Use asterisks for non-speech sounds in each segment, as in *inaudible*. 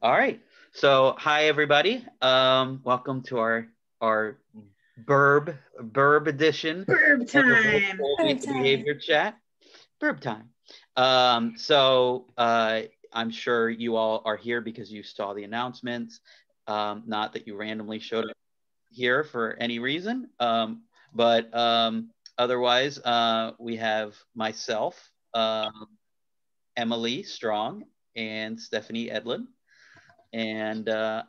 All right. So, hi everybody. Um, welcome to our our burb burb edition. Burb time. Burb time. Behavior chat. Burb time. Um, so uh, I'm sure you all are here because you saw the announcements. Um, not that you randomly showed up here for any reason. Um, but um, otherwise, uh, we have myself, um, Emily Strong, and Stephanie Edlund. And uh,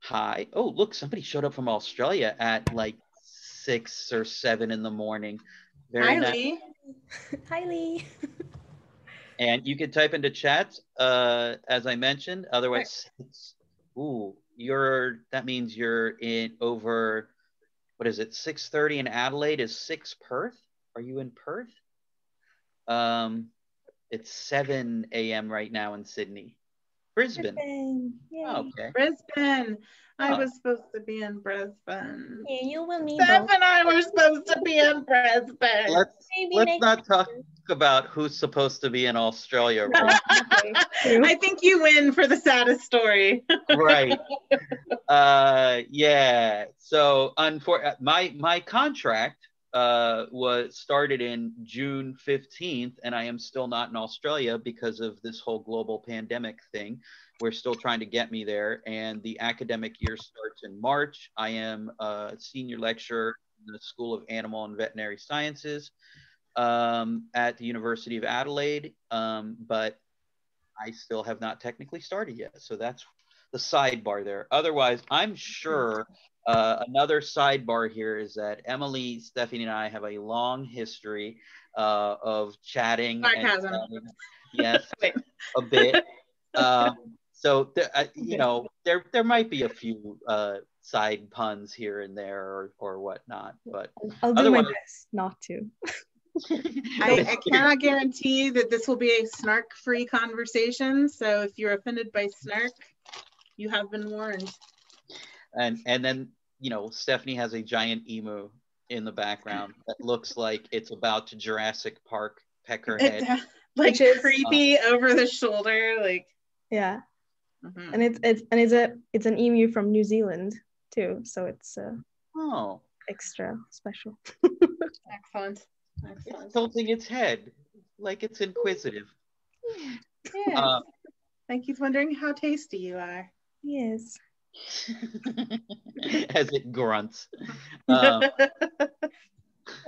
hi. Oh, look, somebody showed up from Australia at like six or seven in the morning. Very Hi, nice. Lee. *laughs* Hi, Lee. And you can type into chat, uh, as I mentioned. Otherwise, it's, ooh, you're that means you're in over. What is it? Six thirty in Adelaide is six Perth. Are you in Perth? Um, it's seven a.m. right now in Sydney, Brisbane. Brisbane. Oh, okay. Brisbane. I Oh. was supposed to be in Brisbane. Yeah, you will meet Steph both. and I were supposed to be in Brisbane. Let's Maybe let's next not talk year. about who's supposed to be in Australia. *laughs* Okay. *laughs* True. I think you win for the saddest story. *laughs* right uh yeah so unfor- my my contract uh was started in june 15th and i am still not in australia because of this whole global pandemic thing. We're still trying to get me there and the academic year starts in march. I am a senior lecturer in the school of animal and veterinary sciences um, at the university of adelaide um, but i still have not technically started yet. So that's the sidebar there. Otherwise, I'm sure uh, another sidebar here is that Emily, Stephanie, and I have a long history uh, of chatting. and Sarcasm. chatting. Yes, *laughs* a bit. *laughs* Um, so there, uh, you know, there there might be a few uh, side puns here and there or or whatnot, but I'll do my best not to. *laughs* I, I cannot guarantee that this will be a snark free conversation. So if you're offended by snark, you have been warned. and and then you know Stephanie has a giant emu in the background *clears throat* that looks like it's about to Jurassic Park peck her head. like Which is- creepy over the shoulder. Like, Yeah, mhm. and it's it's and it's a it's an emu from New Zealand too, so it's uh, Oh, extra special. *laughs* excellent. it's Excellent. tilting its head like it's inquisitive. Yeah. Uh, Thank you for wondering how tasty you are. Yes. *laughs* as it grunts. *laughs*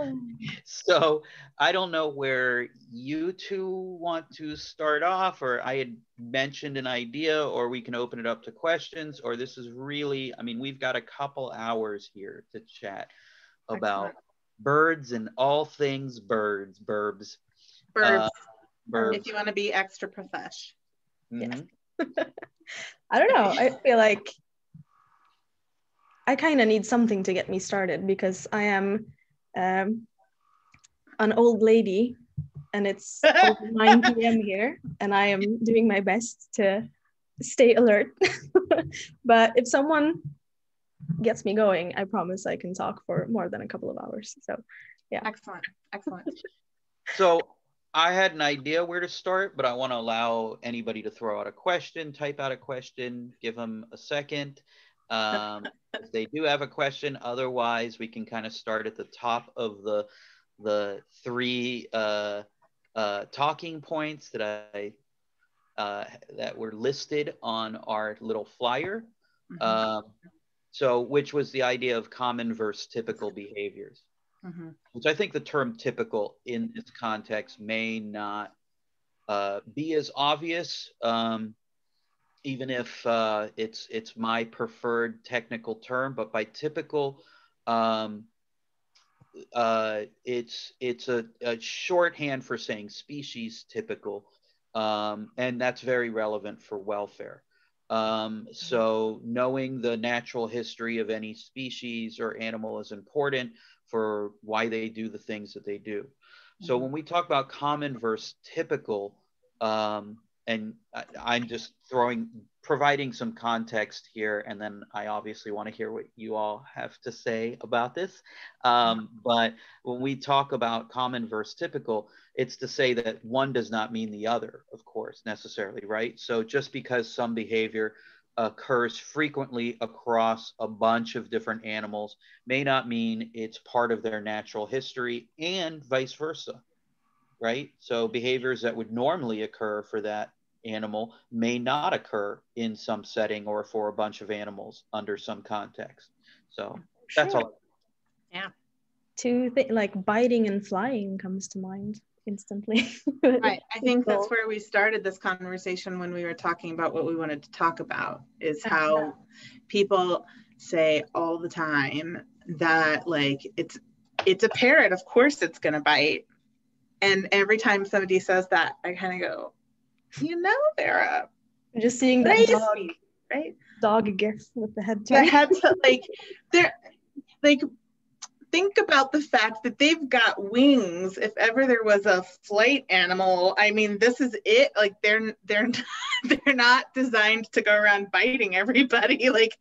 Um, so I don't know where you two want to start off, or I had mentioned an idea, or we can open it up to questions, or this is really, I mean, we've got a couple hours here to chat about birds and all things birds, burbs, Birds, uh, burbs. if you want to be extra profesh. Mhm. *laughs* I don't know. I feel like I kind of need something to get me started because I am um, an old lady and it's *laughs* 9 p.m. here and I am doing my best to stay alert. *laughs* but if someone gets me going, I promise I can talk for more than a couple of hours. So, yeah. Excellent. Excellent. *laughs* So I had an idea where to start, but I want to allow anybody to throw out a question, type out a question, give them a second. Um, if they do have a question, otherwise we can kind of start at the top of the the three uh, uh, talking points that I uh, that were listed on our little flyer. Mhm. Um, so, which was the idea of common versus typical behaviors Mhm. which I think the term typical in this context may not uh, be as obvious, um, even if uh, it's it's my preferred technical term. But by typical, um, uh, it's it's a, a shorthand for saying species typical, um, and that's very relevant for welfare. Um, so knowing the natural history of any species or animal is important for why they do the things that they do. So Mhm. when we talk about common versus typical, um, and I, I'm just throwing providing some context here, and then I obviously want to hear what you all have to say about this. Um, but when we talk about common versus typical, it's to say that one does not mean the other, of course, necessarily, right? So just because some behavior occurs frequently across a bunch of different animals may not mean it's part of their natural history and vice versa right so behaviors that would normally occur for that animal may not occur in some setting or for a bunch of animals under some context. So oh, sure. that's all. Yeah. Two th- like biting and flying comes to mind instantly. *laughs* right. I think that's where we started this conversation when we were talking about what we wanted to talk about is how people say all the time that like it's it's a parrot, of course it's gonna bite. And every time somebody says that, I kind of go, you know they're a just seeing that dog, right? Dog gif with the head. The head *laughs* to like they're like think about the fact that they've got wings. If ever there was a flight animal, I mean, this is it. Like they're they're *laughs* they're not designed to go around biting everybody. *laughs* Like,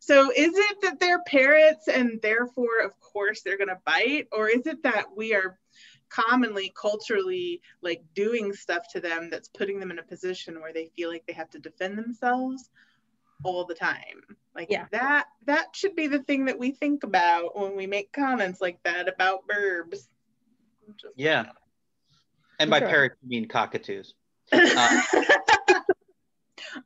so is it that they're parrots and therefore, of course, they're gonna bite, or is it that we are commonly culturally like doing stuff to them that's putting them in a position where they feel like they have to defend themselves all the time. Like yeah. that that should be the thing that we think about when we make comments like that about burbs. Just yeah. and by sure. parrots you mean cockatoos. *laughs* Uh,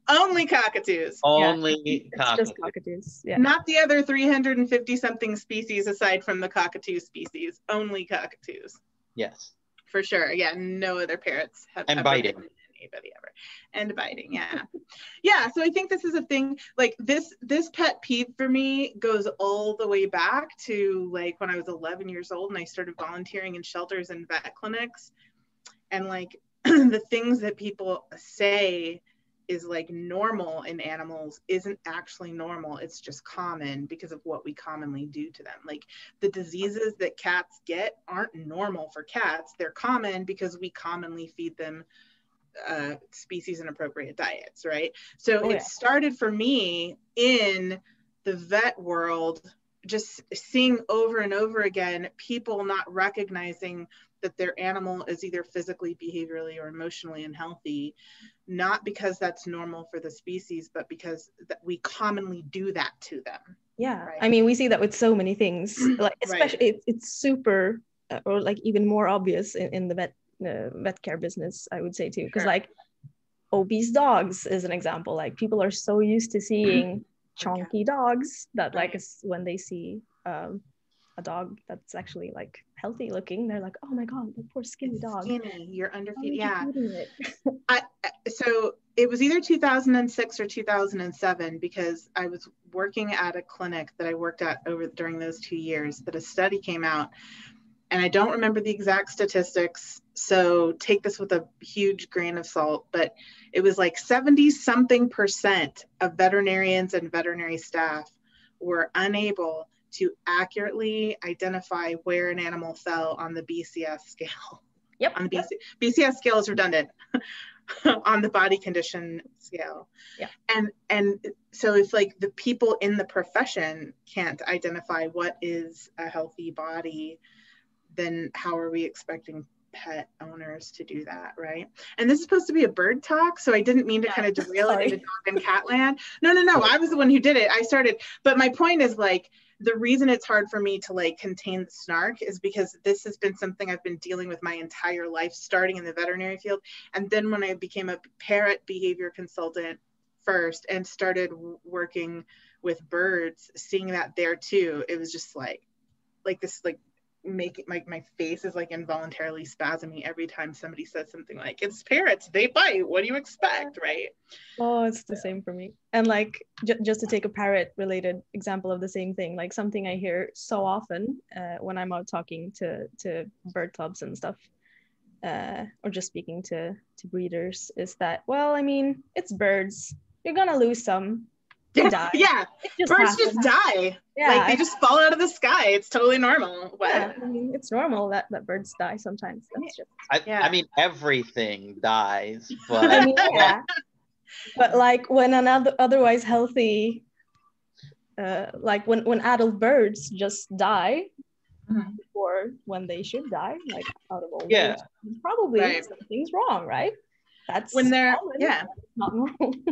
only cockatoos. Only yeah. cockatoos. just cockatoos. yeah. Not the other 350 something species aside from the cockatoo species. Only cockatoos Yes. For sure. Yeah. No other parrots have and biting. Anybody ever. And biting. Yeah. yeah. So I think this is a thing like this this pet peeve for me goes all the way back to like when I was 11 years old and I started volunteering in shelters and vet clinics. And like *clears throat* the things that people say is like normal in animals isn't actually normal. It's just common because of what we commonly do to them. Like the diseases that cats get aren't normal for cats. They're common because we commonly feed them uh, species inappropriate diets, right? So oh, yeah. it started for me in the vet world, just seeing over and over again people not recognizing that their animal is either physically, behaviorally, or emotionally unhealthy not because that's normal for the species, but because that we commonly do that to them. Yeah, right? I mean, we see that with so many things. *clears throat* Like especially, right. it, it's super, uh, or like even more obvious in, in the vet uh, vet care business. I would say too, because sure. like obese dogs is an example. Like people are so used to seeing *clears throat* chunky dogs that like when they see um, a dog that's actually like healthy looking, they're like, oh my god, the poor skinny dog. Skinny, you're underfeeding. Yeah. *laughs* I, so it was either 2006 or 2007 because I was working at a clinic that I worked at over during those two years. That a study came out, and I don't remember the exact statistics. So take this with a huge grain of salt, but it was like 70 something percent of veterinarians and veterinary staff were unable to accurately identify where an animal fell on the BCS scale. Yep. On the BC, BCS scale is redundant *laughs* on the body condition scale. Yeah. And and so if like the people in the profession can't identify what is a healthy body, then how are we expecting pet owners to do that, right? And this is supposed to be a bird talk, so I didn't mean to yeah, kind of *laughs* derail sorry. it into dog and cat land. No, no, no. I was the one who did it. I started, but my point is like the reason it's hard for me to like contain the snark is because this has been something I've been dealing with my entire life, starting in the veterinary field. And then when I became a parrot behavior consultant first and started working with birds, seeing that there too, it was just like, like this like making my, my face is like involuntarily spasming every time somebody says something like it's parrots they bite. What do you expect? Right? Oh it's the same for me. And like j- just to take a parrot related example of the same thing like something i hear so often uh, when i'm out talking to to bird clubs and stuff uh, or just speaking to to breeders is that well i mean it's birds. You're gonna lose some *laughs* die. yeah, It birds happens. just die. Yeah, like they just fall out of the sky. It's totally normal. What? yeah, I mean, it's normal that, that birds die sometimes. That's just, I, Yeah. I mean, everything dies, *laughs* I but mean, yeah. But like when another otherwise healthy, uh, like when when adult birds just die Mhm. before when they should die, like out of old Yeah. age, probably Right. something's wrong, right? That's When they're common, yeah, not normal. *laughs*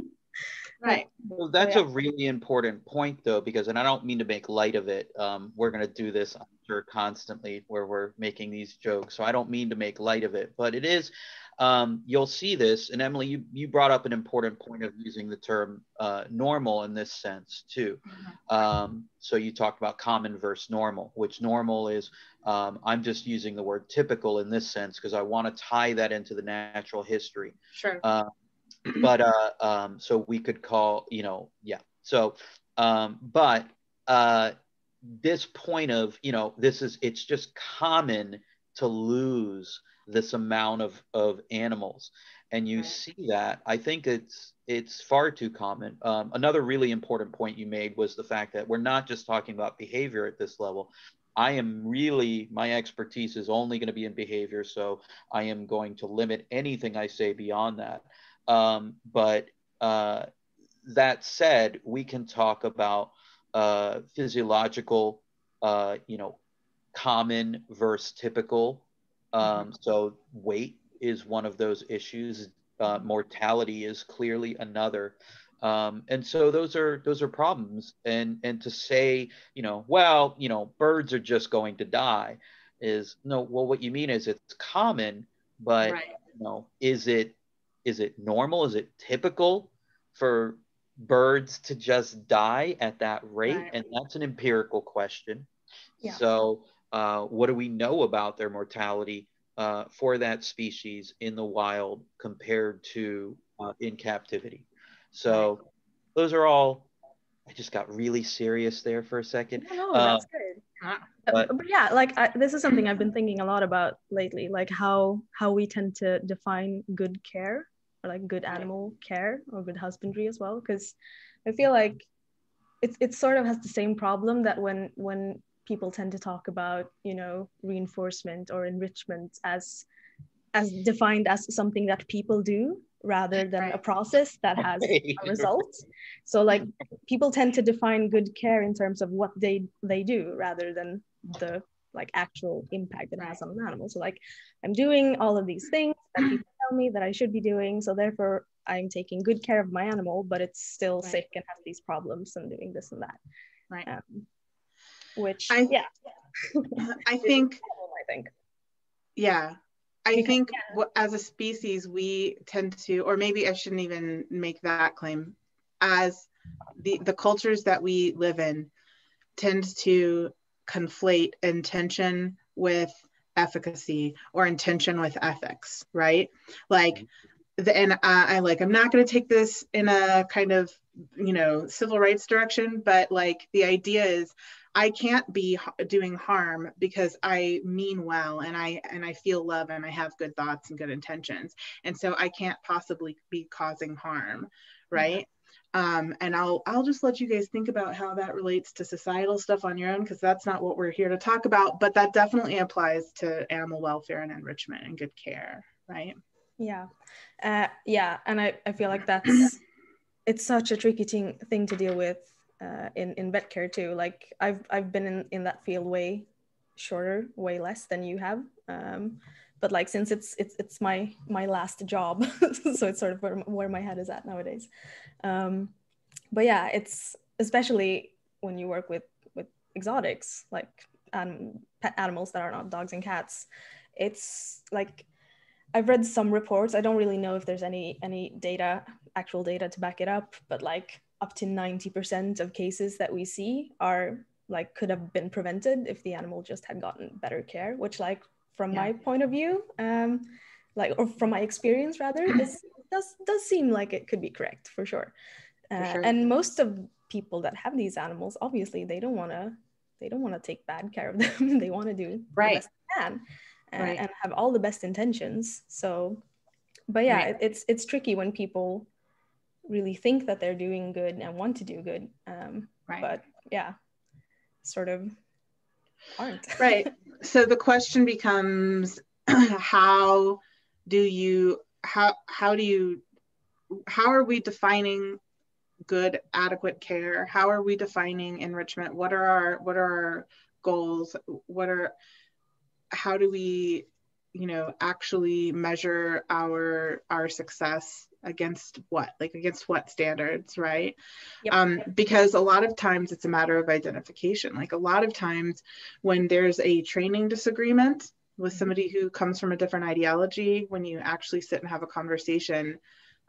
right. Well, that's yeah. a really important point, though, because, and I don't mean to make light of it. Um, we're going to do this, I'm sure, constantly where we're making these jokes. So I don't mean to make light of it, but it is, um, you'll see this. And Emily, you, you brought up an important point of using the term uh, normal in this sense, too. Um, so you talked about common versus normal, which normal is, um, I'm just using the word typical in this sense because I want to tie that into the natural history Sure. uh, but uh, um, so we could call, you know, yeah. So, um, but uh, this point of, you know, this is it's just common to lose this amount of of animals, and you Right. see that. I think it's it's far too common. Um, another really important point you made was the fact that we're not just talking about behavior at this level. I am really my expertise is only going to be in behavior, so I am going to limit anything I say beyond that. Um, but uh, that said, we can talk about uh, physiological, uh, you know, common versus typical. Um, so weight is one of those issues. Uh, mortality is clearly another. Um, and so those are those are problems. And and to say, you know, well, you know, birds are just going to die, is no. Well, what you mean is it's common, but right. you know, is it is it normal? Is it typical for birds to just die at that rate? Right. And that's an empirical question. Yeah. So, uh, what do we know about their mortality uh, for that species in the wild compared to uh, in captivity? So, those are all. I just got really serious there for a second. No, no, Uh, that's good. Uh, but- but, yeah, like I, this is something I've been thinking a lot about lately, like how how we tend to define good care or like good Right. animal care or good husbandry as well, because I feel like it's it sort of has the same problem that when when people tend to talk about you know reinforcement or enrichment as as defined as something that people do rather than a process that has *laughs* a result so like people tend to define good care in terms of what they they do rather than the like actual impact it has on an animal. So like i'm doing all of these things that *clears throat* people tell me that i should be doing. So therefore i'm taking good care of my animal but it's still Right. sick and has these problems and doing this and that. Right. um, which I- yeah. *laughs* I *laughs* think i think. Yeah. I Because- think wh- as a species, we tend to, or maybe I shouldn't even make that claim, as the, the cultures that we live in tend to conflate intention with efficacy or intention with ethics, right? Like, the, and I, I like, I'm not going to take this in a kind of, you know, civil rights direction, but like the idea is I can't be doing harm because I mean well and I and I feel love and I have good thoughts and good intentions. And so I can't possibly be causing harm, mm-hmm. right? Um, and I'll I'll just let you guys think about how that relates to societal stuff on your own because that's not what we're here to talk about, but that definitely applies to animal welfare and enrichment and good care, right? yeah. Uh, yeah and I, I feel like that's *clears throat* it's such a tricky thing thing to deal with uh, in in vet care too. Like i've i've been in in that field way shorter way less than you have. Um but like since it's it's it's my my last job *laughs* so it's sort of where, where my head is at nowadays um but yeah it's especially when you work with with exotics like um, pet animals that are not dogs and cats it's like I've read some reports. I don't really know if there's any any data, actual data to back it up, but like up to 90% of cases that we see are like could have been prevented if the animal just had gotten better care, which like from Yeah. my point of view, um, like or from my experience rather, is does does seem like it could be correct for sure. Uh, sure. And most of people that have these animals, obviously, they don't want to they don't want to take bad care of *laughs* them. they want to do Right. the best they can uh, Right. and have all the best intentions. So, but yeah, Right. it's it's tricky when people really think that they're doing good and want to do good. Um, Right. But yeah, sort of aren't. right *laughs* so the question becomes *clears throat* how do you how how do you how are we defining good adequate care? How are we defining enrichment? What are our what are our goals? What are how do we you know actually measure our our success against what like against what standards right? Yep. um, because a lot of times it's a matter of identification. Like a lot of times when there's a training disagreement with somebody who comes from a different ideology when you actually sit and have a conversation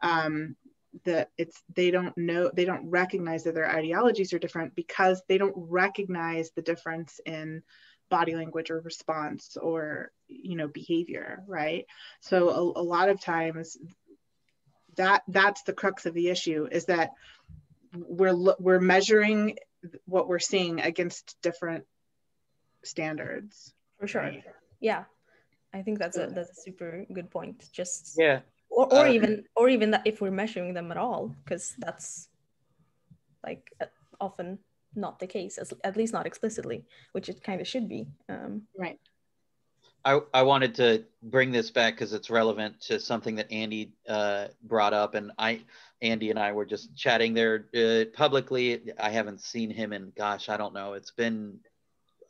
um, that it's they don't know they don't recognize that their ideologies are different because they don't recognize the difference in body language or response or you know behavior right? So a, a lot of times that that's the crux of the issue is that we're we're measuring what we're seeing against different standards For sure. right? Yeah. I think that's a that's a super good point. Just Yeah. or, or Uh, even or even that if we're measuring them at all, because that's like uh, often not the case, at least not explicitly, which it kind of should be. Um, right I, I wanted to bring this back because it's relevant to something that Andy uh, brought up, and I, Andy and I were just chatting there uh, publicly. I haven't seen him in, gosh, I don't know. It's been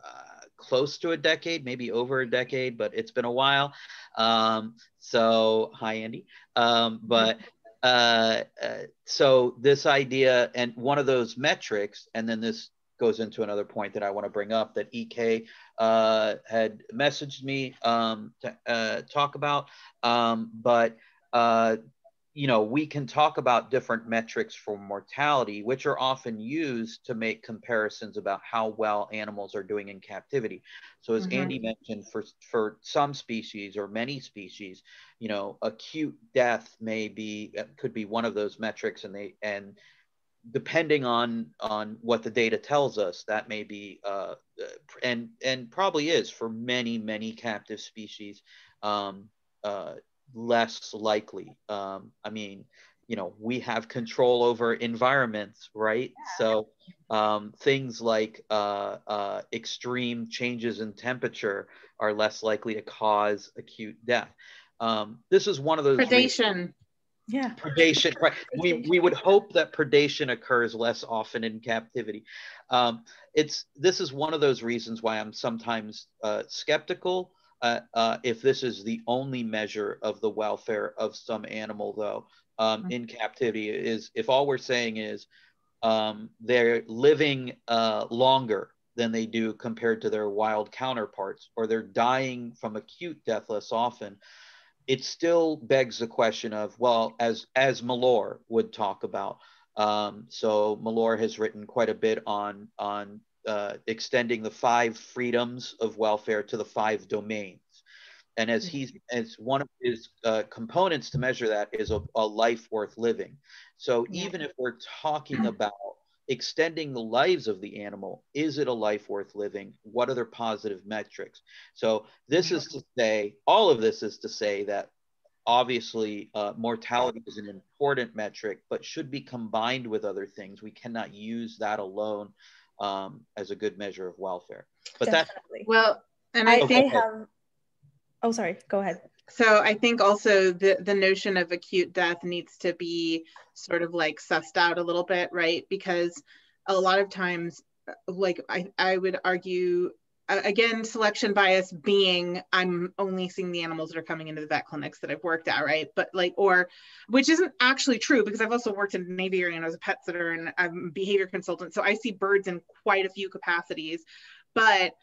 uh, close to a decade, maybe over a decade, but it's been a while. Um, so, hi, Andy. Um, but uh, uh, so this idea, and one of those metrics, and then this goes into another point that I want to bring up that EK uh, had messaged me um, to uh, talk about. Um, but, uh, you know, we can talk about different metrics for mortality, which are often used to make comparisons about how well animals are doing in captivity. So, as Mhm. Andy mentioned, for, for some species or many species, you know, acute death may be, uh, could be one of those metrics, and they, and depending on on what the data tells us that may be uh, uh, and and probably is for many many captive species um, uh, less likely. Um, i mean you know we have control over environments right? So um, things like uh, uh, extreme changes in temperature are less likely to cause acute death. Um, this is one of those reasons- predation yeah. predation right we, we would hope that predation occurs less often in captivity um, it's this is one of those reasons why i'm sometimes uh, skeptical uh, uh, if this is the only measure of the welfare of some animal though um, Mhm. in captivity is if all we're saying is um, they're living uh, longer than they do compared to their wild counterparts or they're dying from acute death less often it still begs the question of well as as Mellor would talk about um, so Mellor has written quite a bit on on uh, extending the five freedoms of welfare to the five domains. And as he's as one of his uh, components to measure that is a, a life worth living. So even if we're talking about extending the lives of the animal is it a life worth living what are their positive metrics so this is to say all of this is to say that obviously uh, mortality is an important metric but should be combined with other things we cannot use that alone um, as a good measure of welfare but that Definitely. well and i, I, I have. Oh, sorry. Go ahead. So i think also the the notion of acute death needs to be sort of like sussed out a little bit right? Because a lot of times like i i would argue again selection bias being i'm only seeing the animals that are coming into the vet clinics that i've worked at right? But like or which isn't actually true because i've also worked in an aviary and as a pet sitter and i'm a behavior consultant so i see birds in quite a few capacities. But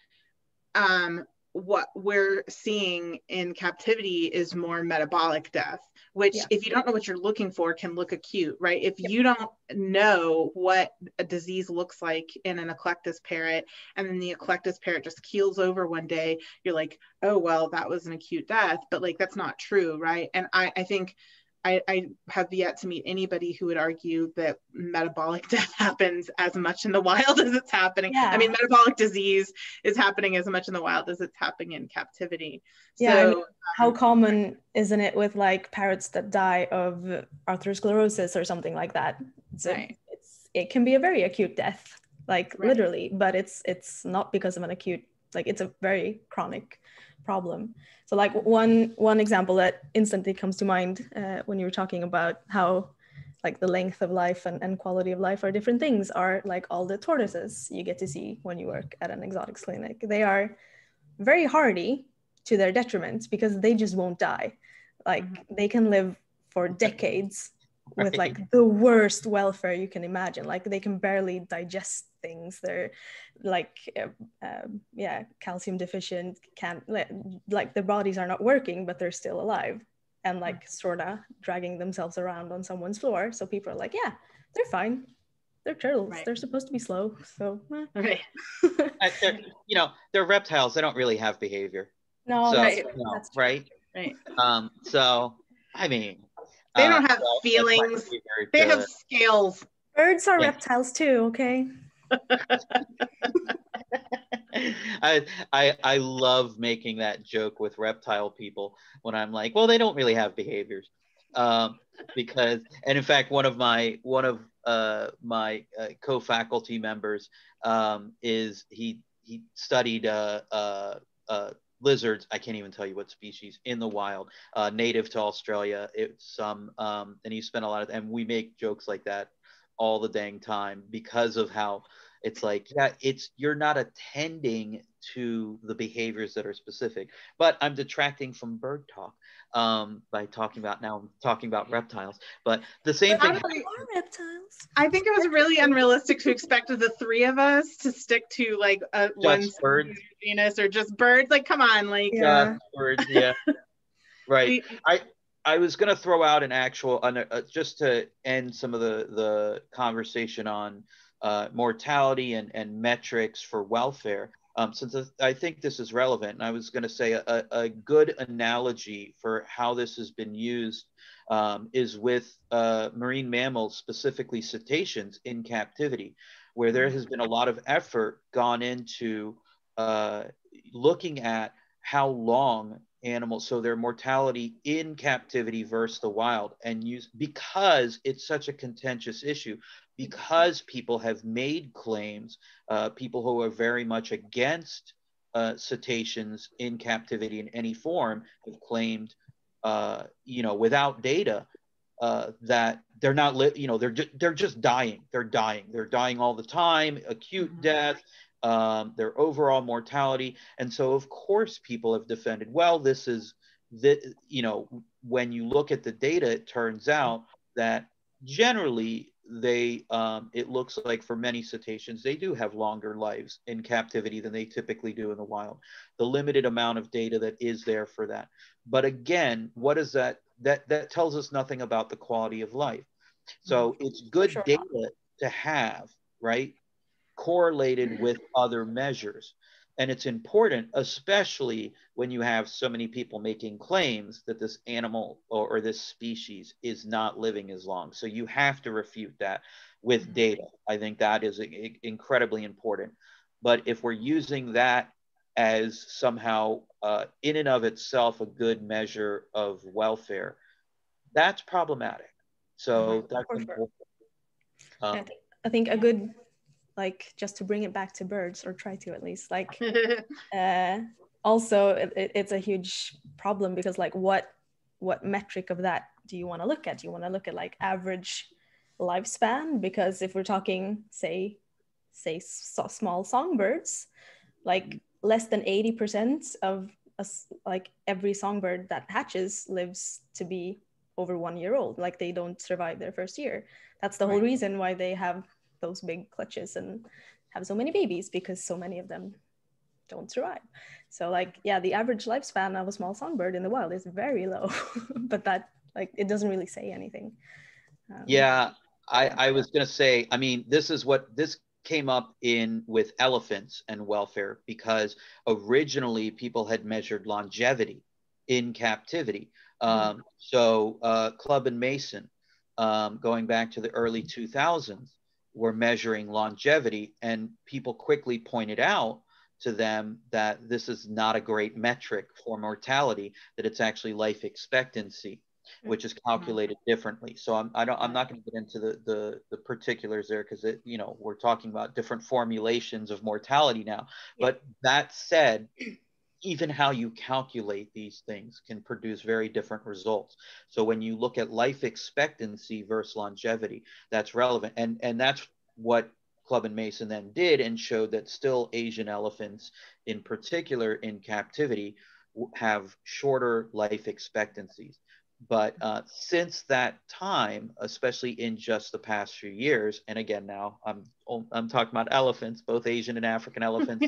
um what we're seeing in captivity is more metabolic death which Yeah. if you don't know what you're looking for can look acute right? If you don't know what a disease looks like in an eclectus parrot and then the eclectus parrot just keels over one day you're like oh well that was an acute death but like that's not true right? And i i think I, I have yet to meet anybody who would argue that metabolic *laughs* death happens as much in the wild *laughs* as it's happening. Yeah. I mean, metabolic disease is happening as much in the wild as it's happening in captivity. Yeah, I mean, So, How common isn't it with like parrots that die of atherosclerosis or something like that? A- Right. it's it can be a very acute death, like Right. literally, but it's it's not because of an acute like it's a very chronic problem. So like one one example that instantly comes to mind uh, when you were talking about how like the length of life and, and quality of life are different things are like all the tortoises you get to see when you work at an exotics clinic. They are very hardy to their detriment because they just won't die. Like they can live for decades with like the worst welfare you can imagine. Like they can barely digest things. They're like, uh, um, yeah, calcium deficient. Can't like, their bodies are not working, but they're still alive and like sorta dragging themselves around on someone's floor. So people are like, yeah, they're fine. They're turtles. Right. They're supposed to be slow. So, eh. right. *laughs* Uh, you know, they're reptiles. They don't really have behavior. no, so, Right. you know, that's right? Right. Um, so, I mean, They don't have so feelings. They good. have scales. Birds are Yeah. reptiles too, okay? *laughs* I, I I love making that joke with reptile people when I'm like, well, they don't really have behaviors, um, because and in fact, one of my one of uh, my uh, co-faculty members um, is he he studied uh, uh, uh, lizards. I can't even tell you what species in the wild, uh, native to Australia. It's some um, and he spent a lot of and we make jokes like that all the dang time because of how it's like yeah it's you're not attending to the behaviors that are specific but i'm detracting from bird talk um, by talking about now i'm talking about reptiles but the same thing Honestly, Are reptiles? I think it was really unrealistic to expect the three of us to stick to like a one birds. genus or just birds. Like, come on, like Yeah. uh, birds, yeah *laughs* right we- I was going to throw out an actual, uh, just to end some of the, the conversation on uh, mortality and, and metrics for welfare, um, since I think this is relevant. And I was going to say a, a good analogy for how this has been used um, is with uh, marine mammals, specifically cetaceans in captivity, where there has been a lot of effort gone into uh, looking at how long animals so their mortality in captivity versus the wild and use because it's such a contentious issue because people have made claims uh, people who are very much against uh, cetaceans in captivity in any form have claimed uh, you know without data uh, that they're not li- you know they're just they're just dying they're dying they're dying all the time acute Mhm. death um, their overall mortality. And so, of course, people have defended, well, this is, the, you know, when you look at the data, it turns out that generally they, um, it looks like for many cetaceans, they do have longer lives in captivity than they typically do in the wild. The limited amount of data that is there for that. But again, what is that? That, that tells us nothing about the quality of life. So it's good sure. data to have, right? correlated with other measures. And it's important, especially when you have so many people making claims that this animal or, or this species is not living as long. So you have to refute that with Mhm. data. I think that is i- incredibly important. But if we're using that as somehow, uh, in and of itself, a good measure of welfare, that's problematic. So Mhm, that's for sure. Um, I think a good like just to bring it back to birds or try to at least like *laughs* *laughs* uh also it, it- it's a huge problem because like what what metric of that do you want to look at? Do you want to look at like average lifespan? Because if we're talking say say so small songbirds like less than 80% of us like every songbird that hatches lives to be over one year old. Like they don't survive their first year. That's the whole Right. reason why they have those big clutches and have so many babies because so many of them don't survive. So like yeah the average lifespan of a small songbird in the wild is very low *laughs* but that like it doesn't really say anything. Um, Yeah, I, I was going to say, I mean, this is what this came up in with elephants and welfare because originally people had measured longevity in captivity. Um, so uh, Clubb and Mason, um, going back to the early 2000s, were measuring longevity, and people quickly pointed out to them that this is not a great metric for mortality, that it's actually life expectancy, mm-hmm. which is calculated differently. So I'm, I don't, I'm not going to get into the, the, the particulars there because it, you know, we're talking about different formulations of mortality now. But that said, even how you calculate these things can produce very different results. So when you look at life expectancy versus longevity, that's relevant. And, and that's what Clubb and Mason then did and showed that still Asian elephants, in particular in captivity, have shorter life expectancies. But uh, since that time, especially in just the past few years, and again now I'm I'm talking about elephants, both Asian and African elephants.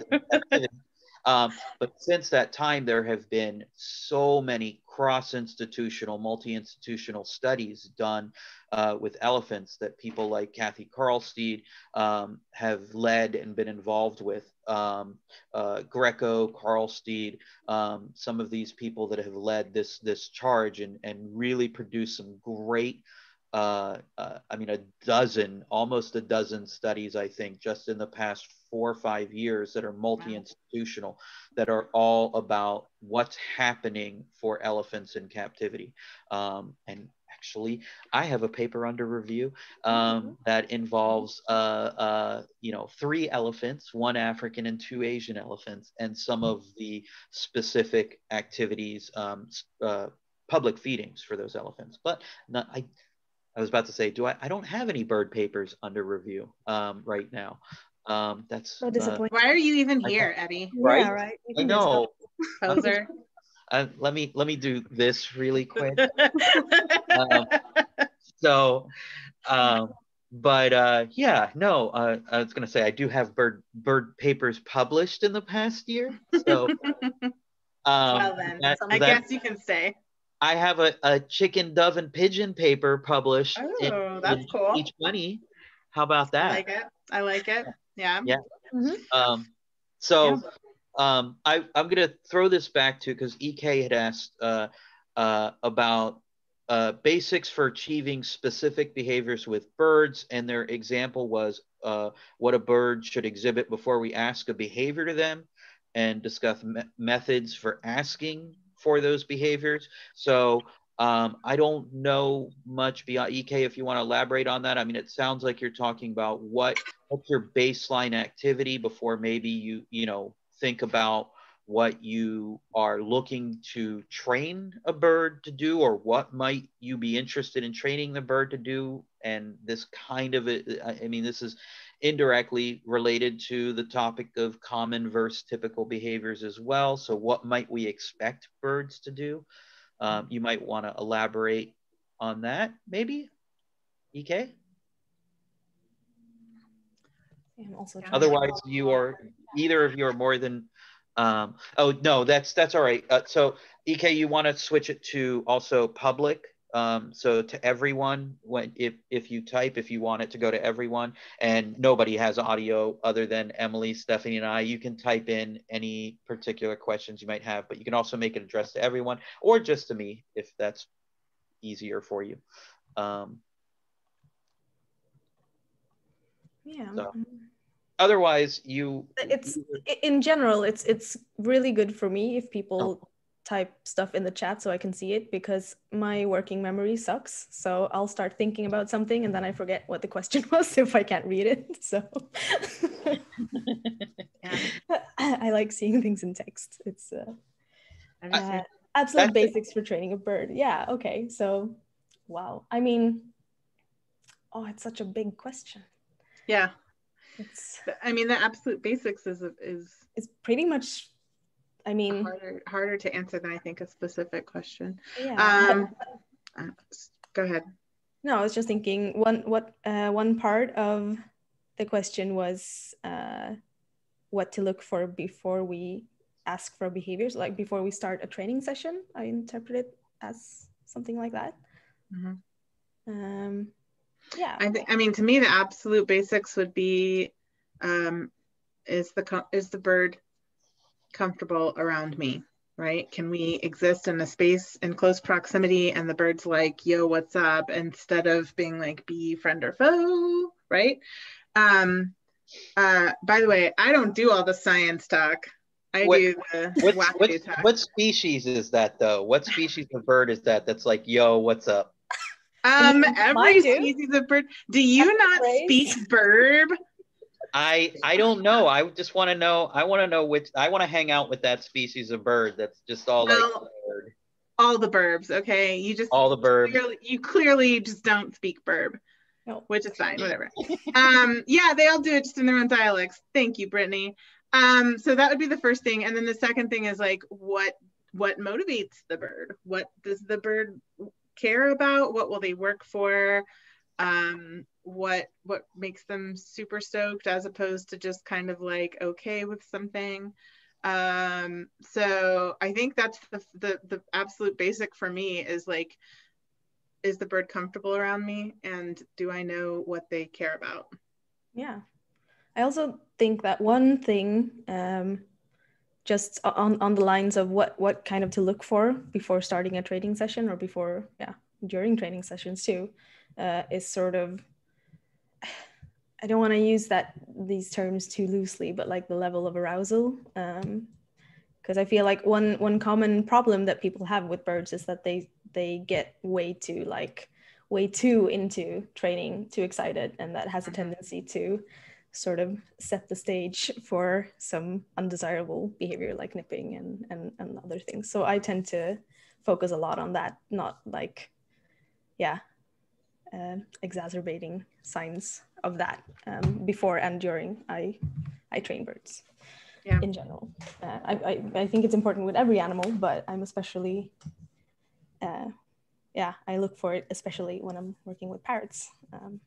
*laughs* Um, but since that time, there have been so many cross institutional, multi institutional studies done uh, with elephants that people like Kathy Carlstead um, have led and been involved with. Um, uh, Greco, Karlsteed, um, some of these people that have led this, this charge and, and really produced some great. Uh, uh, I mean, a dozen, almost a dozen studies, I think, just in the past four or five years that are multi-institutional that are all about what's happening for elephants in captivity. Um, and actually i have a paper under review um, mm-hmm. that involves uh, uh, you know three elephants one african and two asian elephants and some of the specific activities um, uh, public feedings for those elephants. But not, i I was about to say, do I? I don't have any bird papers under review um, right now. Um, that's so disappointing. Why are you even here, Eddie? Right? Yeah, right. I know. Poser. Uh, let me let me do this really quick. *laughs* um, so, um, but uh, yeah, no, uh, I was gonna say I do have bird bird papers published in the past year. So, *laughs* um, well then, that, I that, guess you can say. I have a, a chicken, dove, and pigeon paper published. Oh, in, that's in cool. Each money. How about that? I like it. I like it. Yeah. Yeah. Mm-hmm. Um, so yeah. um, I, I'm going to throw this back to because EK had asked uh, uh, about uh, basics for achieving specific behaviors with birds, and their example was uh, what a bird should exhibit before we ask a behavior to them, and discuss me- methods for asking for those behaviors. So um, I don't know much beyond EK if you want to elaborate on that. I mean, it sounds like you're talking about what what's your baseline activity before maybe you you know think about what you are looking to train a bird to do or what might you be interested in training the bird to do and this kind of i mean this is indirectly related to the topic of common versus typical behaviors as well so what might we expect birds to do um, you might want to elaborate on that, maybe, EK? Otherwise, you are either of you are more than. Um, oh no, that's that's all right. Uh, so EK, you want to switch it to also public. Um, so to everyone, when if if you type, if you want it to go to everyone, and nobody has audio other than Emily, Stephanie, and I, you can type in any particular questions you might have, but you can also make it addressed to everyone or just to me if that's easier for you. Um, yeah. So. Otherwise, you. It's in general, it's it's really good for me if people. Type stuff in the chat so I can see it because my working memory sucks. So I'll start thinking about something and then I forget what the question *laughs* was if I can't read it. *laughs* So *laughs* I like seeing things in text. It's uh, uh, absolute basics for training a bird. Yeah. Okay. So, wow. I mean, oh, it's such a big question. Yeah. It's. I mean, the absolute basics is is. It's pretty much I mean, harder harder to answer than I think a specific question. Yeah. Um, uh, go ahead. No, I was just thinking one what uh, one part of the question was uh, what to look for before we ask for behaviors, like before we start a training session. I interpret it as something like that. Mm-hmm. Um, yeah. I think. I mean, to me, the absolute basics would be um, is the is the bird comfortable around me. right? Can we exist in a space in close proximity and the bird's like, yo, what's up? Instead of being like, be friend or foe, right? Um, uh, by the way, I don't do all the science talk. I What- do the What, wacky what, talk. what species is that though? What species of bird is that? That's like, yo, what's up? um, every do. species of bird. Do you not phrase? speak burb? I I don't know. I just want to know. I want to know which. I want to hang out with that species of bird. That's just all like Well, bird. All the burbs, okay? You just all the bird. clearly, you clearly just don't speak burb. No. which is fine, whatever. *laughs* um, yeah, they all do it just in their own dialects. Thank you, Brittany. Um, so that would be the first thing, and then the second thing is like what what motivates the bird? What does the bird care about? What will they work for? Um, what what makes them super stoked as opposed to just kind of like okay with something? Um, so I think that's the the the absolute basic for me is like is the bird comfortable around me and do I know what they care about? Yeah. I also think that one thing, um, just on, on the lines of what, what kind of to look for before starting a training session or before, yeah, during training sessions too, uh, is sort of, I don't want to use that these terms too loosely, but like the level of arousal. Um, because I feel like one one common problem that people have with birds is that they they get way too like way too into training, too excited, and that has a tendency to sort of set the stage for some undesirable behavior like nipping and and, and other things. So I tend to focus a lot on that, not like yeah, uh, exacerbating signs of that um, before and during I I train birds Yeah. in general. Uh, I, I, I think it's important with every animal, but I'm especially, uh, yeah, I look for it especially when I'm working with parrots um,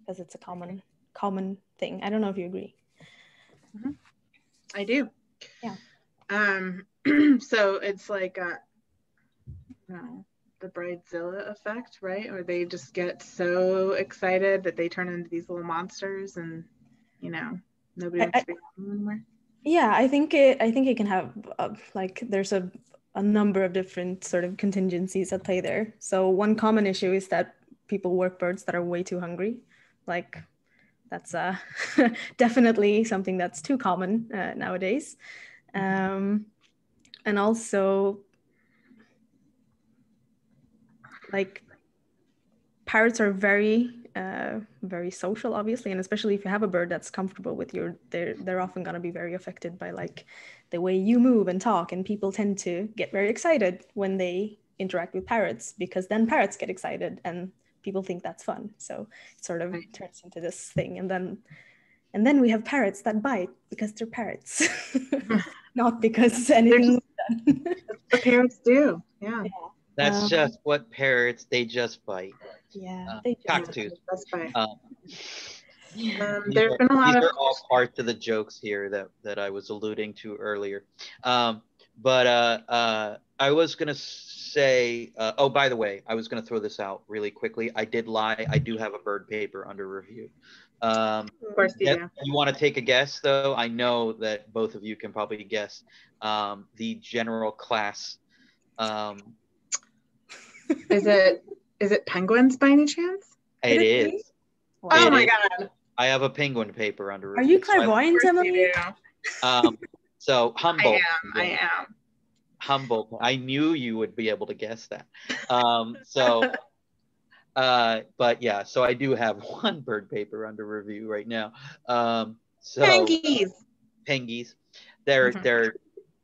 because it's a common common thing. I don't know if you agree. I do. Yeah. Um, *clears throat* so it's like uh, know, the bridezilla effect, right? Where they just get so excited that they turn into these little monsters, and you know nobody I- wants to be around them anymore. Yeah, I think it. I think it can have uh, like there's a a number of different sort of contingencies at play there. So one common issue is that people work birds that are way too hungry. Like that's uh, *laughs* definitely something that's too common uh, nowadays. Um, and also like parrots are very uh, very social obviously and especially if you have a bird that's comfortable with your they're they're often going to be very affected by like the way you move and talk and people tend to get very excited when they interact with parrots because then parrots get excited and people think that's fun so it sort of Right. turns into this thing and then and then we have parrots that bite because they're parrots *laughs* *laughs* not because anything. The *laughs* parents do. Yeah. That's Um, just what parrots. They just bite. yeah Uh, they just- cockatoos. That's fine. Um, Um, these there's are, been a lot these of are all parts of the jokes here that that I was alluding to earlier. Um, but uh, uh, I was gonna say. Uh, oh, by the way, I was gonna throw this out really quickly. I did lie. I do have a bird paper under review. Um, of course you Yep. You want to take a guess, though? I know that both of you can probably guess um, the general class. Um, Is it is it penguins by any chance? it it is. be? Oh It my is. god. I have a penguin paper under review. are you so I- Of clairvoyant course you emily do. Um, so I humble, am. I am. humble. I knew you would be able to guess that. Um, so, uh, but yeah, so I do have *laughs* one bird paper under review right now. Um, so Pengies. pengies, they're Mhm. they're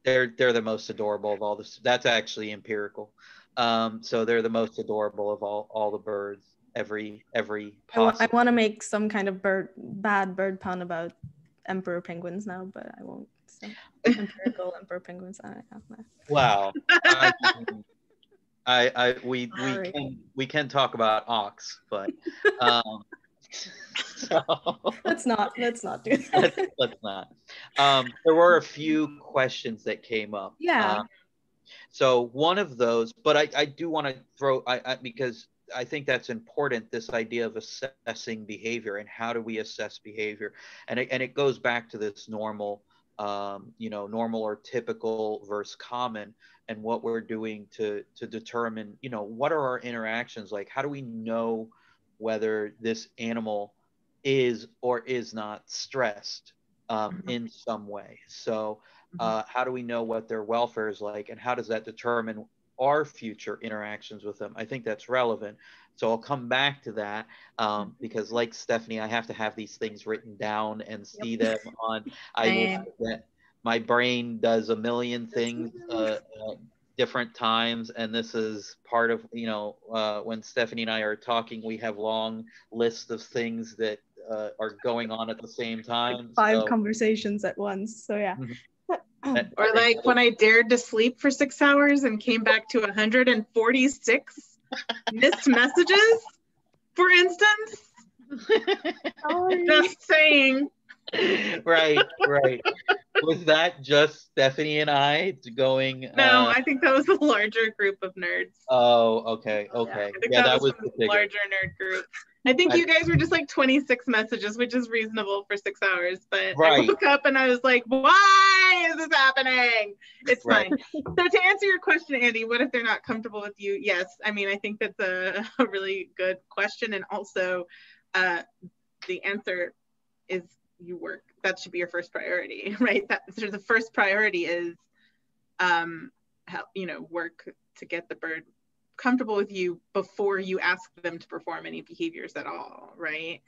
they're they're the most adorable of all this. That's actually empirical. Um, so they're the most adorable of all all the birds. Every every I, wa- I want to make some kind of bird bad bird pun about emperor penguins now, but I won't. So. *laughs* Empirical emperor penguins. I have that. Wow. I, I, I we we can we can talk about ox, but um, *laughs* so Let's not. Let's not do *laughs* let's, that. let's not. Um, there were a few questions that came up. Yeah. Um, so one of those, but I, I do want to throw I, I because I think that's important. This idea of assessing behavior and how do we assess behavior, and it, and it goes back to this normal um, you know, normal or typical versus common, and what we're doing to to determine, you know, what are our interactions like? How do we know whether this animal is or is not stressed um, mm-hmm. in some way? So. Uh, how do we know what their welfare is like, and how does that determine our future interactions with them? I think that's relevant. So I'll come back to that um, mm-hmm. because, like Stephanie, I have to have these things written down and see yep. them on. *laughs* I My brain does a million things uh, uh, different times, and this is part of you know uh, when Stephanie and I are talking, we have long lists of things that uh, are going on at the same time. Five so. conversations at once. So yeah. Or like when I dared to sleep for six hours and came back to 146 *laughs* missed messages, for instance. just saying. right, right. Was that just Stephanie and I going? No, uh, I think that was a larger group of nerds. Oh, okay, okay. Yeah, yeah that, that, was, was a larger nerd group. I think I, you guys were just like 26 messages, which is reasonable for six hours. But right. I woke up and I was like, why is this happening? It's right. fine. so to answer your question, Andy, what if they're not comfortable with you? Yes. I mean, I think that's a, *laughs* a really good question. And also uh, the answer is you work. That should be your first priority, *laughs* right? That so the first priority is um, help, you know, work to get the bird comfortable with you before you ask them to perform any behaviors at all right?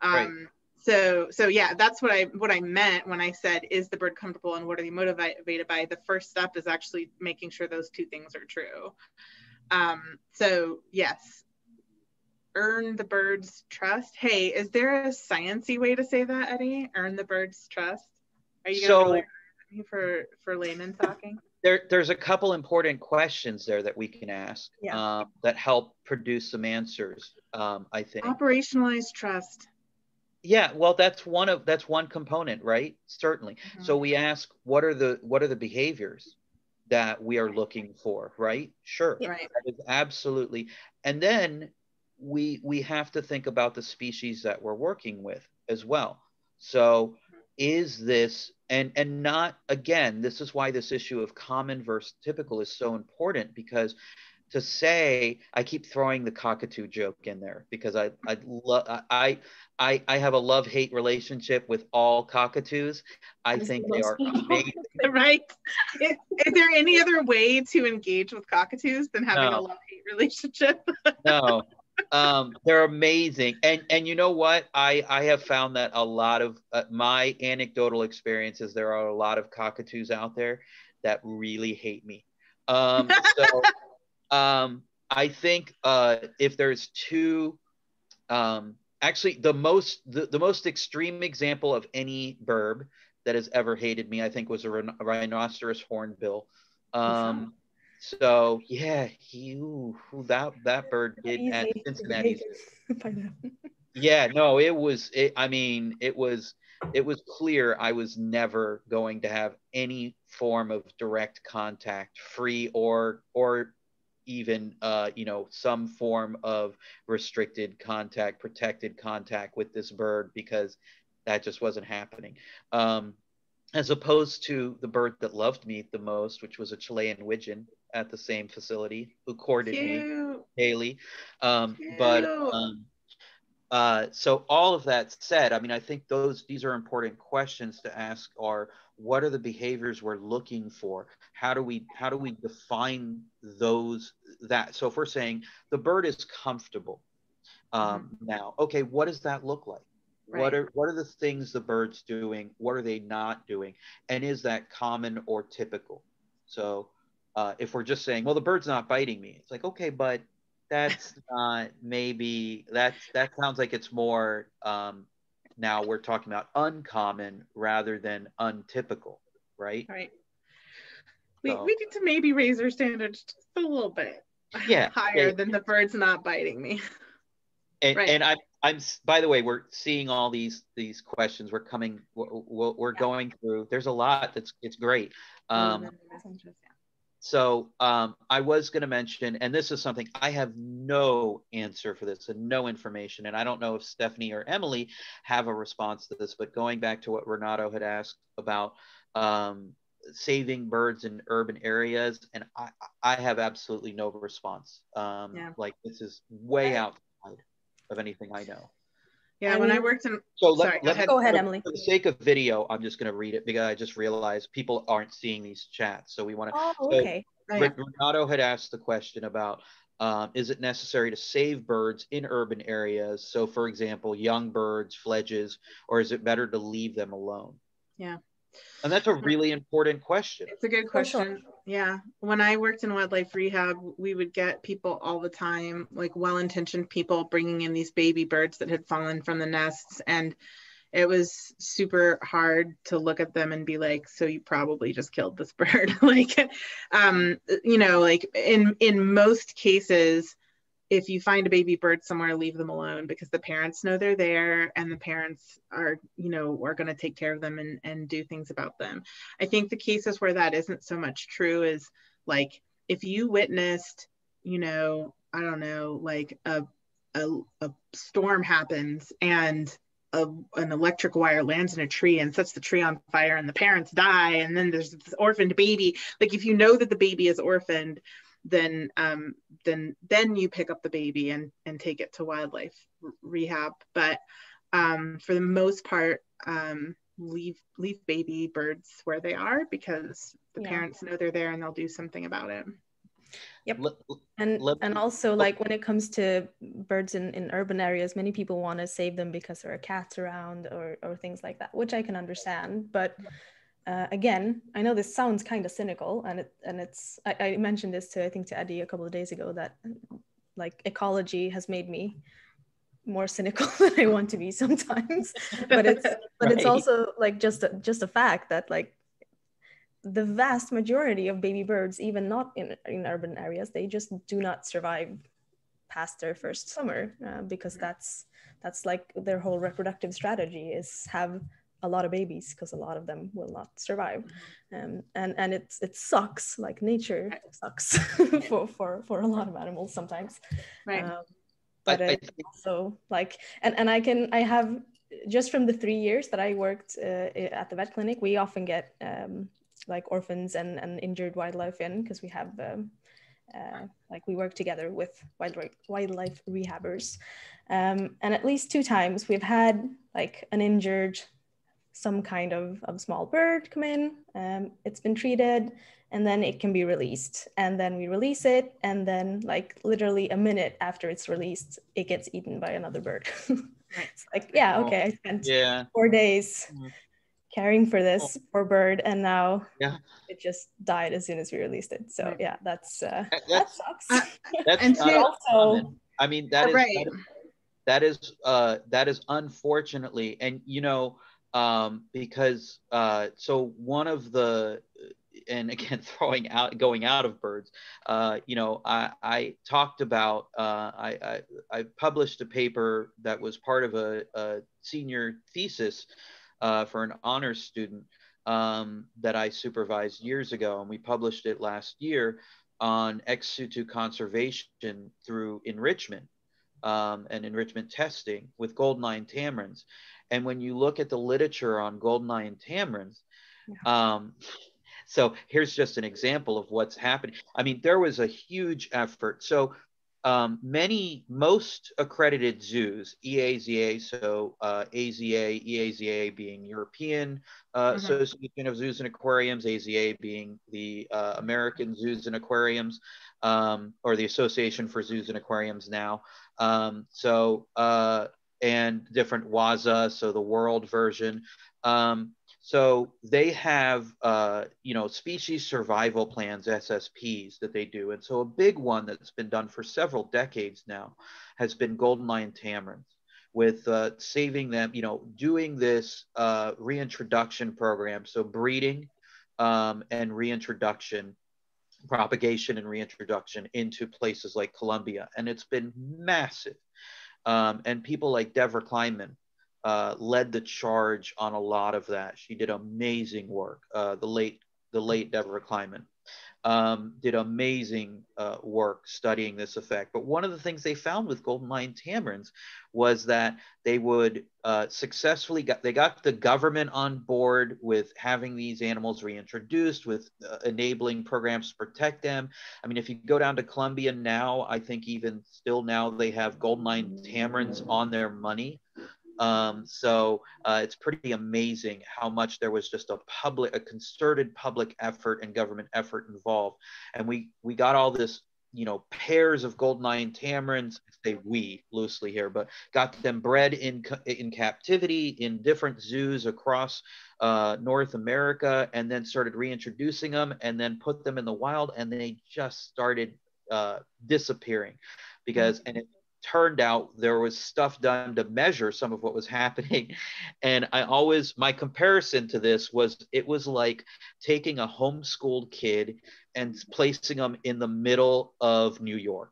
Um right. so so yeah that's what i what i meant when i said is the bird comfortable and what are they motivated by? The first step is actually making sure those two things are true. Um so yes. Earn the bird's trust. Hey is there a sciency way to say that eddie? Earn the bird's trust? Are you gonna so, for for layman talking there, there's a couple important questions there that we can ask yeah. um, that help produce some answers. Um, I think operationalize trust. Yeah, well, that's one of that's one component, right? Certainly. Mm-hmm. So we ask, what are the what are the behaviors that we are looking for, right? Sure, right. That is absolutely. And then we we have to think about the species that we're working with as well. So is this and and not again this is why this issue of common versus typical is so important because to say i keep throwing the cockatoo joke in there because i i love i i i have a love hate relationship with all cockatoos i think they are amazing. *laughs* right? Is, is, there any other way to engage with cockatoos than having no. a love hate relationship? *laughs* No um, they're amazing, and and you know what? I I have found that a lot of uh, my anecdotal experiences. There are a lot of cockatoos out there that really hate me. Um, so *laughs* um, I think uh, if there's two, um, actually the most the, the most extreme example of any burb that has ever hated me, I think, was a, rhinoceros hornbill. Um, so yeah, he ooh, that that bird did Easy. at *laughs* Cincinnati. yeah, no, it was. It, I mean, it was. It was clear I was never going to have any form of direct contact, free or or even uh, you know some form of restricted contact, protected contact with this bird because that just wasn't happening. Um, as opposed to the bird that loved me the most, which was a Chilean widgeon at the same facility who courted Cute. me, Haley. Um, but um, uh, so all of that said, I mean, I think those these are important questions to ask. Are what are the behaviors we're looking for? How do we how do we define those that? So if we're saying the bird is comfortable um, mm-hmm. now, okay, what does that look like? Right. What are what are the things the bird's doing? What are they not doing? And is that common or typical? So uh, if we're just saying, well, the bird's not biting me, it's like, okay, but that's *laughs* not maybe that's that sounds like it's more um, now we're talking about uncommon rather than untypical, right? Right. We, so, we need to maybe raise our standards just a little bit *laughs* yeah, higher yeah. than the bird's not biting me. And, right. and I, I'm by the way, we're seeing all these these questions. We're coming, we're, we're yeah. going through. There's a lot that's it's great. Um, so um, I was going to mention, and this is something I have no answer for this and no information, and I don't know if Stephanie or Emily have a response to this. But going back to what Renato had asked about um, saving birds in urban areas, and I, I have absolutely no response. Um, yeah. Like this is way outside of anything I know. Yeah, I when I worked in. So let, Sorry, let, go ahead, Emily. For the sake of video, I'm just going to read it because I just realized people aren't seeing these chats. So we want to. Oh, okay. So Renato had asked the question about um, is it necessary to save birds in urban areas? So, for example, young birds, fledges, or is it better to leave them alone? Yeah. And that's a really important question. It's a good question. Yeah. When I worked in wildlife rehab, we would get people all the time, like well intentioned people bringing in these baby birds that had fallen from the nests. And it was super hard to look at them and be like, so you probably just killed this *laughs* bird. *laughs* like, um, you know, like in, in most cases, if you find a baby bird somewhere leave them alone because the parents know they're there and the parents are you know are going to take care of them and, and do things about them. I think the cases where that isn't so much true is like if you witnessed you know i don't know like a a, a storm happens and a, an electric wire lands in a tree and sets the tree on fire and the parents die and then there's this orphaned baby like if you know that the baby is orphaned then um, then then you pick up the baby and and take it to wildlife rehab. But um, for the most part, um, leave leave baby birds where they are because the yeah. parents know they're there and they'll do something about it. Yep. And and also like when it comes to birds in, in urban areas, many people want to save them because there are cats around or, or things like that, which I can understand. But uh, again, I know this sounds kind of cynical, and it and it's I, I, mentioned this to I think to Eddie a couple of days ago that like ecology has made me more cynical *laughs* than I want to be sometimes. but it's *laughs* but it's also like just a, just a fact that like the vast majority of baby birds, even not in in urban areas, they just do not survive past their first summer uh, because that's that's like their whole reproductive strategy is have a lot of babies because a lot of them will not survive. Mm-hmm. um, and and it's it sucks like nature sucks *laughs* for, for for a lot of animals sometimes. Right. Um, but I, I also like and and i can i have just from the three years that i worked uh, at the vet clinic we often get um, like orphans and, and injured wildlife in because we have um, uh, like we work together with wildlife wildlife rehabbers. Um, and at least two times we've had like an injured some kind of, of small bird come in, um, it's been treated, and then it can be released. And then we release it, and then like literally a minute after it's released, it gets eaten by another bird. *laughs* it's like, yeah, okay, I spent yeah. four days mm-hmm. caring for this poor bird, and now yeah. it just died as soon as we released it. So yeah, that's uh, that, that sucks. Uh, *laughs* that's and also, I mean that is, right. that is that is uh that is unfortunately, and you know um, because uh, so one of the and again *laughs* throwing out going out of birds uh, you know i, I talked about uh, I, I, I, published a paper that was part of a, a senior thesis uh, for an honors student um, that i supervised years ago and we published it last year on ex situ conservation through enrichment um, and enrichment testing with golden lion tamarins and when you look at the literature on golden lion tamarins, yeah. um, so here's just an example of what's happening. I mean, there was a huge effort. So um, many, most accredited zoos, EAZA, so uh, AZA, EAZA being European uh, mm-hmm. Association of Zoos and Aquariums, AZA being the uh, American Zoos and Aquariums, um, or the Association for Zoos and Aquariums now. Um, so uh, and different WAZA, so the world version. Um, so they have, uh, you know, species survival plans, SSPs, that they do. And so a big one that's been done for several decades now has been golden lion tamarins with uh, saving them, you know, doing this uh, reintroduction program. So breeding um, and reintroduction, propagation and reintroduction into places like Colombia. And it's been massive. Um, and people like Devra Kleinman uh, led the charge on a lot of that. She did amazing work. Uh, the late the late Devra Kleinman. Um, did amazing uh, work studying this effect. But one of the things they found with golden lion tamarins was that they would uh, successfully got they got the government on board with having these animals reintroduced, with uh, enabling programs to protect them. I mean, if you go down to Colombia now, I think even still now they have golden lion tamarins on their money. Um, so uh, it's pretty amazing how much there was just a public, a concerted public effort and government effort involved. And we we got all this, you know, pairs of golden lion tamarins. Say we loosely here, but got them bred in in captivity in different zoos across uh, North America, and then started reintroducing them, and then put them in the wild, and they just started uh, disappearing because and it turned out there was stuff done to measure some of what was *laughs* happening. And i always my comparison to this was it was like taking a homeschooled kid and placing them in the middle of new york.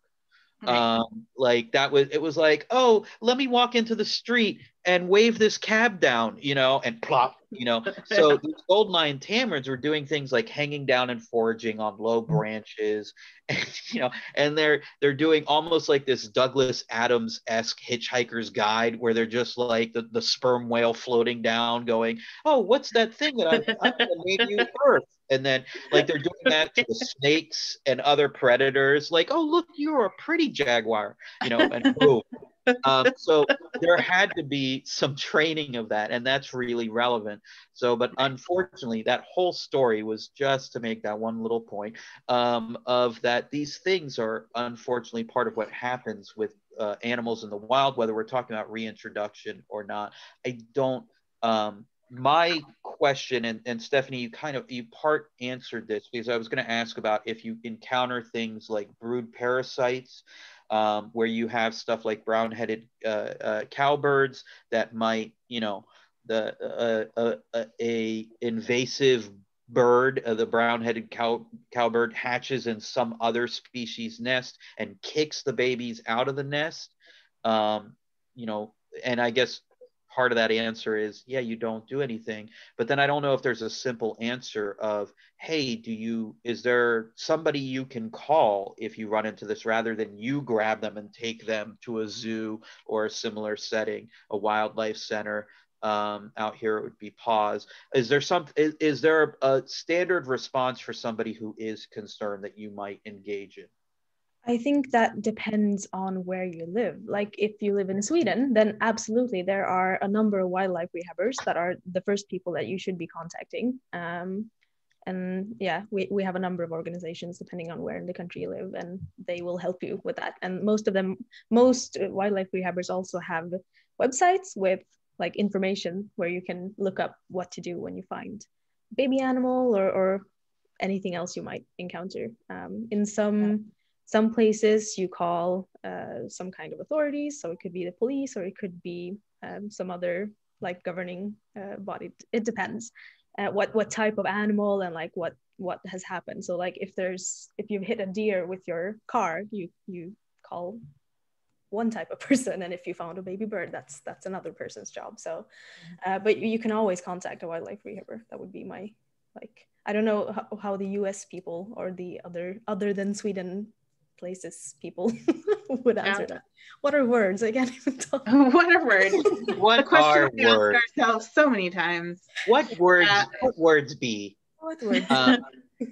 Um, like that was it was like oh let me walk into the street and wave this cab down you know and plop you know. *laughs* So these gold lion tamarins were doing things like hanging down and foraging on low mm-hmm. branches *laughs* and you know and they're they're doing almost like this douglas adams-esque hitchhiker's guide where they're just like the, the sperm whale floating down going oh what's that thing that i'm, I'm gonna name you *laughs* earth? And then like they're doing that to the snakes and other predators like oh look you're a pretty jaguar you know and boom um, so there had to be some training of that and that's really relevant. So but unfortunately that whole story was just to make that one little point um, of that these things are unfortunately part of what happens with uh, animals in the wild whether we're talking about reintroduction or not. I don't um, my question and, and stephanie you kind of you part answered this because i was going to ask about if you encounter things like brood parasites um, where you have stuff like brown-headed uh, uh, cowbirds that might you know the uh, uh, uh a invasive bird, uh, the brown-headed cow cowbird, hatches in some other species nest and kicks the babies out of the nest. Um, you know, and I guess part of that answer is yeah you don't do anything. But then i don't know if there's a simple answer of hey do you is there somebody you can call if you run into this rather than you grab them and take them to a zoo or a similar setting a wildlife center um, out here it would be pause is there some is, is there a standard response for somebody who is concerned that you might engage in I think that depends on where you live. Like if you live in Sweden, then absolutely there are a number of wildlife rehabbers that are the first people that you should be contacting. Um, and yeah, we, we have a number of organizations depending on where in the country you live, and they will help you with that. And most of them, most wildlife rehabbers also have websites with like information where you can look up what to do when you find baby animal or, or anything else you might encounter. Um, in some some places you call uh, some kind of authorities, so it could be the police or it could be um, some other like governing uh, body. It depends uh, what what type of animal and like what what has happened. So like if there's if you've hit a deer with your car, you you call one type of *laughs* person. And if you found a baby bird that's that's another person's job. So uh, but you can always contact a wildlife rehabber. That would be my like i don't know how, how the us people or the other other than sweden places people *laughs* would answer yeah. that. What are words? I can't even talk. *laughs* what are words? what are we words? ask ourselves so many times. What words? Uh, what words be? What words? Uh,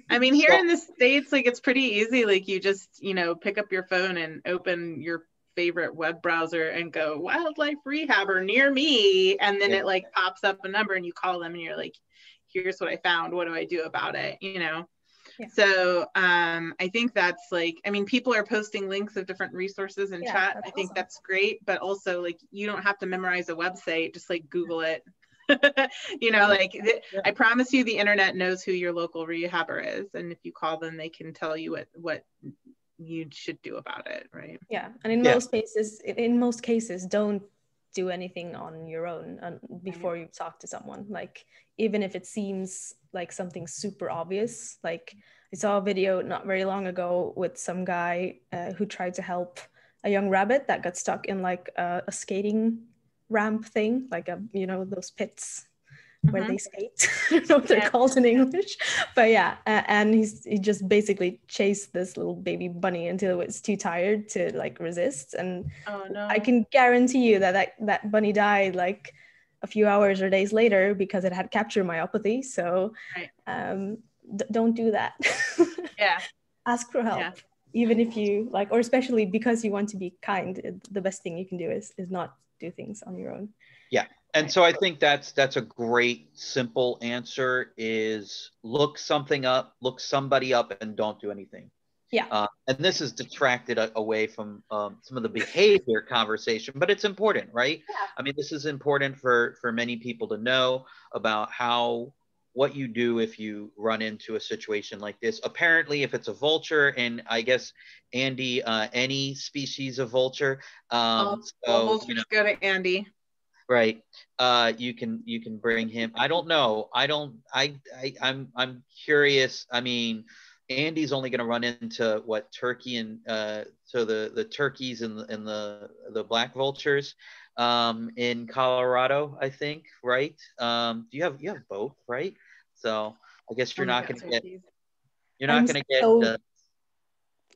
I mean, here so, in the states, like it's pretty easy. Like you just, you know, pick up your phone and open your favorite web browser and go wildlife rehabber near me, and then yeah. it like pops up a number and you call them and you're like, here's what I found. What do I do about it? You know. So um, I think that's like, I mean, people are posting links of different resources in yeah, chat. I think awesome. that's great, but also like you don't have to memorize a website, just like Google it. *laughs* you know, like th- yeah. I promise you, the internet knows who your local rehabber is, and if you call them, they can tell you what what you should do about it, right? Yeah, and in yeah. most cases, in most cases, don't do anything on your own before you talk to someone. Like even if it seems like something super obvious. Like I saw a video not very long ago with some guy uh, who tried to help a young rabbit that got stuck in like a, a, skating ramp thing, like a you know those pits where they skate. *laughs* I don't know what they're Yeah. called in English, but yeah. Uh, and he's he just basically chased this little baby bunny until it was too tired to like resist. And Oh no. I can guarantee you that that, that bunny died like a few hours or days later because it had capture myopathy. So Right. um, d- don't do that. *laughs* Yeah. Ask for help. Yeah. Even if you like, or especially because you want to be kind, the best thing you can do is is not do things on your own. Yeah, and so i think that's that's a great simple answer is look something up look somebody up and don't do anything Yeah. uh, and this is detracted a- away from um, some of the behavior conversation but it's important right Yeah. i mean this is important for for many people to know about how what you do if you run into a situation like this apparently if it's a vulture and i guess andy uh, any species of vulture um All, so you vultures know go to Andy. right uh you can you can bring him i don't know i don't i, I i'm i'm curious i mean andy's only going to run into what turkey and uh so the the turkeys and the and the the black vultures um in colorado i think right um do you have you have both right so i guess you're Oh not going to get you're not I'm going to get so- uh,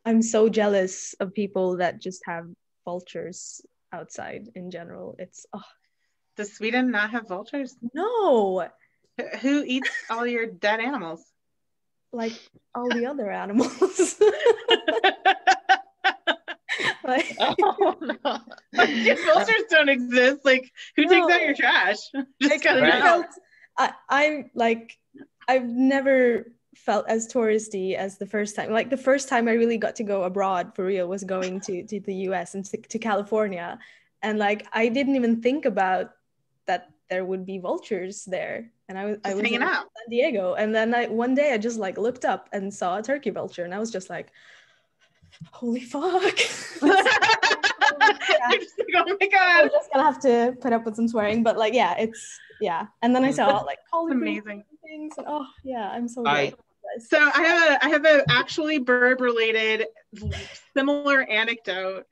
I'm so jealous of people that just have vultures outside in general. It's oh Does Sweden not have vultures? no, Who eats all your dead animals? Like all the other animals. *laughs* like, *laughs* oh, no. If *laughs* don't exist, like who takes out your trash? Just like, gotta Right. I know. I, I like I've never felt as touristy as the first time. Like the first time I really got to go abroad for real was going to, to the US and to, to California. And like I didn't even think about that there would be vultures there. And I was I was hanging in out. San Diego. And then I one day I just like looked up and saw a turkey vulture and I was just like, holy fuck. You're *laughs* like, oh my I'm just gonna have to put up with some swearing, but like, yeah, it's yeah. And then I saw *laughs* like it's colibri amazing. things, and oh yeah, I'm so I- So I have a I have a actually bird related similar anecdote.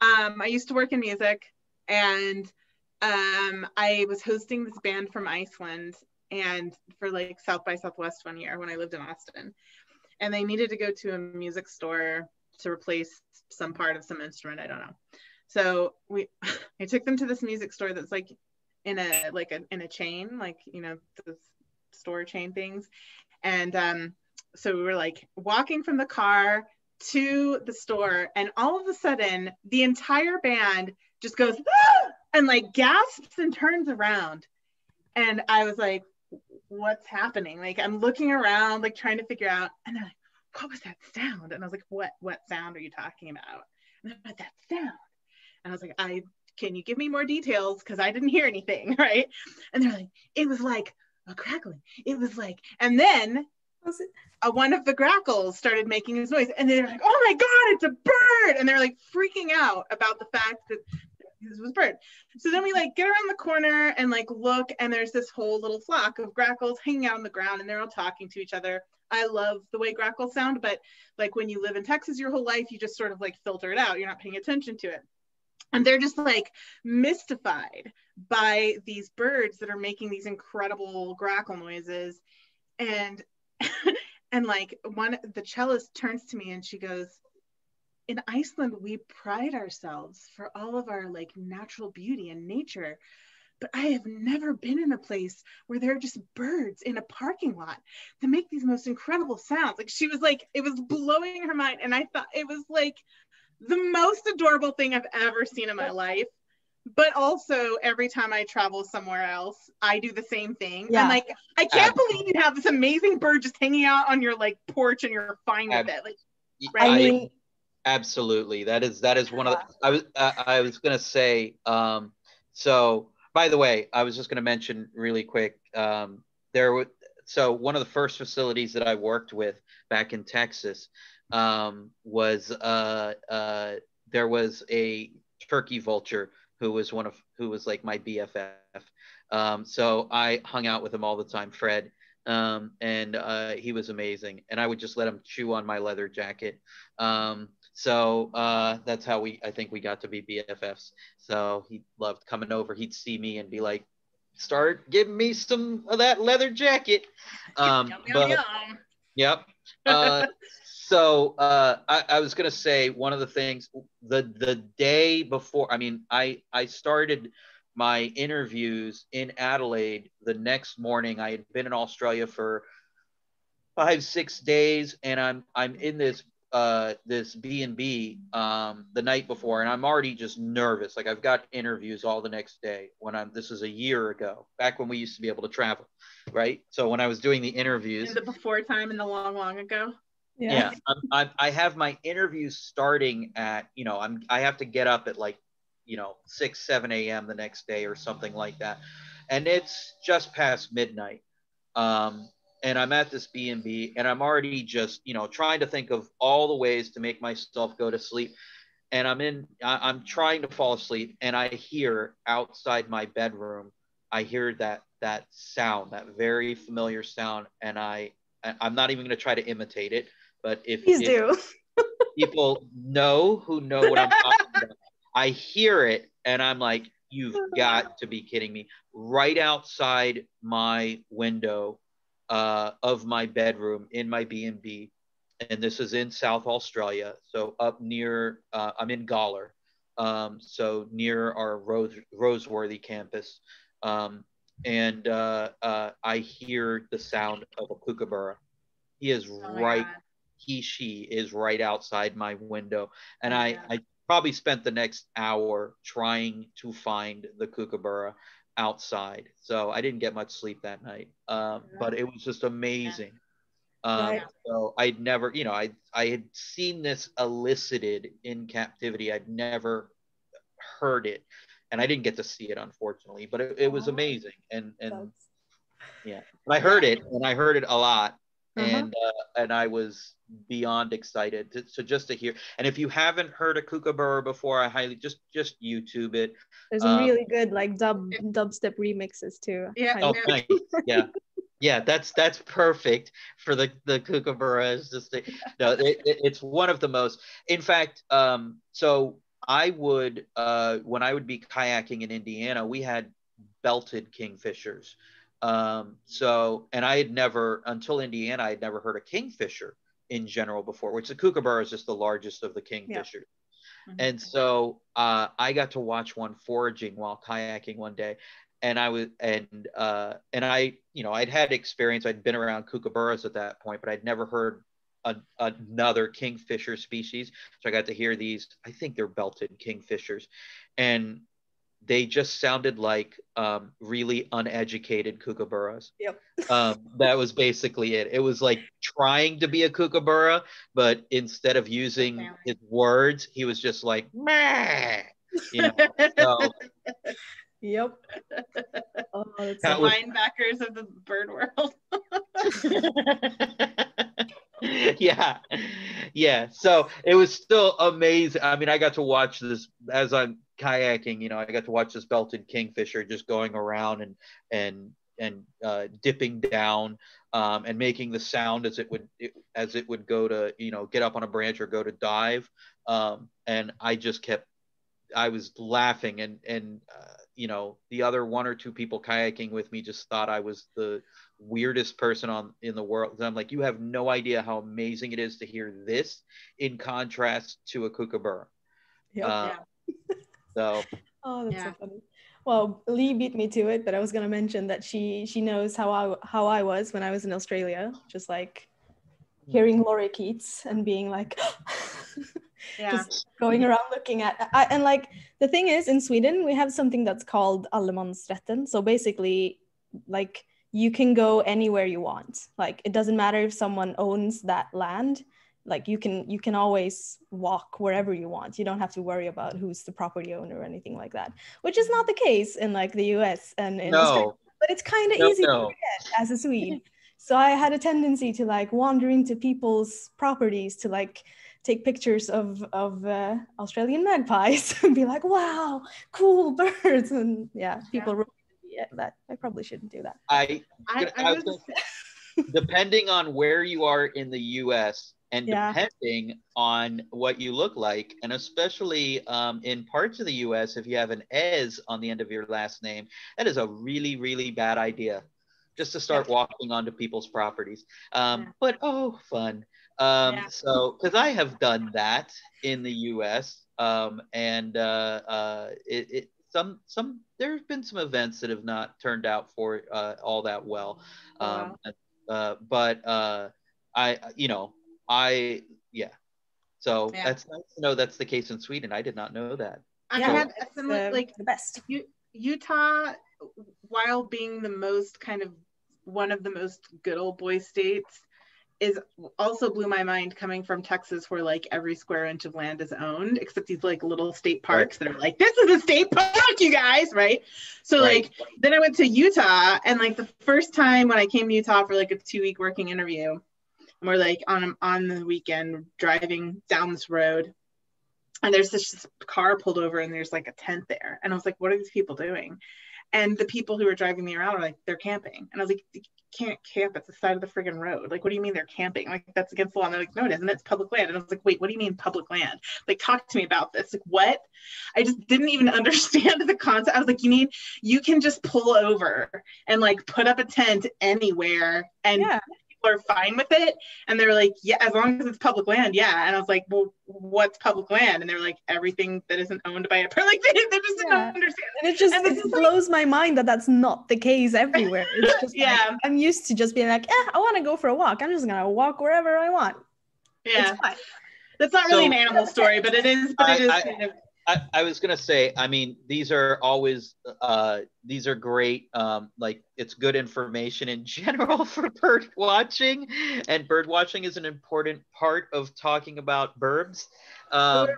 Um, I used to work in music, and um, I was hosting this band from Iceland, and for like South by Southwest one year when I lived in Austin, and they needed to go to a music store to replace some part of some instrument. I don't know. So we, *laughs* I took them to this music store that's like in a like a in a chain, like you know the store chain things, and um, so we were like walking from the car to the store and all of a sudden the entire band just goes "Ah!" And like gasps and turns around. And i was like what's happening? Like i'm looking around like trying to figure out. And they're like what was that sound? And i was like what what sound are you talking about? And they're like that sound? And i was like i can you give me more details? Because i didn't hear anything *laughs* right? And they're like it was like a crackling. It was like and then Was it- uh, one of the grackles started making this noise. And they're like oh my god it's a bird! And they're like freaking out about the fact that this was bird. So then we mm-hmm. like get around the corner and like look and there's this whole little flock of grackles hanging out on the ground and they're all talking to each other. I love the way grackles sound but like when you live in texas your whole life you just sort of like filter it out. You're not paying attention to it. And they're just like mystified by these birds that are making these incredible grackle noises. And *laughs* and like one the cellist turns to me and she goes in iceland we pride ourselves for all of our like natural beauty and nature but i have never been in a place where there are just birds in a parking lot that make these most incredible sounds like she was like it was blowing her mind and i thought it was like the most adorable thing i've ever seen in my life but also every time I travel somewhere else, I do the same thing. Yeah. I'm like, I can't believe you have this amazing bird just hanging out on your like porch and you're fine with Ab- it. Like, I Right. mean, Absolutely. That is that is one of the, I was uh, I was gonna say um so by the way I was just gonna mention really quick um there was so one of the first facilities that I worked with back in Texas um was uh uh there was a turkey vulture who was one of who was like my BFF um so I hung out with him all the time Fred um and uh he was amazing and I would just let him chew on my leather jacket. Um so uh, that's how we, I think we got to be BFFs. So he loved coming over. He'd see me and be like, start giving me some of that leather jacket. *laughs* Um, Yum, but, yum. Yep. Uh, *laughs* so uh, I, I was gonna say one of the things the the day before. I mean, I I started my interviews in Adelaide the next morning. I had been in Australia for five six days, and I'm I'm in this uh this B and B um the night before, and I'm already just nervous. Like I've got interviews all the next day. When I'm this is a year ago, back when we used to be able to travel, right? So when I was doing the interviews, In the before time and the long, long ago. yeah, I'm, I'm, I have my interviews starting at you know I'm I have to get up at like you know six seven a.m. the next day or something like that, and it's just past midnight. Um, and I'm at this B and B, and I'm already just you know trying to think of all the ways to make myself go to sleep. And I'm in, I, I'm trying to fall asleep, and I hear outside my bedroom, I hear that that sound, that very familiar sound, and I, I- I'm not even going to try to imitate it, but if, Please if do. *laughs* people know who know what I'm talking about, I hear it, and I'm like, you've *laughs* got to be kidding me! Right outside my window uh, of my bedroom in my B and this is in South Australia, so up near uh, I'm in Gawler, um, so near our Rose Roseworthy campus, um, and uh, uh, I hear the sound of a kookaburra. He is Oh right. God. He she is right outside my window, and I I probably spent the next hour trying to find the kookaburra outside. So I didn't get much sleep that night. Um, but it was just amazing. Um, Right. So I'd never, you know, I I had seen this elicited in captivity. I'd never heard it, and I didn't get to see it unfortunately. But it, it was amazing, and and yeah, and I heard it, and I heard it a lot, Uh-huh. and uh, and I was beyond excited to, so just to hear. And if you haven't heard a kookaburra before, I highly just just YouTube it. There's Um, really good like dub dubstep remixes too. Yeah. Oh, Yeah. thanks. Yeah. Yeah, that's that's perfect for the the kookaburra. Is just the, no, it, it- it's one of the most. In fact, um, so I would uh, when I would be kayaking in Indiana, we had belted kingfishers. Um, so and I had never until Indiana, I had never heard a kingfisher in general before, which the kookaburra is just the largest of the kingfishers. Mhm. And so uh, I got to watch one foraging while kayaking one day, and I was and uh, and I you know I'd had experience. I'd been around kookaburras at that point, but I'd never heard a, another kingfisher species. So I got to hear these. I think they're belted kingfishers, and they just sounded like um, really uneducated kookaburras. Yep. um, that was basically it. It was like trying to be a kookaburra, but instead of using Sound. his words, he was just like, Meh! you know. So Yep. *laughs* Oh, that's That so was- Linebackers of the bird world. *laughs* *laughs* *laughs* yeah. Yeah. So it was still amazing. I mean i got to watch this as i'm kayaking you know i got to watch this belted kingfisher just going around and and and uh, dipping down um, and making the sound as it would it, as it would go to you know get up on a branch or go to dive. Um, and i just kept i was laughing and and uh, you know the other one or two people kayaking with me just thought i was the weirdest person on in the world. And I'm like, you have no idea how amazing it is to hear this in contrast to a kookaburra. Yep. Uh, *laughs* So Oh, that's Yeah. so funny. Well, Lee beat me to it, but I was gonna mention that she she knows how I how I was when I was in Australia, just like hearing lorikeets and being like *laughs* Yeah. just going around looking at I, and like the thing is in Sweden we have something that's called allemansrätten. So basically like you can go anywhere you want. Like it doesn't matter if someone owns that land. Like you can you can always walk wherever you want. You don't have to worry about who's the property owner or anything like that, which is not the case in like the US and in Australia. But it's kind of no, easy to forget as a Swede. So I had a tendency to like wander into people's properties to like take pictures of of uh, Australian magpies *laughs* and be like, "Wow, cool *laughs* birds!" And yeah, people reminded me of that I probably shouldn't do that. I I, I I was was *laughs* depending on where you are in the U.S. and Yeah. depending on what you look like, and especially um, in parts of the U.S., if you have an "es" on the end of your last name, that is a really, really bad idea. Just to start walking onto people's properties. Um, Yeah. But oh, fun. Um, Yeah. So, because I have done that in the U.S. Um, and uh, uh, it, it some some there have been some events that have not turned out for uh, all that well. Oh, Um, uh, but uh, I you know I yeah. So Yeah. that's nice to know that's the case in Sweden. I did not know that. I Yeah, had a it's, similar, uh, like the best. Utah, while being the most kind of one of the most good old boy states, is also blew my mind coming from Texas, where like every square inch of land is owned, except these like little state parks that are like, this is a state park, you guys, right? So Right. like then I went to Utah, and like the first time when I came to Utah for like a two week working interview, and we're like on on the weekend driving down this road, and there's this car pulled over and there's like a tent there and i was like what are these people doing and the people who were driving me around were like they're camping and i was like can't camp at the side of the friggin' road. Like what do you mean they're camping? Like that's against the law. And they're like no it isn't. It's public land. And i was like wait what do you mean public land? Like talk to me about this. Like what? I just didn't even *laughs* understand the concept. I was like you need you can just pull over and like put up a tent anywhere and Yeah. People are fine with it and they're like yeah as long as it's public land yeah and i was like well what's public land and they're like everything that isn't owned by a person *laughs* like they, they just didn't understand And it just And it it's just like- blows my mind that that's not the case everywhere. It's *laughs* just like, Yeah. I'm used to just being like, eh, I want to go for a walk. I'm just gonna walk wherever I want. yeah It's fine. that's not really So- an animal story but it is but it I- is I- kind of I, I was gonna say, I mean, these are always uh, these are great. Um, like it's good information in *laughs* general for bird watching, and bird watching is an important part of talking about birds. Um,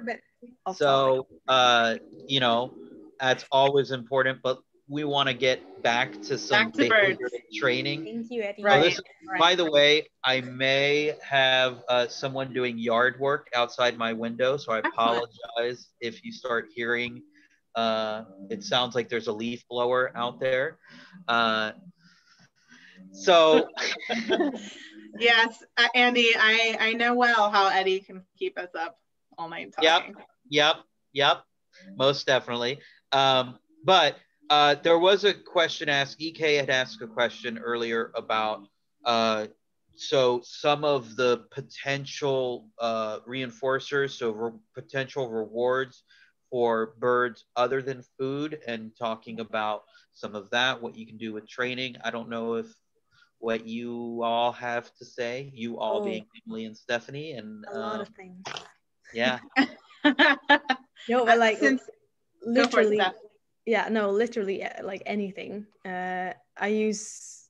so uh, you know, that's always important. But we want to get back to some Back to training. Thank you, Eddie. Oh, Right. By the way, I may have uh, someone doing yard work outside my window, so I apologize if you start hearing. Uh, it sounds like there's a leaf blower out there. Uh, so, *laughs* yes uh, andy i i know well how eddie can keep us up all night Yep. talking yep, yep, most definitely. Um, but uh, there was a question asked. Ek had asked a question earlier about uh, so some of the potential uh, reinforcers, so re- potential rewards for birds other than food, and talking about some of that, what you can do with training. I don't know if what you all have to say, you all Oh. being Emily and Stephanie, and a lot uh, of things. yeah, *laughs* No, but like Since- Go for it, literally, Steph. Yeah, no, literally, uh, like anything. Uh, I use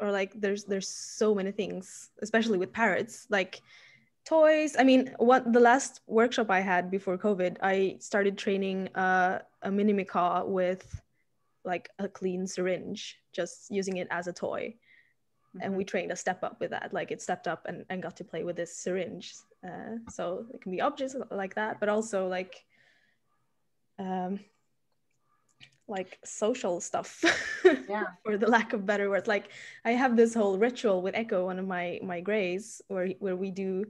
or like there's there's so many things, especially with parrots, like toys. I mean, what the last workshop I had before COVID, I started training uh, a mini macaw with like a clean syringe, just using it as a toy. And we trained a step up with that. Like it stepped up and, and got to play with this syringe. Uh, so it can be objects like that, but also like um, like social stuff *laughs* Yeah. for the lack of better words. Like i have this whole ritual with echo one of my my grays where where we do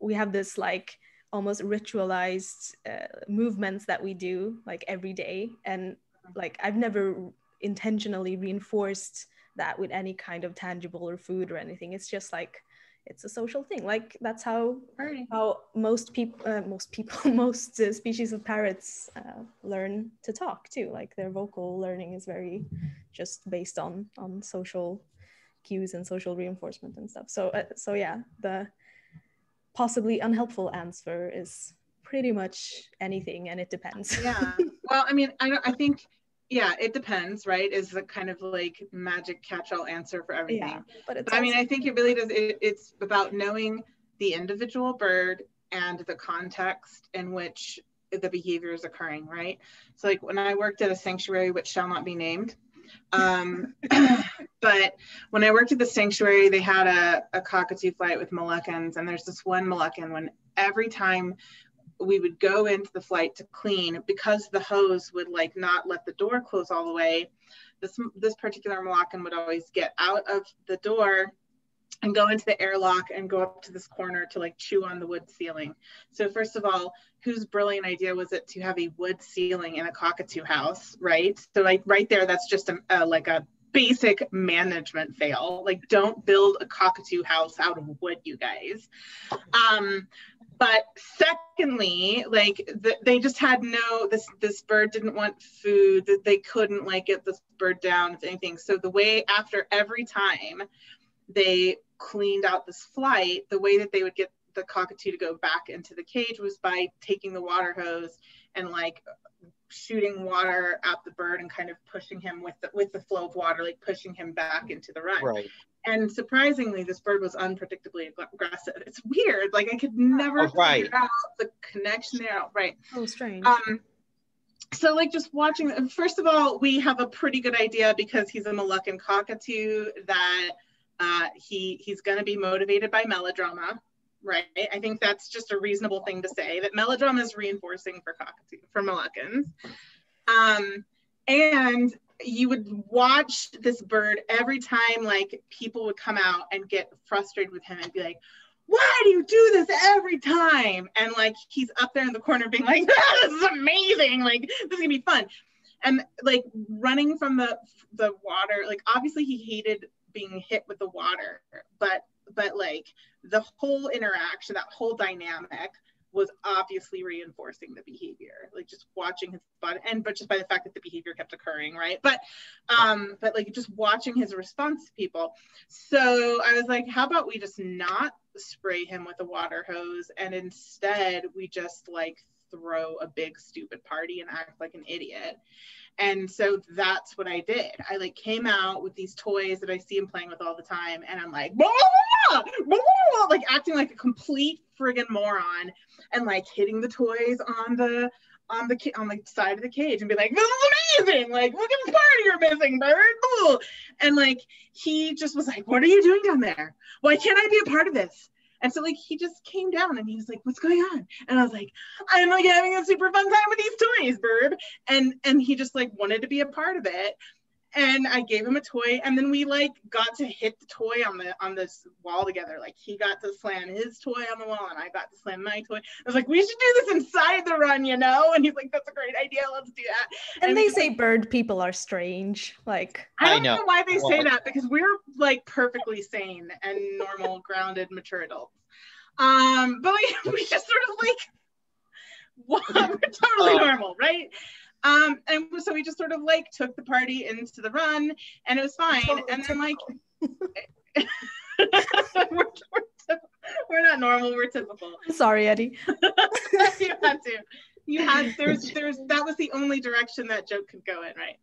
we have this like almost ritualized uh, movements that we do like every day. And like i've never intentionally reinforced that with any kind of tangible or food or anything. It's just like it's a social thing. Like that's how Alrighty. how most people uh, most people *laughs* most uh, species of parrots uh, learn to talk too. Like their vocal learning is very just based on on social cues and social reinforcement and stuff. So uh, so yeah the possibly unhelpful answer is pretty much anything and it depends. Yeah. *laughs* Well i mean i don't i think yeah it depends right? Is the kind of like magic catch-all answer for everything. Yeah but it's but i mean i think it really does it, it's about knowing the individual bird and the context in which the behavior is occurring right? So like when i worked at a sanctuary which shall not be named um, *coughs* but when i worked at the sanctuary they had a, a cockatoo flight with moluccans and there's this one moluccan when every time we would go into the flight to clean because the hose would like not let the door close all the way this this particular Moluccan would always get out of the door and go into the airlock and go up to this corner to like chew on the wood ceiling. So first of all, whose brilliant idea was it to have a wood ceiling in a cockatoo house, right? So like right there, that's just a, a uh, like a basic management fail. Like don't build a cockatoo house out of wood, you guys. Um, but secondly like the, they just had no this this bird didn't want food that they couldn't like get this bird down with anything so the way after every time they cleaned out this flight, the way that they would get the cockatoo to go back into the cage was by taking the water hose and like shooting water at the bird and kind of pushing him with the with the flow of water, like pushing him back into the run. Right. And surprisingly, this bird was unpredictably aggressive. It's weird. Like I could never oh, right. figure out the connection there. Right. Oh, strange. Um, so like just watching first of all we have a pretty good idea because he's a moluccan cockatoo that uh, he he's going to be motivated by melodrama, right? I think that's just a reasonable thing to say that melodrama is reinforcing for cockatoo for Moluccans. Um, and you would watch this bird every time like people would come out and get frustrated with him and be like why do you do this every time and like he's up there in the corner being like *laughs* this is amazing like this is gonna be fun and like running from the the water like obviously he hated being hit with the water but but like the whole interaction that whole dynamic was obviously reinforcing the behavior like just watching his body and but just by the fact that the behavior kept occurring right? But um but like just watching his response to people. So i was like how about we just not spray him with a water hose and instead we just like throw a big stupid party and act like an idiot and so that's what I did. I like came out with these toys that I see him playing with all the time, and I'm like, blah, blah, blah, like acting like a complete friggin' moron, and like hitting the toys on the on the on the side of the cage and be like, "This is amazing! Like, look at this party you're missing, bird!" And like he just was like, "What are you doing down there? Why can't I be a part of this?" And so like he just came down and he was like, "What's going on?" And I was like, "I'm like having a super fun time with these toys, bird." And and he just like wanted to be a part of it. And I gave him a toy, and then we like got to hit the toy on the on this wall together. Like he got to slam his toy on the wall, and I got to slam my toy. I was like, "We should do this inside the run, you know?" And he's like, "That's a great idea. Let's do that." And, and they say like, bird people are strange. Like I don't I know. know. why they say that because we're like perfectly sane and normal, *laughs* grounded, mature adults. Um, but we, *laughs* we just sort of like, *laughs* we're totally oh. normal, right? Um, and so we just sort of like took the party into the run and it was fine. Totally and then like, *laughs* we're, we're, we're, not normal, we're typical. Sorry, Eddie. *laughs* you had to. You had, there's, there's, that was the only direction that joke could go in, right?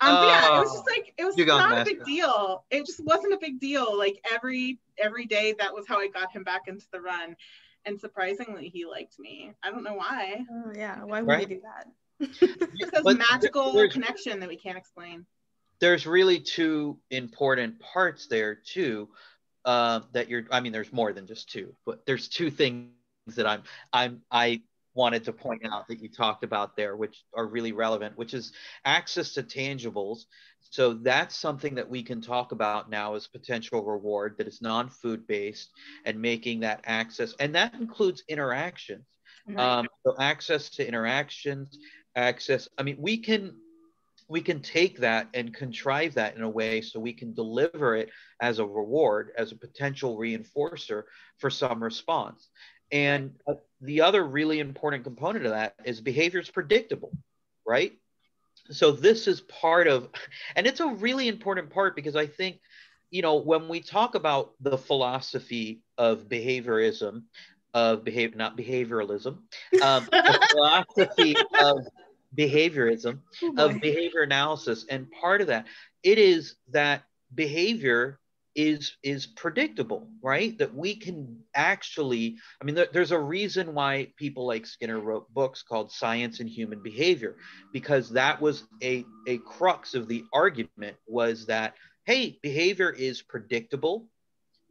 Um, oh, yeah, it was just like it was not a big deal. It just wasn't a big deal. Like every every day, that was how I got him back into the run, and surprisingly, he liked me. I don't know why. Oh yeah, why would right? he do that? *laughs* just this magical connection that we can't explain. There's really two important parts there too. Uh, that you're. I mean, there's more than just two, but there's two things that I'm. I'm. I wanted to point out that you talked about there, which are really relevant, which is access to tangibles. So that's something that we can talk about now as potential reward that is non-food based and making that access, and that includes interactions. Mm-hmm. Um, so access to interactions, access. I mean, we can we can take that and contrive that in a way so we can deliver it as a reward, as a potential reinforcer for some response. And uh, the other really important component of that is behavior is predictable, right? So this is part of, and it's a really important part because I think, you know, when we talk about the philosophy of behaviorism, of behavior, not behavioralism, um, the *laughs* philosophy of behaviorism, oh of behavior analysis, and part of that, it is that behavior is is predictable right? That we can actually i mean there's a reason why people like skinner wrote books called science and human behavior because that was a a crux of the argument was that hey behavior is predictable.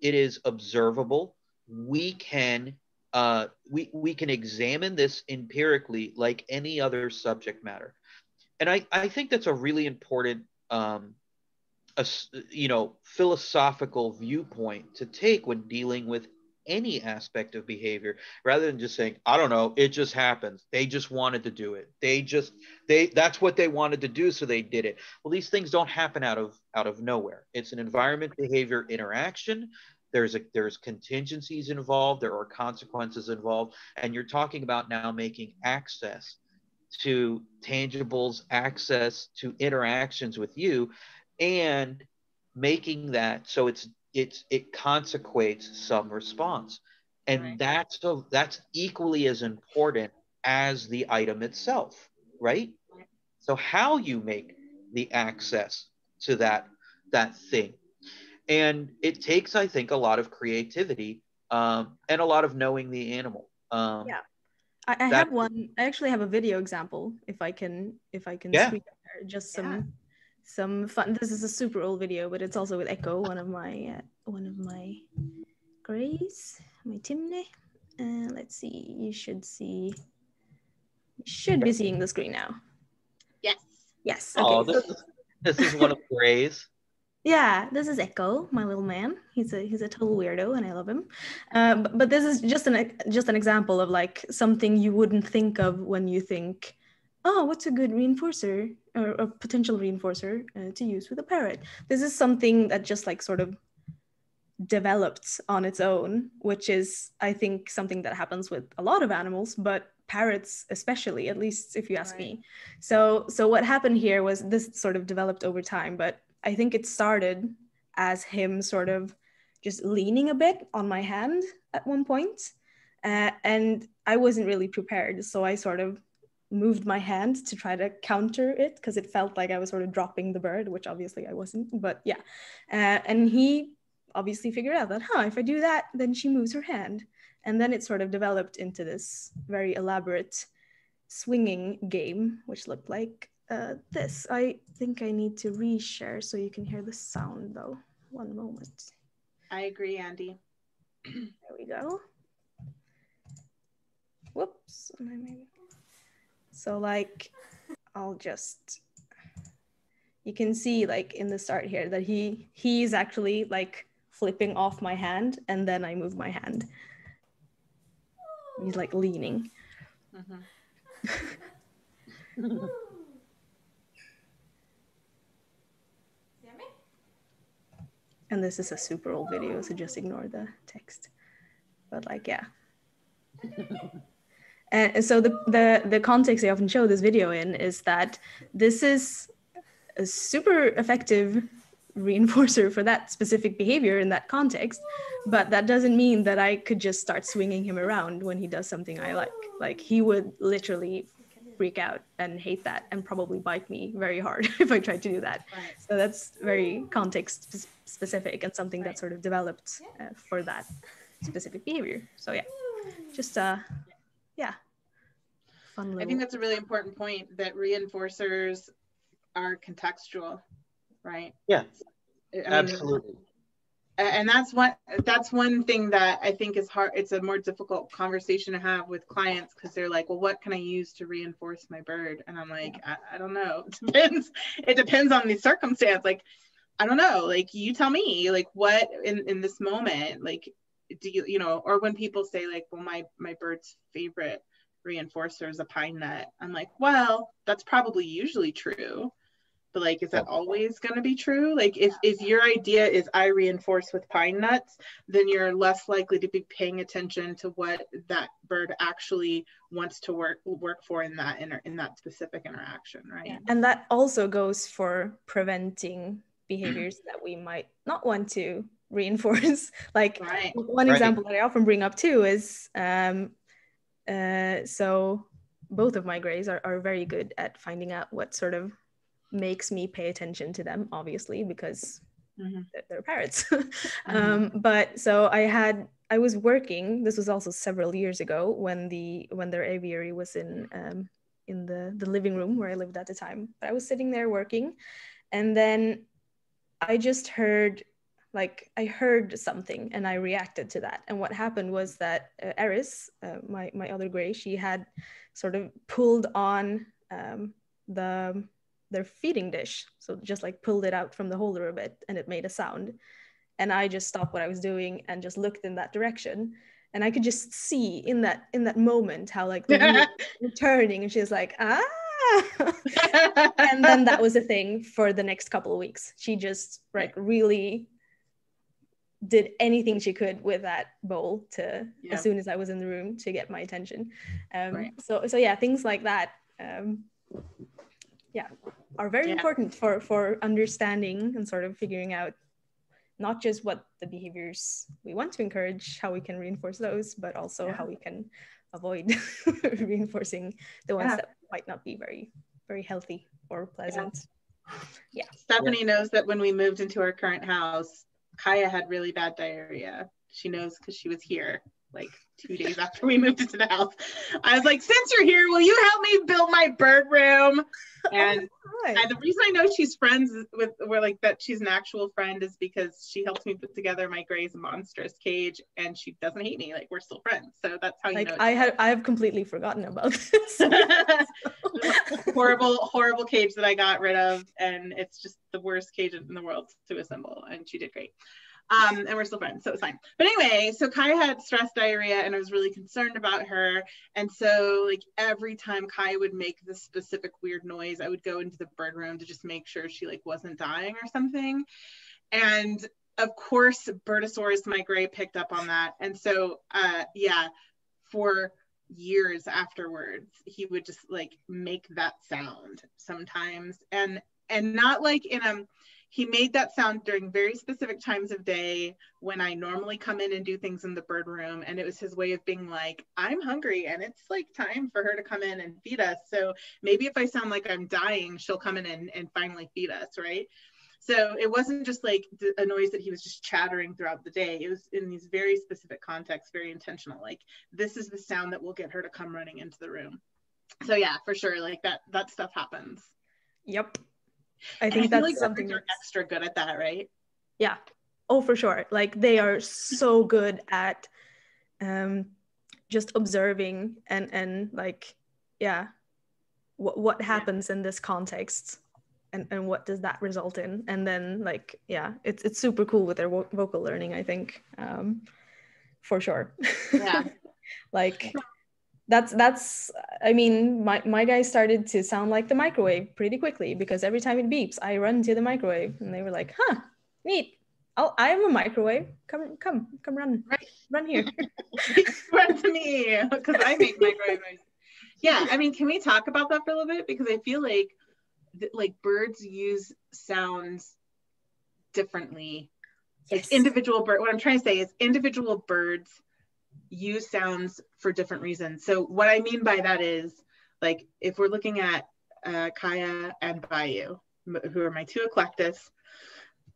It is observable. We can uh, we, we can examine this empirically like any other subject matter. And i, I think that's a really important um, a you know philosophical viewpoint to take when dealing with any aspect of behavior rather than just saying i don't know it just happens. They just wanted to do it. They just they that's what they wanted to do so they did it. Well these things don't happen out of out of nowhere. It's an environment behavior interaction there's a there's contingencies involved there are consequences involved and you're talking about now making access to tangibles access to interactions with you and making that so it's it's it consequates some response. And right. that's so that's equally as important as the item itself right. So how you make the access to that that thing and it takes i think a lot of creativity um, and a lot of knowing the animal um, yeah i, I that, have one i actually have a video example if i can if i can yeah. speak there. just some yeah. some fun this is a super old video but it's also with echo one of my uh, one of my grays my Timneh and uh, let's see you should see you should be seeing the screen now yes yes okay. oh this, is, this is one of grays yeah, this is Echo, my little man. He's a he's a total weirdo, and I love him. Uh, but, but this is just an just an example of like something you wouldn't think of when you think, oh, what's a good reinforcer or a potential reinforcer uh, to use with a parrot? This is something that just like sort of developed on its own, which is I think something that happens with a lot of animals, but parrots especially at least if you ask right. me so so what happened here was this sort of developed over time but I think it started as him sort of just leaning a bit on my hand at one point. Uh, and I wasn't really prepared. So I sort of moved my hand to try to counter it because it felt like I was sort of dropping the bird, which obviously I wasn't. But yeah. Uh, and he obviously figured out that, huh, if I do that, then she moves her hand. And then it sort of developed into this very elaborate swinging game, which looked like uh, this. I think I need to reshare so you can hear the sound though. One moment. I agree, Andy. there we go. Whoops. So like, I'll just, you can see like in the start here that he, he's actually like flipping off my hand and then I move my hand. He's like leaning. Mm-hmm. *laughs* *laughs* and this is a super old video so just ignore the text. But like yeah. *laughs* And so the, the the context i often show this video in is that this is a super effective reinforcer for that specific behavior in that context but that doesn't mean that i could just start swinging him around when he does something i like. Like he would literally freak out and hate that and probably bite me very hard *laughs* if I tried to do that. So that's very context specific and something right. that sort of developed uh, for that specific behavior. So yeah, just uh, yeah, fun. Little... I think that's a really important point that reinforcers are contextual, right? Yeah, I mean, absolutely. and that's one that's one thing that i think is hard it's a more difficult conversation to have with clients because they're like well what can i use to reinforce my bird? And i'm like I, I, don't know. *laughs* It depends it depends on the circumstance. Like i don't know like you tell me like what in in this moment like do you you know or when people say like well my my bird's favorite reinforcer is a pine nut i'm like well that's probably usually true but like is that always going to be true like if, if your idea is i reinforce with pine nuts then you're less likely to be paying attention to what that bird actually wants to work work for in that inter, in that specific interaction right yeah. and that also goes for preventing behaviors *clears throat* that we might not want to *laughs* reinforce *laughs* like right. one right. example that i often bring up too is um uh so both of my grays are, are very good at finding out what sort of makes me pay attention to them, obviously, because mm-hmm. they're, they're, parrots. *laughs* mm-hmm. um, but so I had, I was working. This was also several years ago when the when their aviary was in um, in the the living room where I lived at the time. But I was sitting there working, and then I just heard like I heard something and I reacted to that. And what happened was that uh, Eris, uh, my my other gray, she had sort of pulled on um, the their feeding dish. So just like pulled it out from the holder a bit and it made a sound. And I just stopped what I was doing and just looked in that direction. And I could just see in that in that moment how like the *laughs* turning and she was like, ah. *laughs* and then that was a thing for the next couple of weeks. She just like really did anything she could with that bowl to yeah. as soon as I was in the room to get my attention. Um, right. So so yeah, things like that. Um, yeah, are very yeah. important for for understanding and sort of figuring out not just what the behaviors we want to encourage, how we can reinforce those, but also yeah. how we can avoid *laughs* reinforcing the ones that might not be very very healthy or pleasant. Yeah. Stephanie knows that when we moved into our current house, Kaya had really bad diarrhea. She knows because she was here like two days after we moved into the house. I was like, since you're here, will you help me build my bird room? *laughs* And, oh, and the reason I know she's friends with, we're like that she's an actual friend is because she helped me put together my Gray's monstrous cage and she doesn't hate me. Like we're still friends. So that's how you like, know. I have I have completely forgotten about *laughs* this. horrible, horrible cage that I got rid of. And it's just the worst cage in the world to assemble. And she did great. Um, and we're still friends, so it's fine. But anyway, so Kai had stress diarrhea and I was really concerned about her. And so like every time Kai would make this specific weird noise, I would go into the bird room to just make sure she like wasn't dying or something. And of course, Bertosaurus, my gray, picked up on that. And so uh yeah, for years afterwards, he would just like make that sound sometimes. And and not like in a he made that sound during very specific times of day when I normally come in and do things in the bird room. And it was his way of being like, I'm hungry and it's like time for her to come in and feed us. So maybe if I sound like I'm dying, she'll come in and, and finally feed us, right? So it wasn't just like a noise that he was just chattering throughout the day. It was in these very specific contexts, very intentional. Like this is the sound that will get her to come running into the room. So yeah, for sure, like that that stuff happens. Yep. I think I that's like something that's extra good at that, right? Yeah. Oh, for sure. Like they are so good at um just observing and and like yeah what what happens yeah. in this context and and what does that result in and then like yeah it's it's super cool with their vo- vocal learning i think um for sure yeah *laughs* like that's that's i mean my, my guy started to sound like the microwave pretty quickly because every time it beeps i run to the microwave. And they were like huh neat. Oh i'm a microwave. Come come come run. Right. run here. *laughs* Run to me because i make microwave noise. Yeah i mean can we talk about that for a little bit? Because i feel like like birds use sounds differently. Yes. like individual bird what i'm trying to say is individual birds use sounds for different reasons. So what I mean by that is like if we're looking at uh, Kaya and Bayou, who are my two eclectus,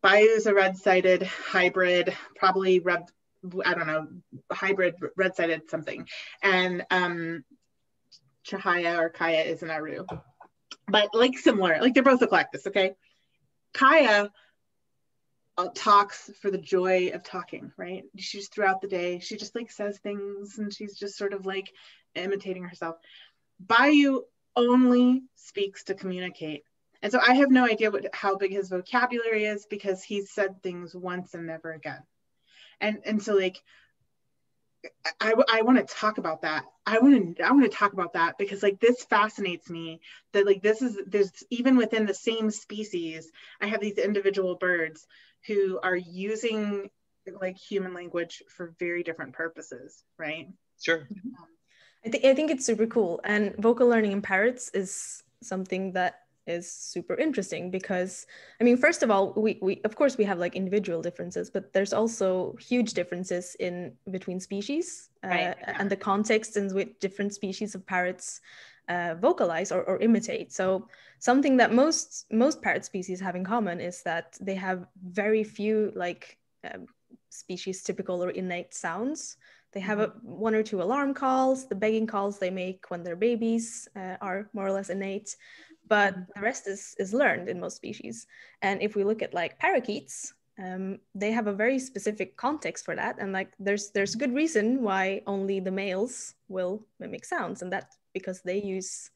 Bayou is a red-sided hybrid, probably red, I don't know, hybrid red-sided something. And um, Chahaya or Kaya is an Aru. But like similar, like they're both eclectus, okay? Kaya uh, talks for the joy of talking, right? She's throughout the day, she just like says things and she's just sort of like imitating herself. Bayou only speaks to communicate. And so I have no idea what how big his vocabulary is because he's said things once and never again. And and so like I, I want to talk about that. I want to I want to talk about that because like this fascinates me that like this is there's even within the same species I have these individual birds who are using like human language for very different purposes, right? Sure. I think I think it's super cool, and vocal learning in parrots is something that is super interesting because I mean, first of all, we, we of course we have like individual differences, but there's also huge differences in between species uh, right, yeah. and the context in which different species of parrots uh, vocalize or, or imitate. So something that most most parrot species have in common is that they have very few like um, species typical or innate sounds. They have a, mm-hmm. one or two alarm calls. The begging calls they make when they're babies uh, are more or less innate, but mm-hmm. the rest is is learned in most species. And if we look at like parakeets, um, they have a very specific context for that, and like there's there's good reason why only the males will mimic sounds, and that's because they use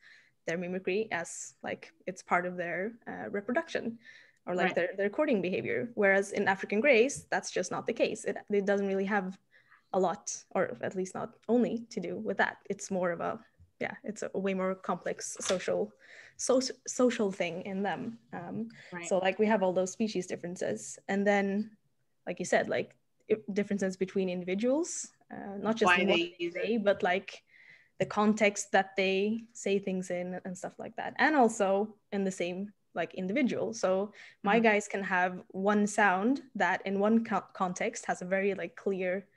their mimicry as like it's part of their uh, reproduction or like Right. their, their courting behavior. Whereas in African grays, that's just not the case. It, it doesn't really have a lot, or at least not only to do with that. It's more of a, yeah, it's a way more complex social, so, social thing in them. Um, Right. so like we have all those species differences, and then, like you said, like differences between individuals, uh, not just Why they it. but like the context that they say things in and stuff like that, and also in the same like individual. So my Mhm. guys can have one sound that in one co- context has a very like clear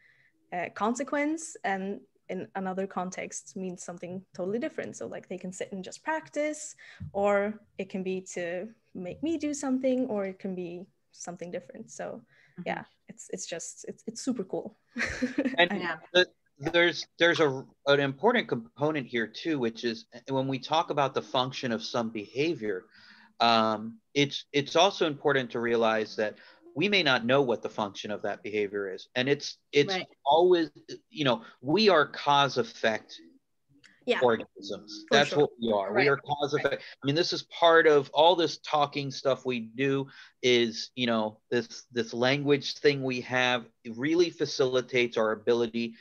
uh, consequence and in another context means something totally different so like they can sit and just practice or it can be to make me do something or it can be something different so Mhm. yeah it's it's just it's, it's super cool *laughs* And I- Yeah. the, there's there's a an important component here too, which is when we talk about the function of some behavior, um, it's it's also important to realize that we may not know what the function of that behavior is, and it's it's Right. always you know we are cause effect yeah organisms. For That's sure. what we are. Right. We are cause effect. I mean, this is part of all this talking stuff we do. Is you know this this language thing we have really facilitates our ability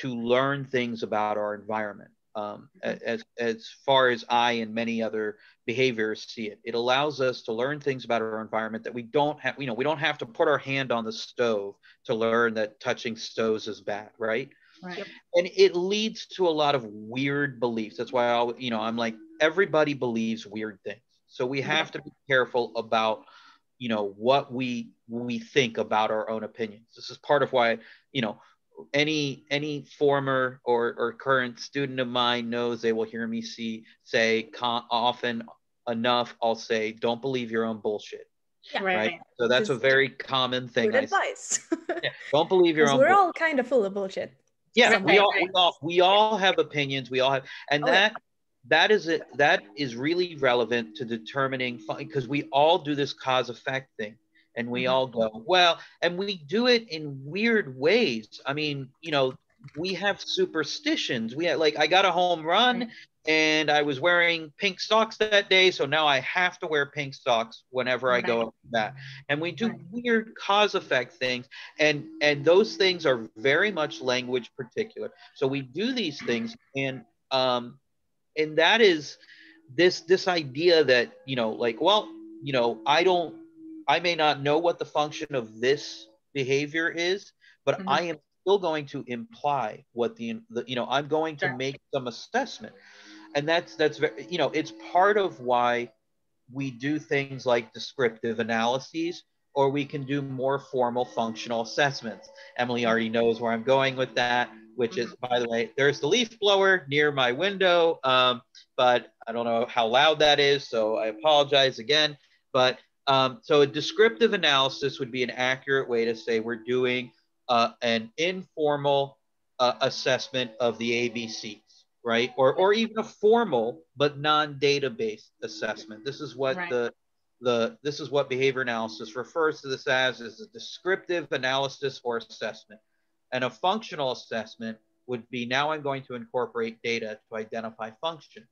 to learn things about our environment. Um, Mhm. as as far as I and many other behaviors see it, it allows us to learn things about our environment that we don't have. You know, we don't have to put our hand on the stove to learn that touching stoves is bad, right? Right. and it leads to a lot of weird beliefs that's why i you know i'm like everybody believes weird things so we have to be careful about you know what we we think about our own opinions this is part of why you know any any former or or current student of mine knows they will hear me see say con- often enough i'll say don't believe your own bullshit Yeah. Right. right so that's a very common thing good advice *laughs* Yeah, don't believe your own we're bullshit. all kind of full of bullshit yeah Right, we all right. we all we all have opinions we all have and Oh, yeah. that that is it that is really relevant to determining because we all do this cause effect thing and we Mhm. all go well and we do it in weird ways. I mean you know we have superstitions. We have like i got a home run and i was wearing pink socks that day so now i have to wear pink socks whenever i go up to bat. And we do Right. weird cause effect things and and those things are very much language particular. So we do these things and um and that is this this idea that you know like well you know i don't i may not know what the function of this behavior is but Mhm. i am still going to imply what the, the you know i'm going to Sure. make some assessment. And that's that's very you know it's part of why we do things like descriptive analyses or we can do more formal functional assessments. Emily already knows where i'm going with that which is by the way there's the leaf blower near my window um, but i don't know how loud that is so i apologize again. But um, so a descriptive analysis would be an accurate way to say we're doing uh, an informal uh, assessment of the abcs right? Or, or even a formal but non-database assessment. This is what Right. the the this is what behavior analysis refers to this as is a descriptive analysis or assessment. And a functional assessment would be now i'm going to incorporate data to identify function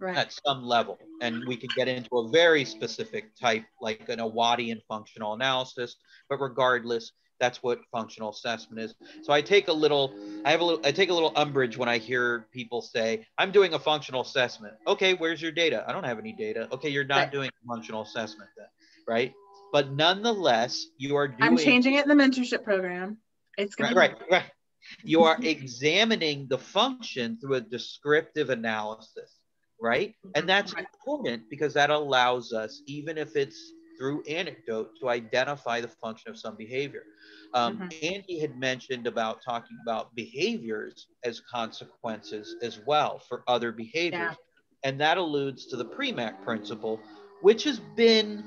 Right. at some level and we can get into a very specific type like an Iwatian functional analysis but regardless that's what functional assessment is so i take a little i have a little i take a little umbrage when i hear people say i'm doing a functional assessment okay where's your data i don't have any data okay you're not Right. doing a functional assessment then right but nonetheless you are doing I'm changing it in the mentorship program. It's gonna right, right, right. You are examining the function through a descriptive analysis, right? And that's Right. important because that allows us, even if it's through anecdote, to identify the function of some behavior. Um, Mhm. Andy had mentioned about talking about behaviors as consequences as well for other behaviors. And that alludes to the Premack principle, which has been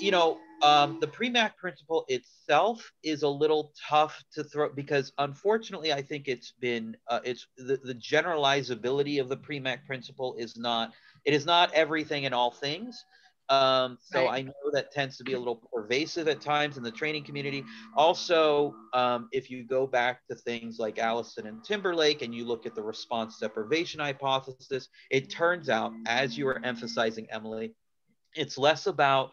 you know, um, the Premack principle itself is a little tough to throw because unfortunately, I think it's been uh, it's the, the generalizability of the Premack principle is not it is not everything in all things. Um, so Right. I know that tends to be a little pervasive at times in the training community. Also, um, if you go back to things like Allison and Timberlake and you look at the response deprivation hypothesis, it turns out, as you were emphasizing, Emily, it's less about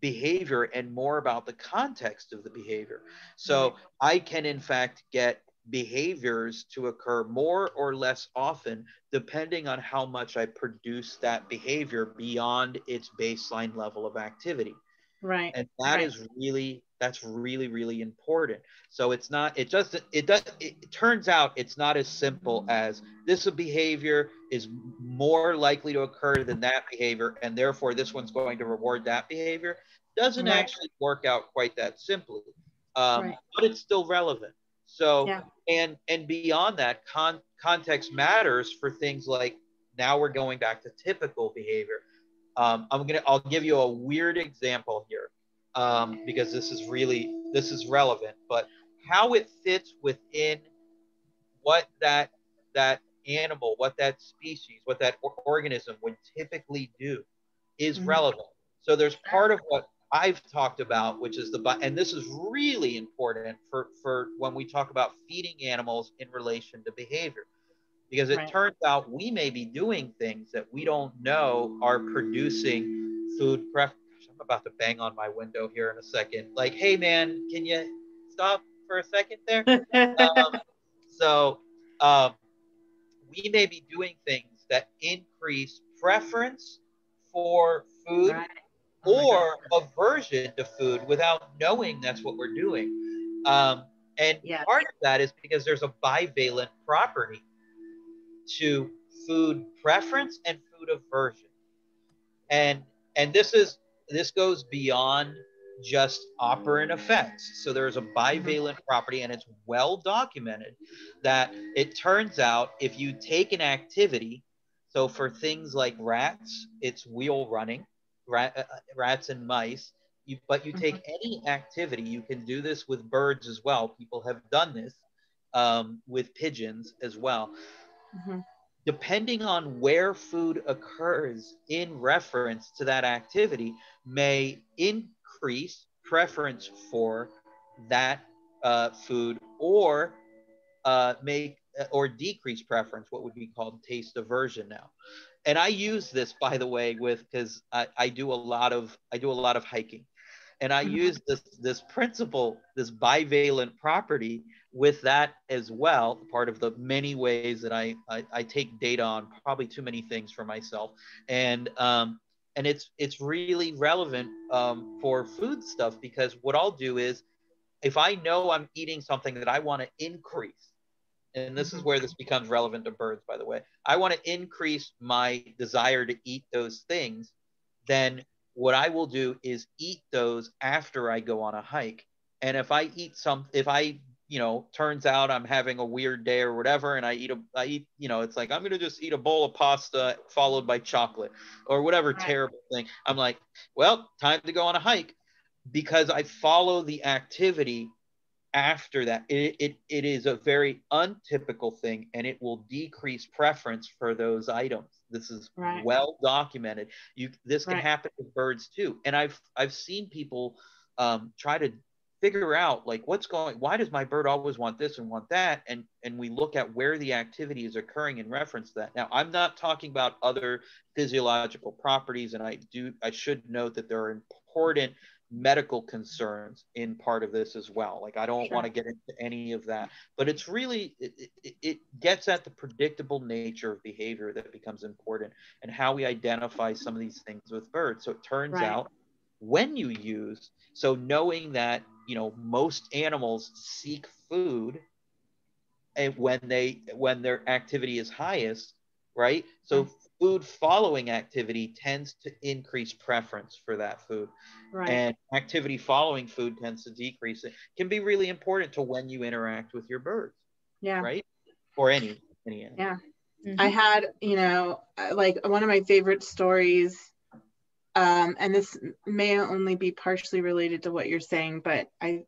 behavior and more about the context of the behavior. So I can, in fact, get behaviors to occur more or less often depending on how much I produce that behavior beyond its baseline level of activity. Right. And that Right. is really that's really really important. So it's not it doesn't it does it turns out it's not as simple as this behavior is more likely to occur than that behavior and therefore this one's going to reward that behavior doesn't Right. actually work out quite that simply. Um, Right. but it's still relevant. So Yeah. and and beyond that con- context matters for things like now we're going back to typical behavior um, i'm gonna i'll give you a weird example here um, because this is really this is relevant but how it fits within what that that animal what that species what that organism would typically do is Mhm. relevant so there's part of what I've talked about, which is the and this is really important for for when we talk about feeding animals in relation to behavior, because it Right. turns out we may be doing things that we don't know are producing food pref. About to bang on my window here in a second. Like, hey man, can you stop for a second there? *laughs* um, so um, we may be doing things that increase preference for food Right. Oh or aversion to food without knowing that's what we're doing. Um, and part of that is because there's a bivalent property to food preference and food aversion. And and this is this goes beyond just operant effects. So there's a bivalent property and it's well documented that it turns out if you take an activity, so for things like rats, it's wheel running rat, uh, rats and mice. You, but you take any activity, you can do this with birds as well. People have done this um, with pigeons as well. Mhm. Depending on where food occurs in reference to that activity, may increase preference for that uh, food or uh, make or decrease preference, what would be called taste aversion now. And I use this by the way with because I, I do a lot of I do a lot of hiking. And I Mhm. use this this principle this bivalent property with that as well part of the many ways that I I, I take data on probably too many things for myself. And um and it's it's really relevant um, for food stuff because what I'll do is if I know I'm eating something that I want to increase and this is Mhm. where this becomes relevant to birds by the way i want to increase my desire to eat those things then what i will do is eat those after i go on a hike and if i eat some if i you know turns out i'm having a weird day or whatever and i eat a i eat you know it's like i'm going to just eat a bowl of pasta followed by chocolate or whatever Right. terrible thing i'm like well time to go on a hike because i follow the activity after that it, it, it is a very untypical thing and it will decrease preference for those items this is Right. well documented you this can Right. happen with birds too and i've i've seen people um, try to figure out like what's going why does my bird always want this and want that and and we look at where the activity is occurring in reference to that now i'm not talking about other physiological properties and i do i should note that there are important medical concerns in part of this as well like i don't Sure. want to get into any of that but it's really it, it, it gets at the predictable nature of behavior that becomes important and how we identify some of these things with birds so it turns Right. out when you use so knowing that you know most animals seek food and when they when their activity is highest right so food following activity tends to increase preference for that food Right. and activity following food tends to decrease it can be really important to when you interact with your birds yeah. right or any any animal. Yeah. Mhm. I had, you know, like one of my favorite stories, um, and this may only be partially related to what you're saying, but I,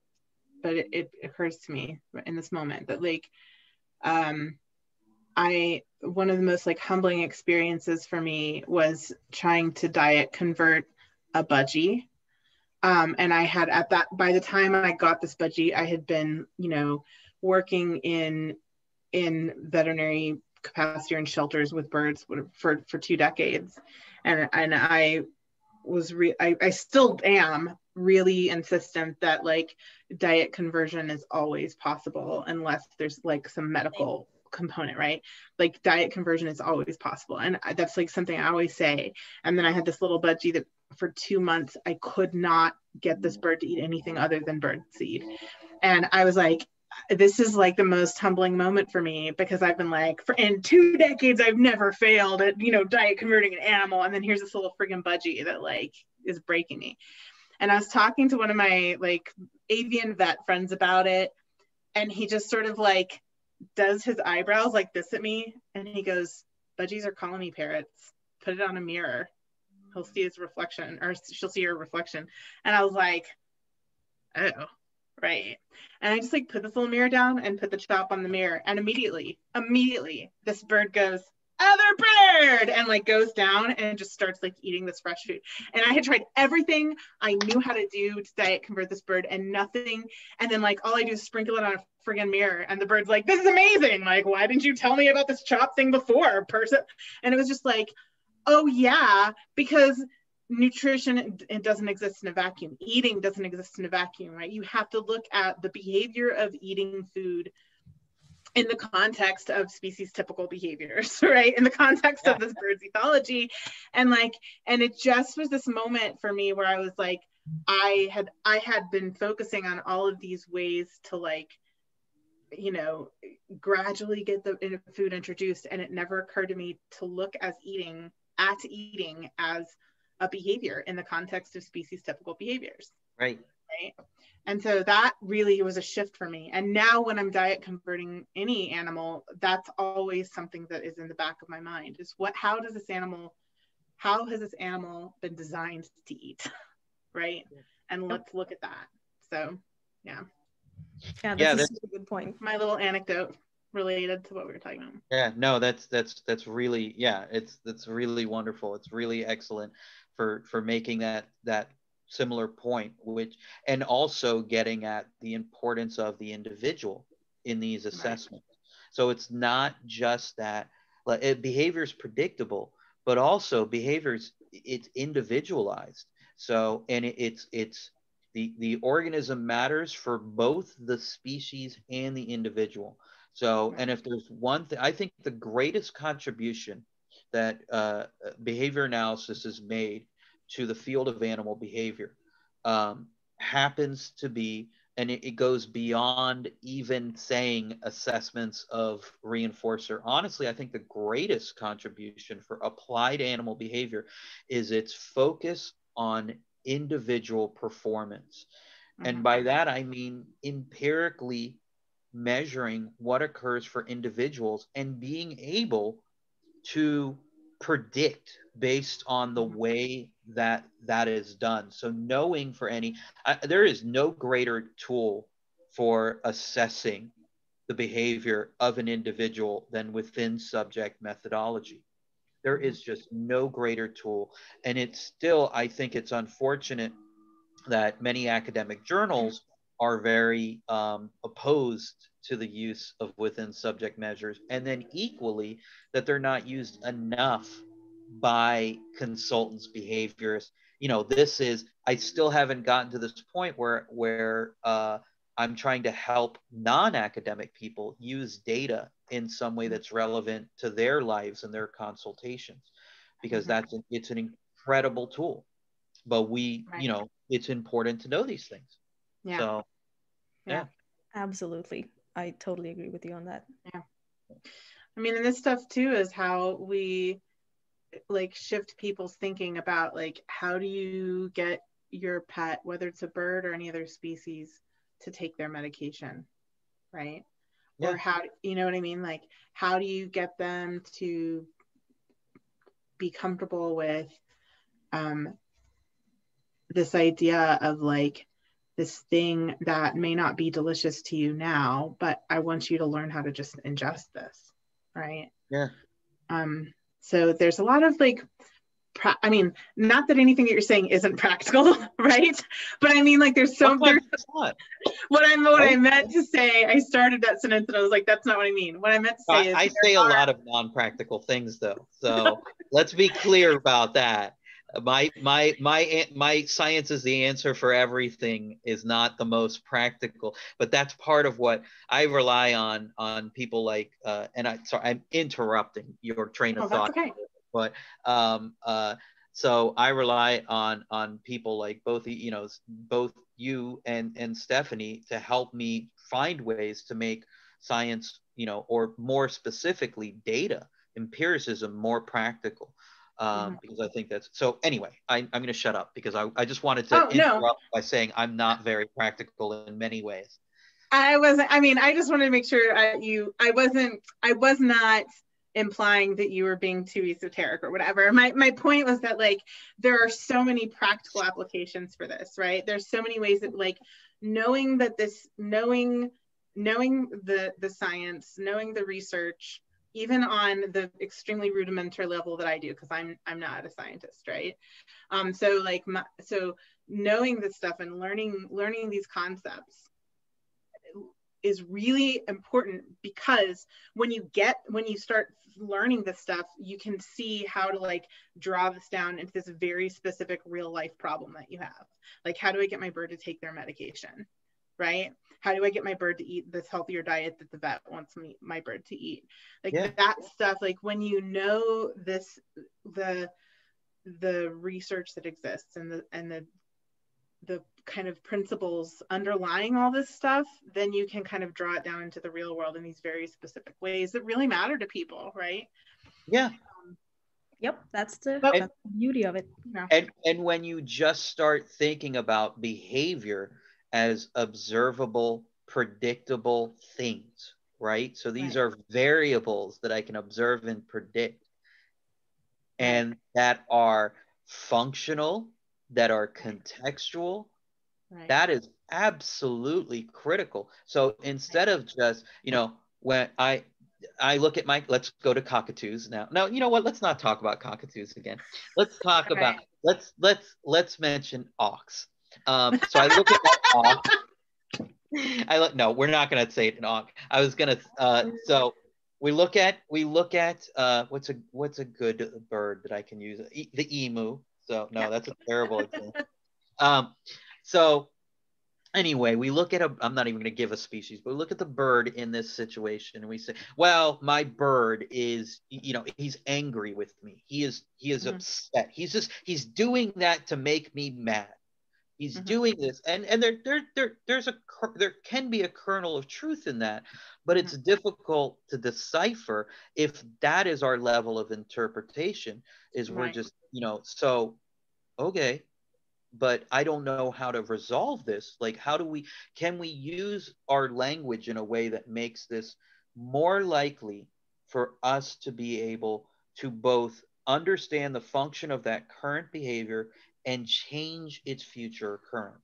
but it, it occurs to me in this moment that like, um, I one of the most like humbling experiences for me was trying to diet convert a budgie. Um, and I had at that by the time I got this budgie, I had been, you know, working in in veterinary capacity or in shelters with birds for for two decades, and and I was re- I, I still am really insistent that like diet conversion is always possible unless there's like some medical component right? Like diet conversion is always possible. And that's like something i always say. And then i had this little budgie that for two months i could not get this bird to eat anything other than bird seed. And i was like this is like the most humbling moment for me because I've been like, for in two decades, I've never failed at, you know, diet converting an animal. And then here's this little friggin' budgie that like is breaking me. And I was talking to one of my like avian vet friends about it. And he just sort of like does his eyebrows like this at me. And he goes, budgies are colony parrots. Put it on a mirror. He'll see his reflection or she'll see your reflection. And I was like, oh right. And i just like put this little mirror down and put the chop on the mirror and immediately immediately this bird goes other bird! and like goes down and just starts like eating this fresh food. And i had tried everything i knew how to do to diet convert this bird and nothing. And then like all i do is sprinkle it on a friggin mirror and the bird's like this is amazing! Like why didn't you tell me about this chop thing before person? And it was just like oh yeah because nutrition it doesn't exist in a vacuum. Eating doesn't exist in a vacuum right? You have to look at the behavior of eating food in the context of species typical behaviors *laughs* right? In the context yeah. of this bird's ethology. And like and it just was this moment for me where i was like i had i had been focusing on all of these ways to like you know gradually get the food introduced. And it never occurred to me to look as eating at eating as a behavior in the context of species typical behaviors. Right. Right. And so that really was a shift for me. And now when I'm diet converting any animal, that's always something that is in the back of my mind is what how does this animal how has this animal been designed to eat? *laughs* right. And let's look at that. So yeah. Yeah, that's, yeah, that's a good point. My little anecdote related to what we were talking about. Yeah, no, that's that's that's really yeah, it's that's really wonderful. It's really excellent for for making that that similar point which and also getting at the importance of the individual in these assessments. Right. so it's not just that like it, behavior is predictable but also behaviors it's individualized. So and it, it's it's the the organism matters for both the species and the individual. So and if there's one thing i think the greatest contribution that uh, behavior analysis is made to the field of animal behavior um, happens to be, and it, it, goes beyond even saying assessments of reinforcer. Honestly, I think the greatest contribution for applied animal behavior is its focus on individual performance. Mm-hmm. And by that, I mean empirically measuring what occurs for individuals and being able to predict based on the mm-hmm. way that that is done. So knowing for any I, there is no greater tool for assessing the behavior of an individual than within subject methodology. There is just no greater tool. And it's still i think it's unfortunate that many academic journals are very um, opposed to the use of within subject measures, and then equally that they're not used enough by consultants, behaviorists. You know, this is I still haven't gotten to this point where where uh, I'm trying to help non-academic people use data in some way that's relevant to their lives and their consultations, because mm-hmm. that's it's an incredible tool. But we, right. you know, it's important to know these things. Yeah. So, yeah. yeah. Absolutely. I totally agree with you on that. Yeah. I mean, and this stuff too is how we like shift people's thinking about like how do you get your pet, whether it's a bird or any other species, to take their medication, right? Yeah. Or how you know what I mean? Like, how do you get them to be comfortable with um, this idea of like this thing that may not be delicious to you now, but I want you to learn how to just ingest this, right? Yeah. Um, so there's a lot of like pra- I mean, not that anything that you're saying isn't *laughs* practical, right? But I mean, like, there's so there's, what I'm what I meant to say. I started that sentence and I was like, that's not what I mean. What I meant to say I, is I say are... a lot of non-practical things, though. So let's be clear about that. My my my my science is the answer for everything is not the most practical, but that's part of what I rely on on people like. Uh, and I sorry, I'm interrupting your train of oh, thought. Okay but um, uh, so I rely on on people like both you know both you and and Stephanie to help me find ways to make science you know or more specifically data empiricism more practical um, mm-hmm. because I think that's so. Anyway, I, am going to shut up because I, I just wanted to oh, interrupt no. by saying I'm not very practical in many ways. I wasn't. I mean, I just wanted to make sure I, you. I wasn't. I was not implying that you were being too esoteric or whatever. My, my point was that like there are so many practical applications for this, right? There's so many ways that like knowing that this knowing knowing the the science, knowing the research, even on the extremely rudimentary level that I do, because I'm I'm not a scientist, right? Um, so like my, so knowing this stuff and learning learning these concepts is really important because when you get when you start learning this stuff you can see how to like draw this down into this very specific real life problem that you have like how do i get my bird to take their medication right how do i get my bird to eat this healthier diet that the vet wants me my bird to eat like yeah. that stuff like when you know this the the research that exists and the and the the kind of principles underlying all this stuff, then you can kind of draw it down into the real world in these very specific ways that really matter to people, right? Yeah. Um, yep, that's the, but, that's the beauty of it. Yeah. And and when you just start thinking about behavior as observable, predictable things, right? So these right. are variables that I can observe and predict, and that are functional, that are contextual, Right. That is absolutely critical. So instead of just, you know, when I I look at my let's go to cockatoos now. Now, you know what? Let's not talk about cockatoos again. Let's talk *laughs* okay. about let's let's let's mention auks. Um, so I look at my *laughs* auk. I look no, we're not gonna say it in auk. I was gonna uh, so we look at we look at uh, what's a what's a good bird that I can use e- the emu. So no, that's a terrible example. Um, so anyway, we look at a, I'm not even going to give a species, but we look at the bird in this situation and we say, well, my bird is, you know, he's angry with me. He is, he is mm-hmm. upset. He's just, he's doing that to make me mad. He's mm-hmm. doing this. And, and there, there, there, there's a, there can be a kernel of truth in that, but it's mm-hmm. difficult to decipher if that is our level of interpretation is right. we're just, you know, so, okay, but I don't know how to resolve this. Like, how do we, can we use our language in a way that makes this more likely for us to be able to both understand the function of that current behavior and change its future occurrence?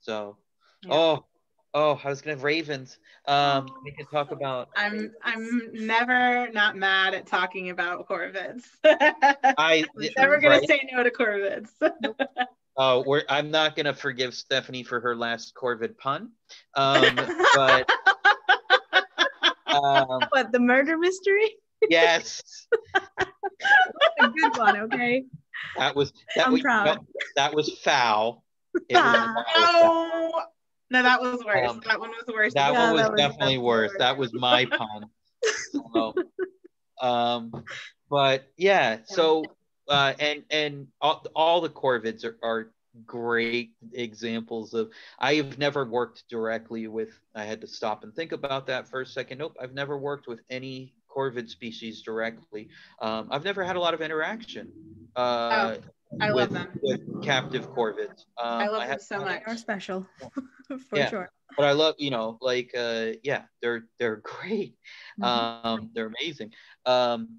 So, yeah. oh, Oh, I was gonna have ravens. Um, we can talk about. I'm I'm never not mad at talking about corvids. *laughs* I am never gonna say no to corvids. *laughs* Oh, we're, I'm not gonna forgive Stephanie for her last corvid pun, um, *laughs* but um, what the murder mystery? Yes, a good one. Okay. That was that I'm was proud. That, that was foul. Was, oh. No, that was worse. Um, that one was worse. That yeah, one was, that was definitely worse. worse. That was my pun. so, um, but yeah, so uh, and and all, all the corvids are, are great examples of i've never worked directly with i had to stop and think about that for a second nope i've never worked with any corvid species directly um, i've never had a lot of interaction uh, oh. I with, love them. With captive corvids. Um, I love I them so much. They're special, *laughs* for yeah. sure. But I love, you know, like, uh, yeah, they're they're *laughs* great. Mm-hmm. Um, they're amazing. Um,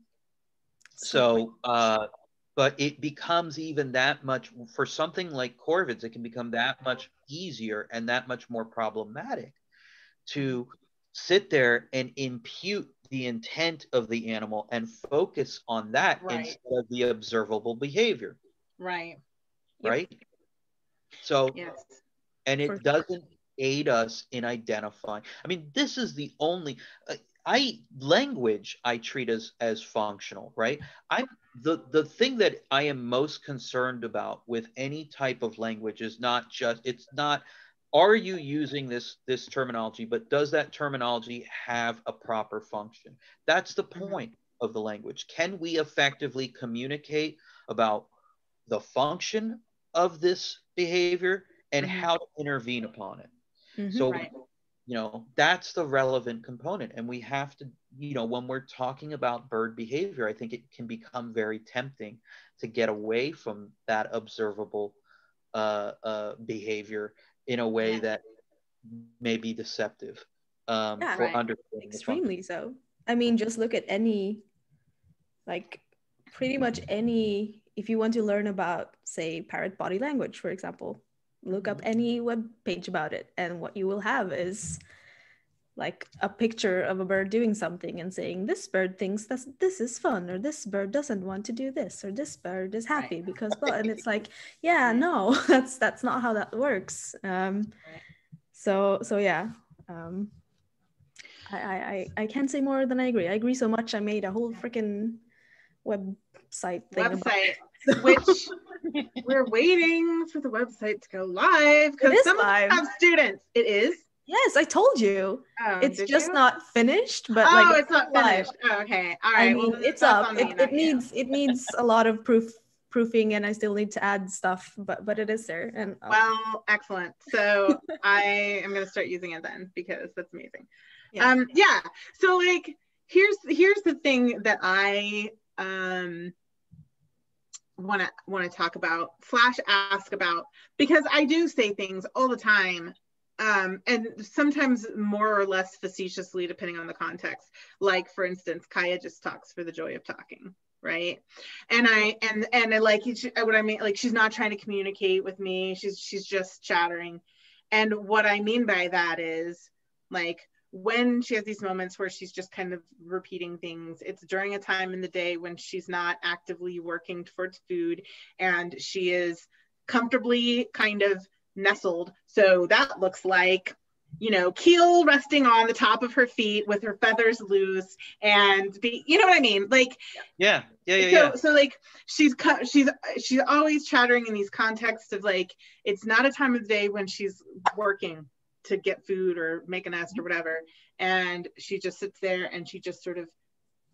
so, uh, but it becomes even that much for something like corvids. It can become that much easier and that much more problematic to sit there and impute the intent of the animal and focus on that Right. instead of the observable behavior Right. Yep. right so Yes. and it sure. doesn't aid us in identifying i mean this is the only uh, i language i treat as as functional right i'm the the thing that i am most concerned about with any type of language is not just it's not are you using this this terminology but does that terminology have a proper function that's the Mhm. point of the language can we effectively communicate about the function of this behavior and Mhm. how to intervene upon it Mhm. so Right. you know that's the relevant component and we have to you know when we're talking about bird behavior i think it can become very tempting to get away from that observable uh, uh, behavior in a way Yeah. that may be deceptive um, Yeah. for Right. understanding extremely so i mean just look at any like pretty much any if you want to learn about say parrot body language for example look up any web page about it and what you will have is like a picture of a bird doing something and saying this bird thinks that this is fun or this bird doesn't want to do this or this bird is happy Right. *laughs* because well and it's like yeah no *laughs* that's that's not how that works um so so yeah um I, I I can't say more than I agree. I agree so much. I made a whole freaking website thing. Website, it. *laughs* which we're waiting for the website to go live because some live. have students. It is. Yes, I told you. Oh, it's just you? not finished, but oh, like it's not finished. Oh, okay. All I mean, well, it's up. It, it needs it needs a lot of proof proofing, and I still need to add stuff. But but it is there. And uh, Well, excellent. So *laughs* I am gonna start using it then because that's amazing. Yeah. Um, yeah. So like, here's here's the thing that I um want to want to talk about slash ask about because I do say things all the time. Um, and sometimes more or less facetiously depending on the context. Like for instance kaya just talks for the joy of talking right? And i and and I like what i mean like she's not trying to communicate with me. She's she's just chattering. And what i mean by that is like when she has these moments where she's just kind of repeating things it's during a time in the day when she's not actively working towards food and she is comfortably kind of nestled. So that looks like you know keel resting on the top of her feet with her feathers loose and be you know what i mean? Like yeah yeah yeah so yeah. so like she's she's she's always chattering in these contexts of like it's not a time of the day when she's working to get food or make a nest or whatever. And she just sits there and she just sort of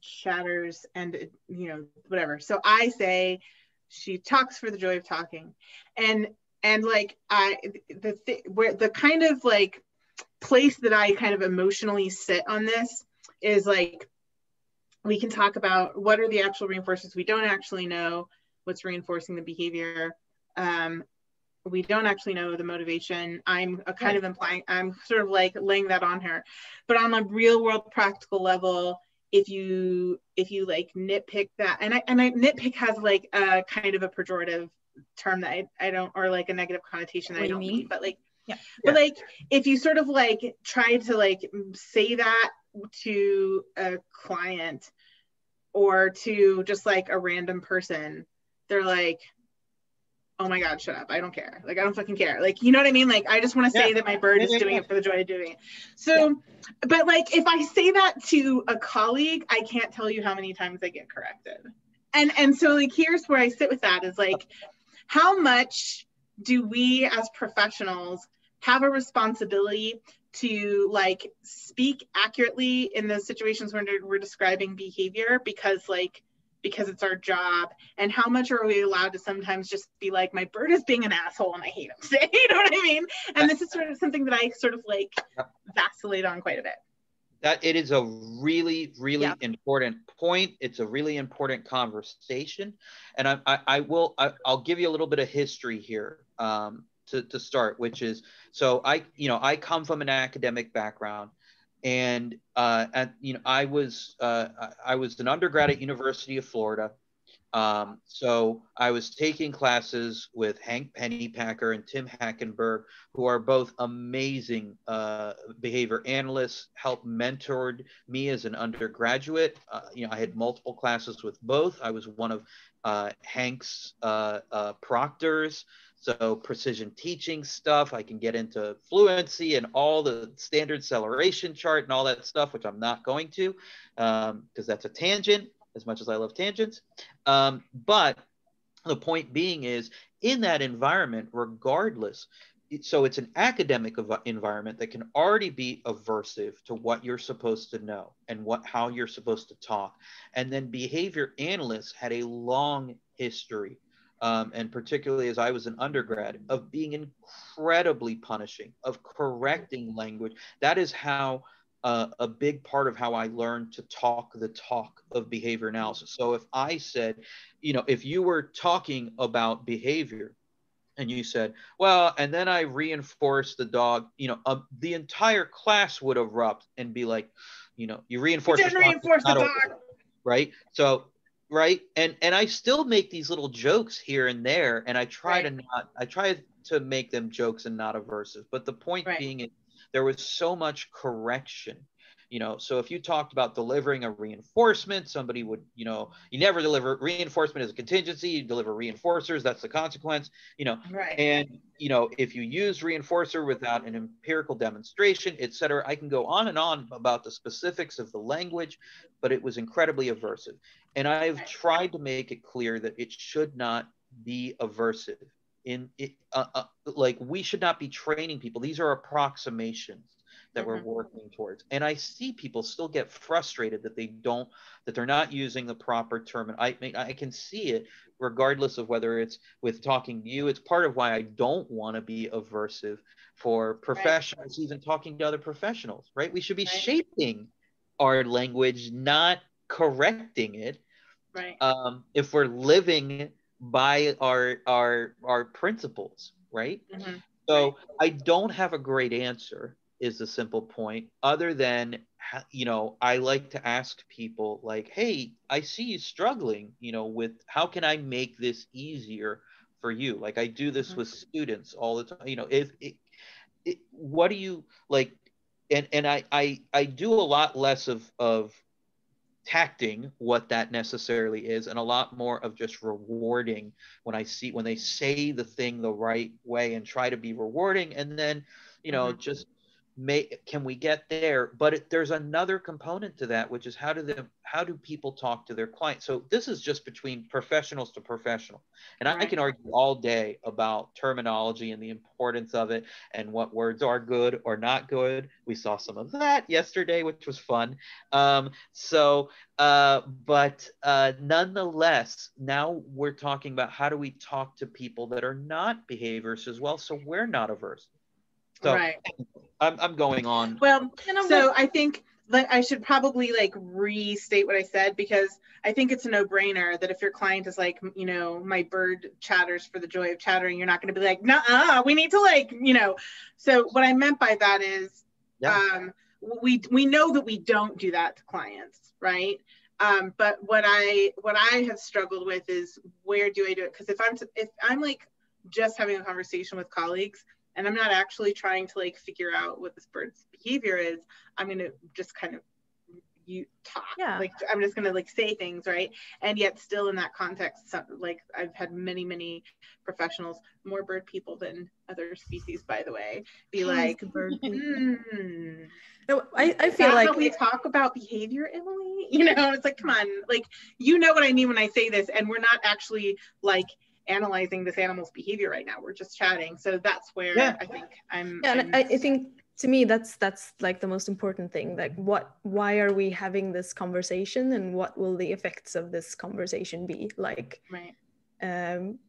chatters and you know whatever. So i say she talks for the joy of talking. And and like i the th- where the kind of like place that i kind of emotionally sit on this is like we can talk about what are the actual reinforcers we don't actually know what's reinforcing the behavior. Um, we don't actually know the motivation. I'm a kind of implying i'm sort of like laying that on her. But on a real world practical level if you if you like nitpick that and i and i nitpick has like a kind of a pejorative term that i, I don't or like a negative connotation that What i do you don't mean? mean but like Yeah. but like if you sort of like try to like say that to a client or to just like a random person they're like oh my god shut up. I don't care. Like i don't fucking care. Like you know what i mean? Like i just want to say Yeah. that my bird is doing it for the joy of doing it. So but like if i say that to a colleague i can't tell you how many times i get corrected. And and so like here's where i sit with that is like how much do we as professionals have a responsibility to like speak accurately in those situations when we're describing behavior because like because it's our job? And how much are we allowed to sometimes just be like my bird is being an asshole and i hate him *laughs* you know what i mean? And this is sort of something that i sort of like vacillate on quite a bit that it is a really really Yeah. important point. It's a really important conversation. And i i, I will I, i'll give you a little bit of history here um, to, to start which is so i you know i come from an academic background. And uh, and you know i was uh, I- i was an undergrad at university of florida Um, so I was taking classes with Hank Pennypacker and Tim Hackenberg, who are both amazing uh, behavior analysts, helped mentored me as an undergraduate. Uh, you know, I had multiple classes with both. I was one of uh, Hank's uh, uh, proctors. So precision teaching stuff, I can get into fluency and all the standard celeration chart and all that stuff, which I'm not going to because um, that's a tangent as much as I love tangents. Um, but the point being is in that environment, regardless, so it's an academic environment that can already be aversive to what you're supposed to know and what how you're supposed to talk and then behavior analysts had a long history um, and particularly as i was an undergrad of being incredibly punishing of correcting language that is how uh, a big part of how I learned to talk the talk of behavior analysis. So if I said, you know, if you were talking about behavior and you said, well, and then I reinforced the dog, you know, uh, the entire class would erupt and be like, you know, you reinforce, you reinforce the dog. right? So right and and i still make these little jokes here and there and i try right. to not i try to make them jokes and not aversive but the point right. being there was so much correction you know. So if you talked about delivering a reinforcement somebody would you know you never deliver reinforcement as a contingency you deliver reinforcers that's the consequence you know. Right. And you know if you use reinforcer without an empirical demonstration et cetera i can go on and on about the specifics of the language but it was incredibly aversive. And i've tried to make it clear that it should not be aversive in it, uh, uh, like we should not be training people. These are approximations that mm-hmm. we're working towards. And i see people still get frustrated that they don't that they're not using the proper term. And i i can see it regardless of whether it's with talking to you. It's part of why i don't want to be aversive for professionals right. even talking to other professionals right? We should be right. shaping our language not correcting it. Right. Um, if we're living by our our our principles right mm-hmm. so i don't have a great answer is the simple point other than you know i like to ask people like hey i see you struggling you know with how can i make this easier for you like i do this mm-hmm. with students all the time you know if it, it, what do you like and and i i i do a lot less of of tacting what that necessarily is and a lot more of just rewarding when i see when they say the thing the right way and try to be rewarding and then you know mm-hmm. just may can we get there? But it, there's another component to that which is how do them how do people talk to their clients? So this is just between professionals to professional. And right. I, I can argue all day about terminology and the importance of it and what words are good or not good. We saw some of that yesterday which was fun. Um, so uh, but uh, nonetheless now we're talking about how do we talk to people that are not behaviorists as well so we're not averse so right. I'm, I'm going on. Well, so I think like I should probably like restate what I said because I think it's a no-brainer that if your client is like, you know, my bird chatters for the joy of chattering, you're not going to be like, nah, we need to like, you know. So what I meant by that is, yeah. um, we we know that we don't do that to clients, right? Um, but what I what I have struggled with is where do I do it? Because if I'm if I'm like just having a conversation with colleagues, and I'm not actually trying to like figure out what this bird's behavior is. I'm going to just kind of you talk yeah. like i'm just gonna like say things right and yet still in that context so, like i've had many many professionals more bird people than other species by the way be like bird mm, no, I, I feel like we talk about behavior emily *laughs* you know it's like come on like you know what i mean when i say this and we're not actually like analyzing this animal's behavior right now. We're just chatting. So that's where yeah. I think I'm. Yeah, I'm, I, I think to me that's that's like the most important thing. Like what why are we having this conversation and what will the effects of this conversation be? Like right. um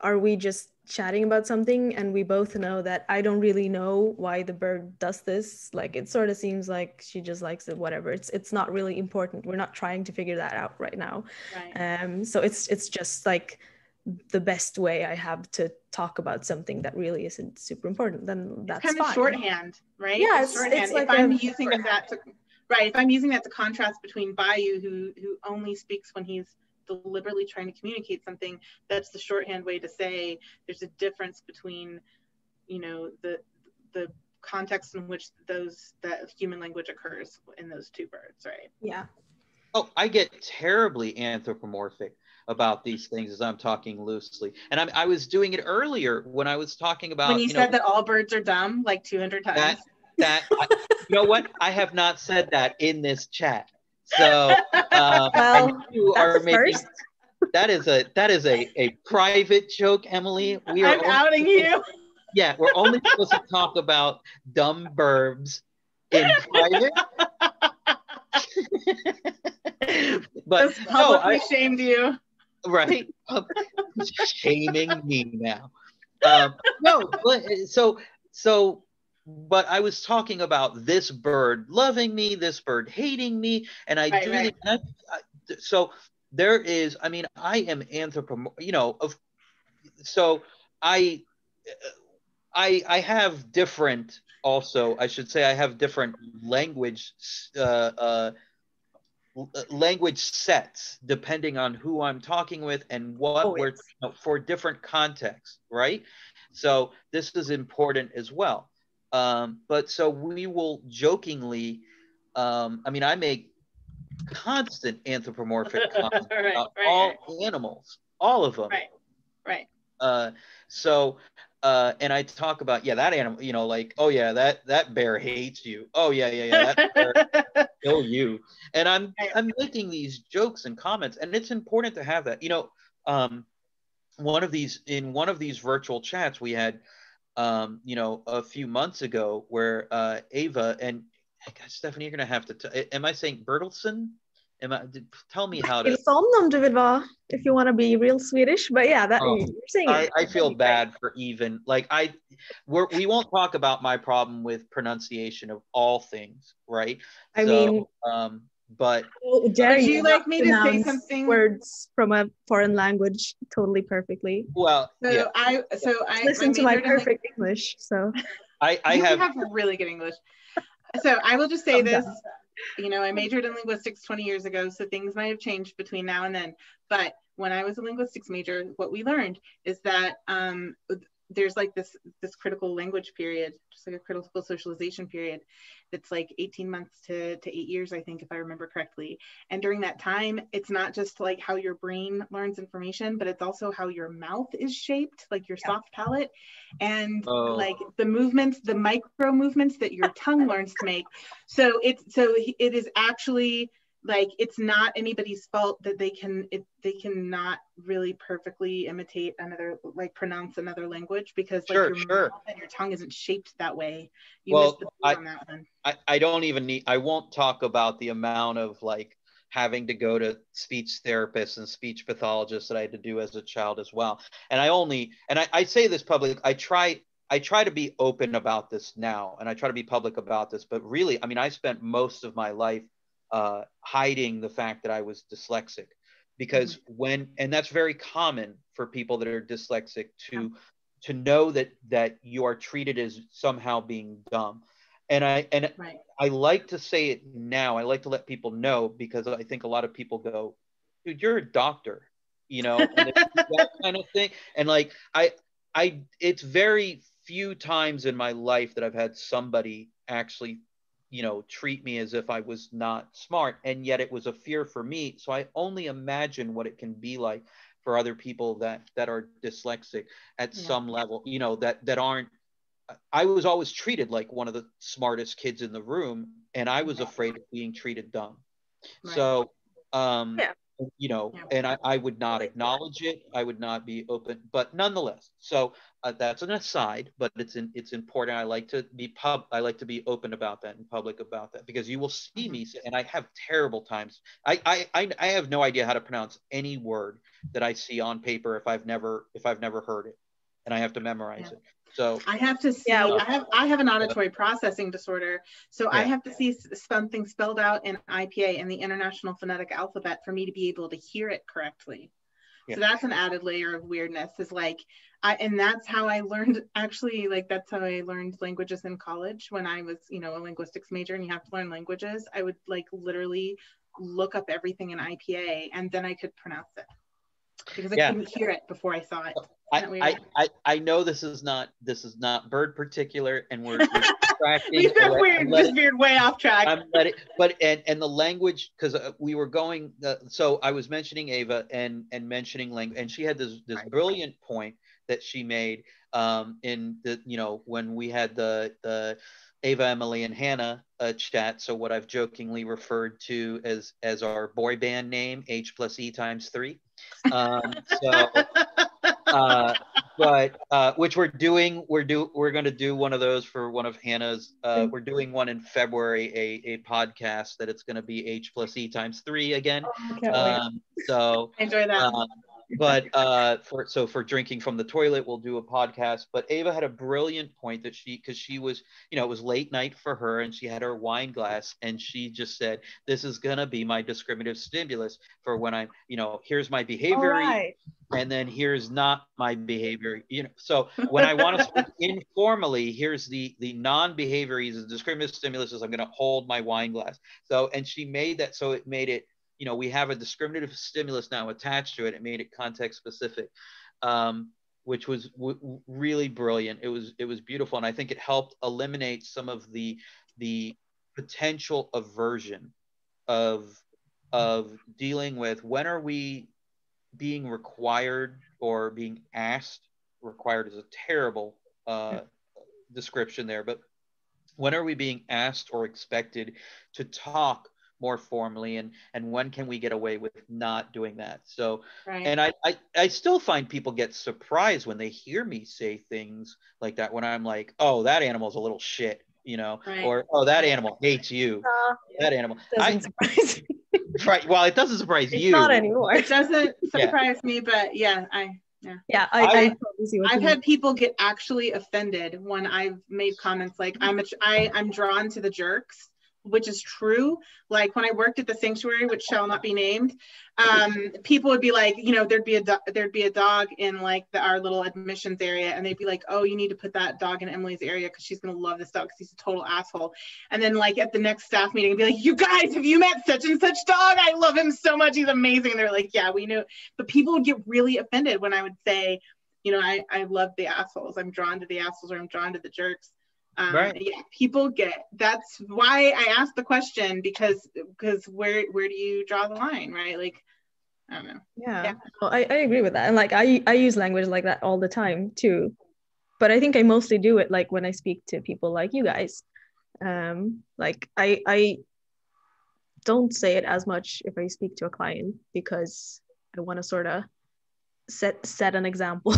are we just chatting about something and we both know that I don't really know why the bird does this. Like it sort of seems like she just likes it, whatever. It's it's not really important. We're not trying to figure that out right now. Right. Um so it's it's just like the best way I have to talk about something that really isn't super important, then that's it's kind fine. of shorthand, right? Yeah, it's, shorthand. It's like if I'm using that to right, if I'm using that to contrast between Bayou, who who only speaks when he's deliberately trying to communicate something that's the shorthand way to say there's a difference between you know the the context in which those that human language occurs in those two birds right yeah oh i get terribly anthropomorphic about these things as i'm talking loosely and I'm, i was doing it earlier when i was talking about when you, you said know, that all birds are dumb like 200 times that, that I, you know what i have not said that in this chat so *laughs* um, well, you are making first. that is a that is a a private joke emily we are i'm outing you yeah, we're only supposed to talk about dumb burbs in private. *laughs* but Just no, I shamed you. Right, *laughs* shaming me now. Um, no, so so but I was talking about this bird loving me, this bird hating me, and I right, do right. I, I, so there is. I mean, I am anthropomorphic. You know, of so I I I have different also I should say I have different language uh, uh, language sets depending on who I'm talking with and what oh, we're you know, for different contexts, right? So this is important as well. Um, but so we will jokingly, um, I mean, I make constant anthropomorphic *laughs* comments right, about right, all right. animals, all of them. Right. Right. Uh, so uh, and I talk about yeah that animal you know like oh yeah that that bear hates you oh yeah yeah yeah that bear *laughs* kill you. And I'm I'm making these jokes and comments and it's important to have that. You know um, one of these in one of these virtual chats we had um, you know a few months ago where uh, Ava and Stephanie you're gonna have to t- am I saying Bertilsson Am I, tell me how to. if you want to be real Swedish, but yeah, that oh, you're saying. I, I feel bad for even like I, we're, we won't talk about my problem with pronunciation of all things, right? I so, mean, um, but oh, Would you like me to say something? Words from a foreign language totally perfectly. Well, so yeah. I so I listen I to my perfect English. So I I have, have really good English. So I will just say this you know, I majored in linguistics 20 years ago, so things might have changed between now and then. But when I was a linguistics major, what we learned is that um, there's like this this critical language period, just like a critical socialization period, that's like 18 months to, to eight years, I think, if I remember correctly. And during that time, it's not just like how your brain learns information, but it's also how your mouth is shaped, like your yeah. soft palate, and oh. like the movements, the micro movements that your tongue learns to make. So it's so it is actually like it's not anybody's fault that they can it, they cannot really perfectly imitate another like pronounce another language because like sure, your sure. mouth and your tongue isn't shaped that way. You well I, I, I don't even need i won't talk about the amount of like having to go to speech therapists and speech pathologists that i had to do as a child as well. And i only and i, I say this public i try I try to be open about this now and I try to be public about this, but really, I mean, I spent most of my life uh, hiding the fact that I was dyslexic because mm-hmm. when and that's very common for people that are dyslexic to yeah. to know that that you are treated as somehow being dumb and i and right. i like to say it now i like to let people know because i think a lot of people go dude you're a doctor you know *laughs* that kind of thing and like i i it's very few times in my life that i've had somebody actually you know treat me as if i was not smart and yet it was a fear for me so i only imagine what it can be like for other people that that are dyslexic at yeah. some level you know that that aren't i was always treated like one of the smartest kids in the room and i was afraid of being treated dumb right. so um yeah you know, yeah. and I, I would not acknowledge it. I would not be open, but nonetheless. So uh, that's an aside, but it's in, it's important. I like to be pub. I like to be open about that in public about that because you will see mm-hmm. me, and I have terrible times. I, I I I have no idea how to pronounce any word that I see on paper if I've never if I've never heard it, and I have to memorize yeah. it. So I have to see. Yeah, I have I have an auditory processing disorder, so yeah. I have to see something spelled out in IPA in the International Phonetic Alphabet for me to be able to hear it correctly. Yeah. So that's an added layer of weirdness. Is like, I and that's how I learned. *laughs* Actually, like that's how I learned languages in college when I was, you know, a linguistics major and you have to learn languages. I would like literally look up everything in IPA and then I could pronounce it because I Yeah. couldn't hear it before I saw it. I, Isn't that weird? I, I, know this is not this is not bird particular, and we're, we're *laughs* tracking. We've been weird, just veered way off track. I'm letting, but and and the language because uh, we were going. Uh, so I was mentioning Ava and and mentioning language, and she had this this Right. brilliant point that she made um, in the you know when we had the the Ava, Emily, and Hannah uh, chat. So what I've jokingly referred to as as our boy band name, H plus E times three. Um, so uh, but uh, which we're doing we're do we're going to do one of those for one of hannah's uh, we're doing one in february a, a podcast that it's going to be h plus e times three again. I um, so *laughs* Enjoy that. um, but uh, for so for drinking from the toilet, we'll do a podcast. But Ava had a brilliant point that she because she was you know it was late night for her and she had her wine glass and she just said this is gonna be my discriminative stimulus for when I'm you know here's my behavior right. and then here's not my behavior you know so when i want to *laughs* informally here's the the non-behavior is the discriminative stimulus is i'm going to hold my wine glass so and she made that so it made it you know we have a discriminative stimulus now attached to it it made it context specific um, which was w- really brilliant. It was it was beautiful. And i think it helped eliminate some of the the potential aversion of of dealing with when are we being required or being asked required is a terrible uh, description there but when are we being asked or expected to talk more formally and and when can we get away with not doing that? So right. and I, I i still find people get surprised when they hear me say things like that when i'm like oh that animal's a little shit you know Right. or oh that animal hates you. Uh, that animal. I, doesn't surprise *laughs* right well it doesn't surprise It's you. not anymore. it doesn't *laughs* surprise me, but yeah, I Yeah, I, I, I totally I've you had people get actually offended when I've made comments like I'm a, I, I'm drawn to the jerks, which is true. Like when I worked at the sanctuary, which shall not be named, um, people would be like, you know, there'd be a do- there'd be a dog in like the, our little admissions area, and they'd be like, oh, you need to put that dog in Emily's area because she's gonna love this dog because he's a total asshole. And then like at the next staff meeting, be like, you guys, have you met such and such dog? I love him so much. He's amazing. And they're like, yeah, we knew. But people would get really offended when I would say you know, I, I love the assholes. I'm drawn to the assholes or I'm drawn to the jerks. Um, Right. Yeah, people get that's why I asked the question because because where where do you draw the line, right? Like, I don't know. Yeah, Yeah. Well, I, I agree with that. And like I, I use language like that all the time too. But I think I mostly do it like when I speak to people like you guys. Um, like I I don't say it as much if I speak to a client because I want to sort of set set an example.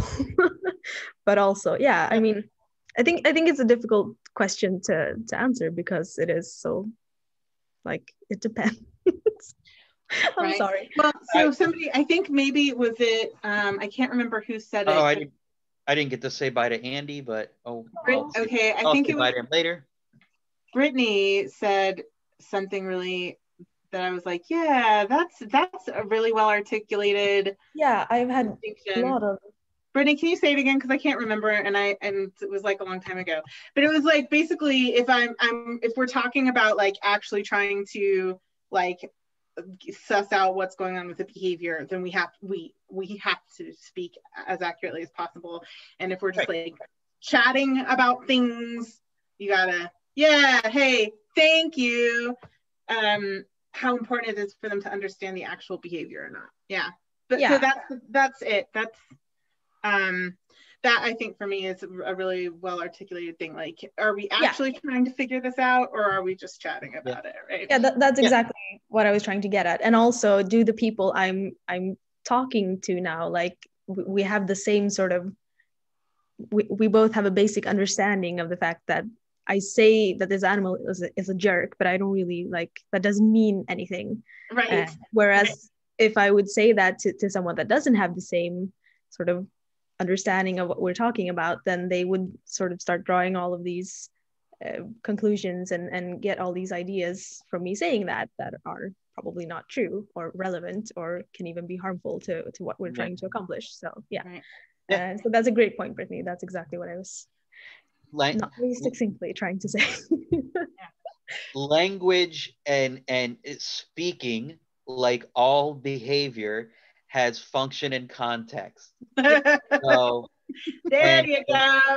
*laughs* but also, yeah, I mean, I think I think it's a difficult question to to answer because it is so like it depends. *laughs* I'm Right. sorry. Well, so I- somebody, I think maybe was it, um, I can't remember who said it. oh i didn't i didn't get to say bye to andy but oh Brit- I'll say- okay, I I'll think say it bye was to him later Brittany said something really that I was like, yeah, that's that's a really well articulated Yeah, I've had a lot of Brittany, can you say it again? Because I can't remember, and I and it was like a long time ago. But it was like basically, if I'm I'm if we're talking about like actually trying to like suss out what's going on with the behavior, then we have we we have to speak as accurately as possible. And if we're just like chatting about things, you gotta yeah, hey, thank you. Um, how important it is for them to understand the actual behavior or not. Yeah. But so that's that's it. That's um that I think for me is a really well articulated thing. Like, are we Yeah. actually trying to figure this out or are we just chatting about it? Right. yeah that, that's Yeah. exactly what i was trying to get at and also do the people i'm i'm talking to now like we, we have the same sort of we, we both have a basic understanding of the fact that i say that this animal is a, is a jerk but i don't really like that doesn't mean anything Right. Uh, whereas if I would say that to, to someone that doesn't have the same sort of understanding of what we're talking about, then they would sort of start drawing all of these uh, conclusions and, and get all these ideas from me saying that that are probably not true or relevant or can even be harmful to, to what we're Yeah. trying to accomplish. So yeah. Right. Yeah. Uh, so that's a great point, Brittany. That's exactly what I was Lang- not very succinctly trying to say. *laughs* language and and speaking like all behavior has function and context *laughs* so there you go.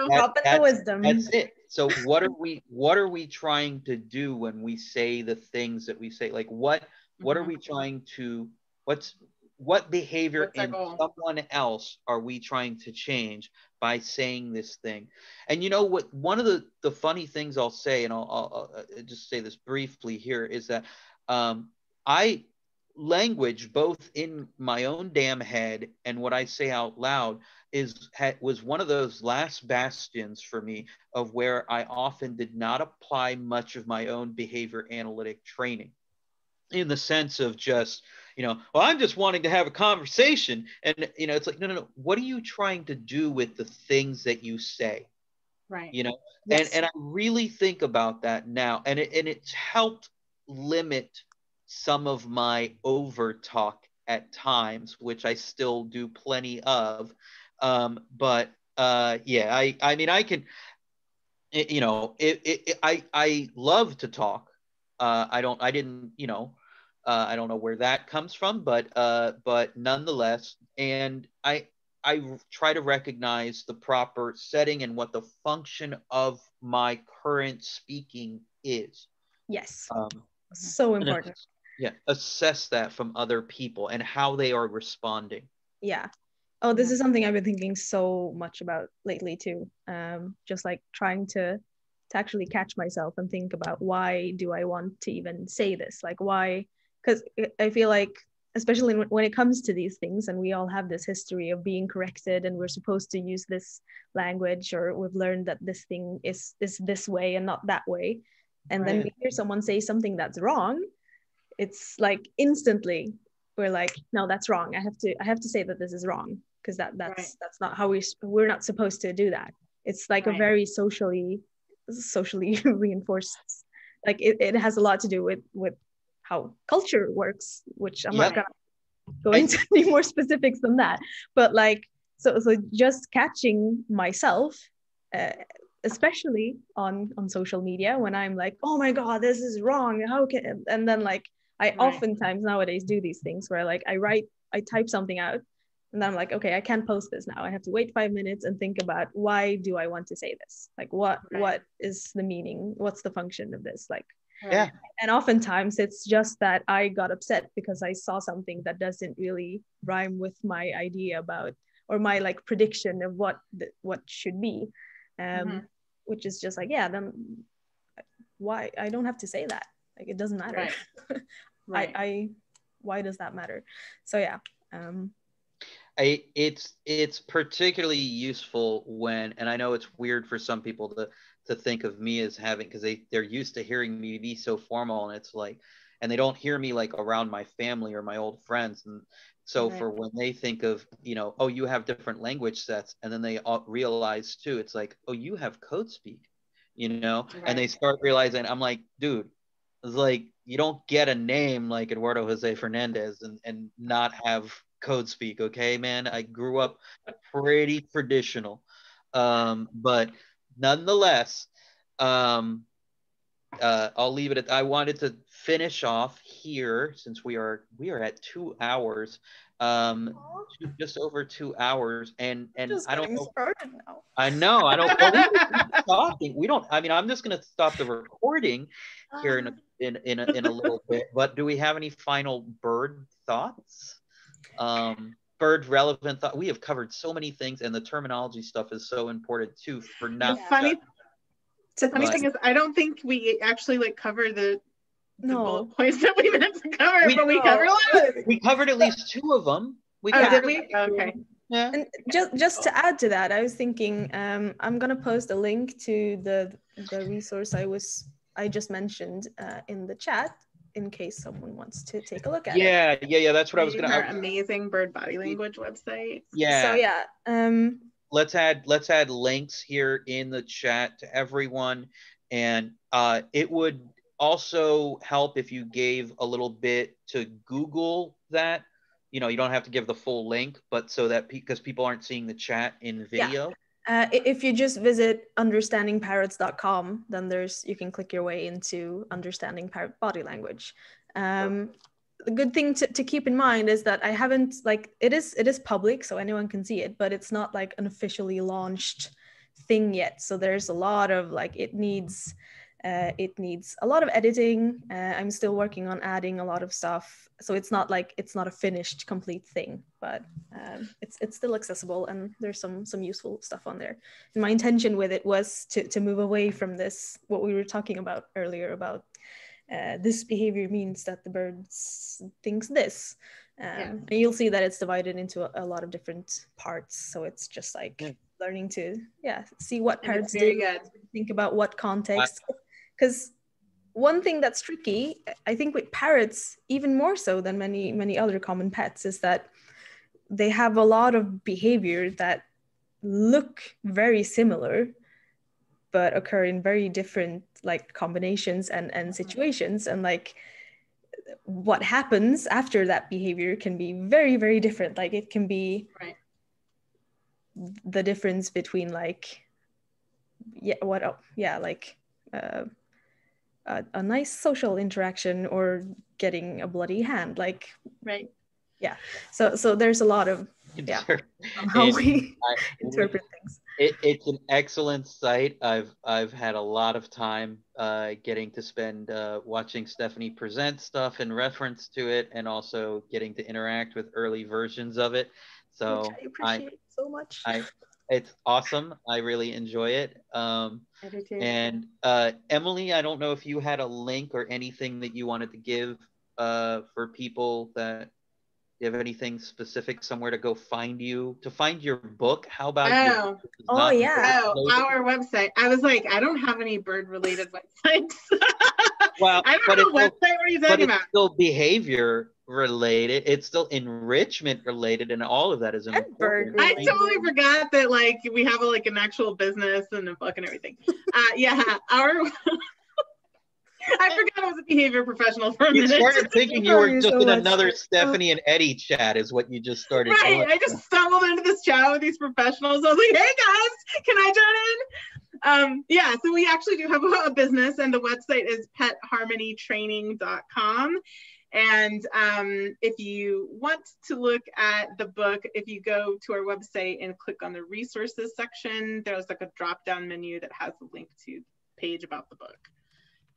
that- the wisdom. that's it so what are we what are we trying to do when we say the things that we say like what what are Mhm. we trying to what's what behavior in someone else are we trying to change by saying this thing and you know what one of the the funny things i'll say and i'll, I'll, I'll just say this briefly here is that um, i language both in my own damn head and what i say out loud is was one of those last bastions for me of where i often did not apply much of my own behavior analytic training. In the sense of just you know well i'm just wanting to have a conversation. And you know it's like no no no. What are you trying to do with the things that you say? Right. you know Yes. and and i really think about that now. And it, and it's helped limit some of my over talk at times which i still do plenty of um but uh yeah i i mean i can it, you know it, it, it i i love to talk uh i don't i didn't you know uh, i don't know where that comes from but uh but nonetheless and i I try to recognize the proper setting and what the function of my current speaking is. yes. Um, So important. Ass- yeah, assess that from other people and how they are responding. Yeah. Oh, this is something I've been thinking so much about lately too. Um, just like trying to to actually catch myself and think about why do I want to even say this? Like why? Because I feel like, especially when when it comes to these things, and we all have this history of being corrected, and we're supposed to use this language, or we've learned that this thing is is this way and not that way, and then we hear someone say something that's wrong. It's like instantly we're like no that's wrong. I have to i have to say that this is wrong because that that's Right. that's not how we we're not supposed to do that. It's like Right. a very socially socially *laughs* reinforced like it, it has a lot to do with with how culture works which i'm not gonna go into *laughs* any more specifics than that. But like so so just catching myself uh, especially on on social media when i'm like oh my god this is wrong. How can and then like i Right. oftentimes nowadays do these things where like i write i type something out and then i'm like okay i can't post this now i have to wait five minutes and think about why do i want to say this like what Right. what is the meaning what's the function of this like Yeah. and oftentimes it's just that i got upset because i saw something that doesn't really rhyme with my idea about or my like prediction of what the, what should be um Mhm. which is just like yeah then why i don't have to say that like it doesn't matter Right. *laughs* Right. I, I why does that matter so yeah um I, it's it's particularly useful when and I know it's weird for some people to to think of me as having because they they're used to hearing me be so formal and it's like and they don't hear me like around my family or my old friends and so Right. for when they think of you know oh you have different language sets and then they all realize too it's like oh you have code speak you know and they start realizing I'm like dude it's like you don't get a name like Eduardo Jose Fernandez and and not have code speak okay man? I grew up pretty traditional. Um but nonetheless um uh i'll leave it at i wanted to finish off here since we are we are at two hours um two, just over two hours and and i don't know started now i know i don't well, talking we don't i mean i'm just going to stop the recording here in a, in in a, in a little bit. But do we have any final bird thoughts? Um, bird relevant thought. We have covered so many things, and the terminology stuff is so important too. For the not funny the funny Right. thing is I don't think we actually like cover the, the No. bullet points that we meant to cover, We- but we No. cover a lot of it. we covered at least two of them. We Oh, covered did we? Okay. Yeah. and just just to add to that i was thinking um i'm gonna post a link to the the resource i was i just mentioned uh, in the chat in case someone wants to take a look at it Yeah, yeah, yeah. That's what I was gonna. our amazing bird body language website. yeah. so yeah um let's add let's add links here in the chat to everyone and uh, it would also help if you gave a little bit to google that you know you don't have to give the full link but so that because people aren't seeing the chat in Yeah. video Uh, if you just visit understandingparrots.com, then there's you can click your way into understanding parrot body language. Um, the good thing to, to keep in mind is that I haven't like it is it is public, so anyone can see it, but it's not like an officially launched thing yet. So there's a lot of like it needs uh, it needs a lot of editing. Uh, I'm still working on adding a lot of stuff, so it's not like it's not a finished, complete thing, but um, it's it's still accessible and there's some some useful stuff on there. And my intention with it was to to move away from this what we were talking about earlier about uh, this behavior means that the birds thinks this. Um, yeah. And you'll see that it's divided into a, a, lot of different parts. So it's just like yeah. learning to yeah see what parts do, good. think about what context because one thing that's tricky i think with parrots even more so than many many other common pets is that they have a lot of behavior that look very similar but occur in very different like combinations and and situations. And like what happens after that behavior can be very very different. Like it can be right. the difference between like yeah what oh, yeah like uh, a, a nice social interaction or getting a bloody hand like right. yeah. So so there's a lot of yeah how we I, *laughs* interpret things. It, it's an excellent site. I've i've had a lot of time uh, getting to spend uh, watching stephanie present stuff in reference to it and also getting to interact with early versions of it. So Which i appreciate I, so much. I it's awesome. I really enjoy it. Um, and uh, Emily, I don't know if you had a link or anything that you wanted to give uh, for people that you have anything specific somewhere to go find you to find your book? How about oh, oh yeah. oh, our website. I was like i don't have any bird related *laughs* websites. Well i don't know website. What are you talking about? still behavior related. It's still enrichment related, and all of that is important. I totally forgot that like we have a, like an actual business and a book and everything. uh, yeah, our. *laughs* I forgot I was a behavior professional for a you minute. You started thinking you were just so in much. another Stephanie and Eddie chat, is what you just started. Right. Doing. I just stumbled into this chat with these professionals. I was like, "Hey guys, can I join in?" Um, yeah, so we actually do have a, a business, and the website is petharmonytraining.com. And um, if you want to look at the book, if you go to our website and click on the resources section, there's like a drop down menu that has a link to page about the book.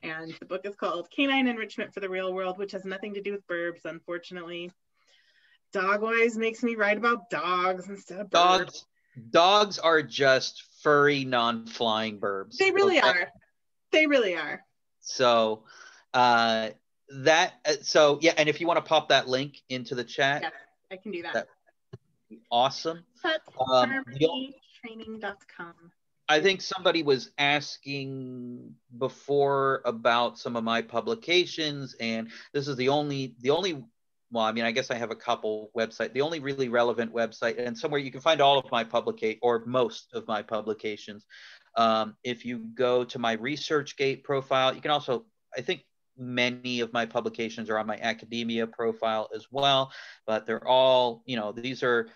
And the book is called Canine Enrichment for the Real World, which has nothing to do with burbs, unfortunately. Dogwise makes me write about dogs instead of dogs. Birds. Dogs are just furry, non-flying burbs. They really okay? are. They really are. So, uh, that uh, so yeah and if you want to pop that link into the chat. Yeah, i can do that, that awesome. Um, training.com i think somebody was asking before about some of my publications and this is the only the only well i mean i guess i have a couple website the only really relevant website and somewhere you can find all of my publicate or most of my publications. Um, if you go to my researchgate profile you can also i think many of my publications are on my academia profile as well, but they're all, you know, these are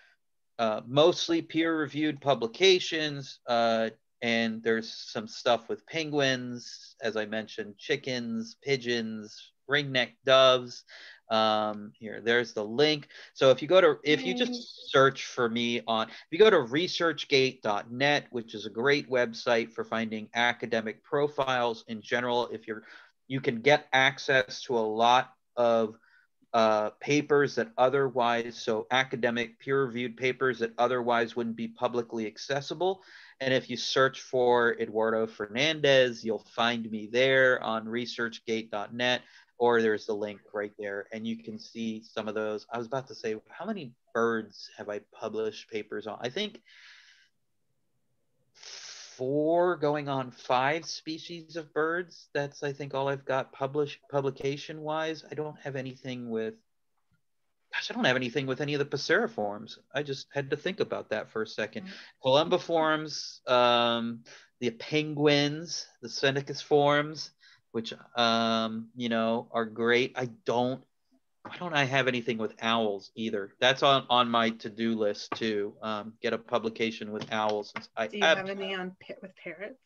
uh, mostly peer reviewed publications. Uh, and there's some stuff with penguins, as I mentioned, chickens, pigeons, ringneck doves. Um, here, there's the link. So if you go to, if you just search for me on, if you go to researchgate.net, which is a great website for finding academic profiles in general, if you're you can get access to a lot of uh, papers that otherwise, so academic peer reviewed papers that otherwise wouldn't be publicly accessible. And if you search for Eduardo Fernandez, you'll find me there on researchgate.net, or there's the link right there. And you can see some of those. I was about to say, how many birds have I published papers on? I think four going on five species of birds. That's I think all I've got published publication wise. I don't have anything with gosh, I don't have anything with any of the Passeriforms. I just had to think about that for a 2nd mm-hmm. Columbiforms, um, the penguins, the Sphenisciforms, which um, you know are great. I don't why don't I have anything with owls either? That's on on my to do list to Um, get a publication with owls. I Do you have any on pit with parrots?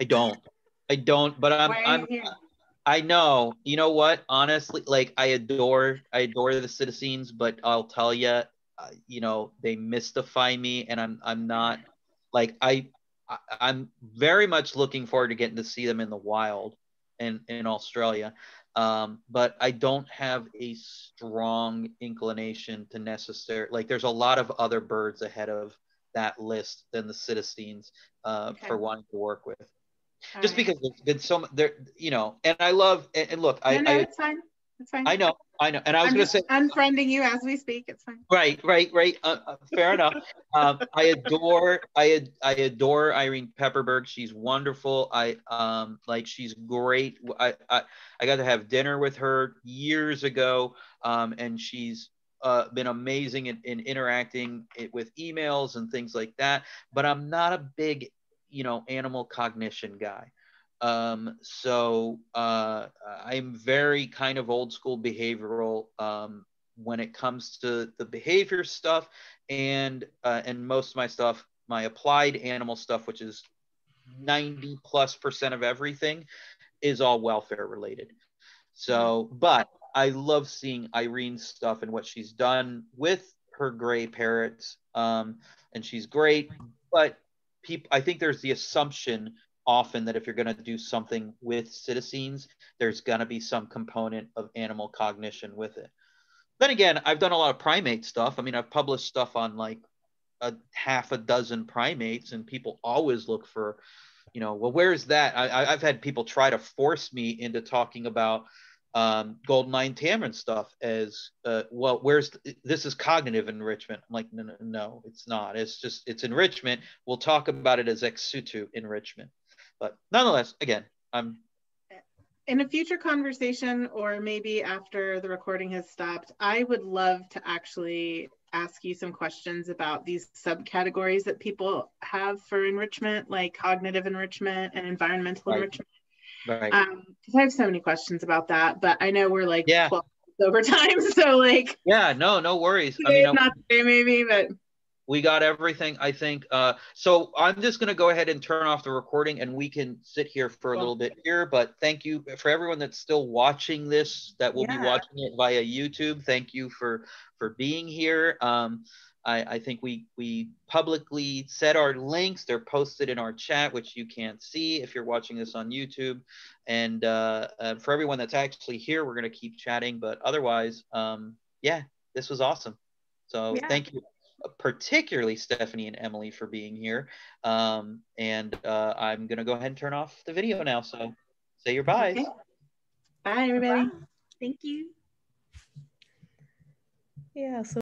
I don't. I don't. But I'm. I'm? I know. You know what? Honestly, like I adore, I adore the psittacines, but I'll tell you, uh, you know, they mystify me, and I'm, I'm not, like I, I, I'm very much looking forward to getting to see them in the wild, in in Australia. Um, but I don't have a strong inclination to necessarily Like, there's a lot of other birds ahead of that list than the psittacines uh, Okay. for wanting to work with All just right. because there's been so much there you know and i love and, and look i no, no, I, it's fine. I know i know. And i was going to say unfriending you as we speak. It's fine. right right right. Uh, uh, fair enough. Um, i adore i ad- i adore irene pepperberg. She's wonderful. I um like she's great. I i, I got to have dinner with her years ago um and she's uh, been amazing in, in interacting it with emails and things like that. But i'm not a big you know animal cognition guy um, so uh, i'm very kind of old school behavioral um, when it comes to the behavior stuff and uh, and most of my stuff my applied animal stuff which is 90 plus percent of everything is all welfare related. So but i love seeing irene's stuff and what she's done with her gray parrots um, and she's great but people i think there's the assumption often that if you're going to do something with psittacines there's going to be some component of animal cognition with it. Then again i've done a lot of primate stuff. I mean i've published stuff on like a half a dozen primates and people always look for you know well where's that? I, i've had people try to force me into talking about um, golden lion tamarin stuff as uh, well where's this is cognitive enrichment. I'm like no, no no it's not. It's just it's enrichment. We'll talk about it as ex situ enrichment but nonetheless again i'm in a future conversation or maybe after the recording has stopped i would love to actually ask you some questions about these subcategories that people have for enrichment like cognitive enrichment and environmental Right. enrichment right um because i have so many questions about that but i know we're like Yeah. 12 over time *laughs* so like yeah no no worries i mean not today maybe but we got everything i think uh, so i'm just going to go ahead and turn off the recording and we can sit here for a little bit here but thank you for everyone that's still watching this that will Yeah. be watching it via youtube. Thank you for for being here. Um, I, I think we we publicly set our links. They're posted in our chat which you can't see if you're watching this on youtube. And uh, uh, for everyone that's actually here we're going to keep chatting but otherwise um, yeah this was awesome. So Yeah. thank you particularly Stephanie and Emily for being here. Um, and uh, I'm going to go ahead and turn off the video now. So say your byes. Okay. bye everybody Thank you. Yeah, so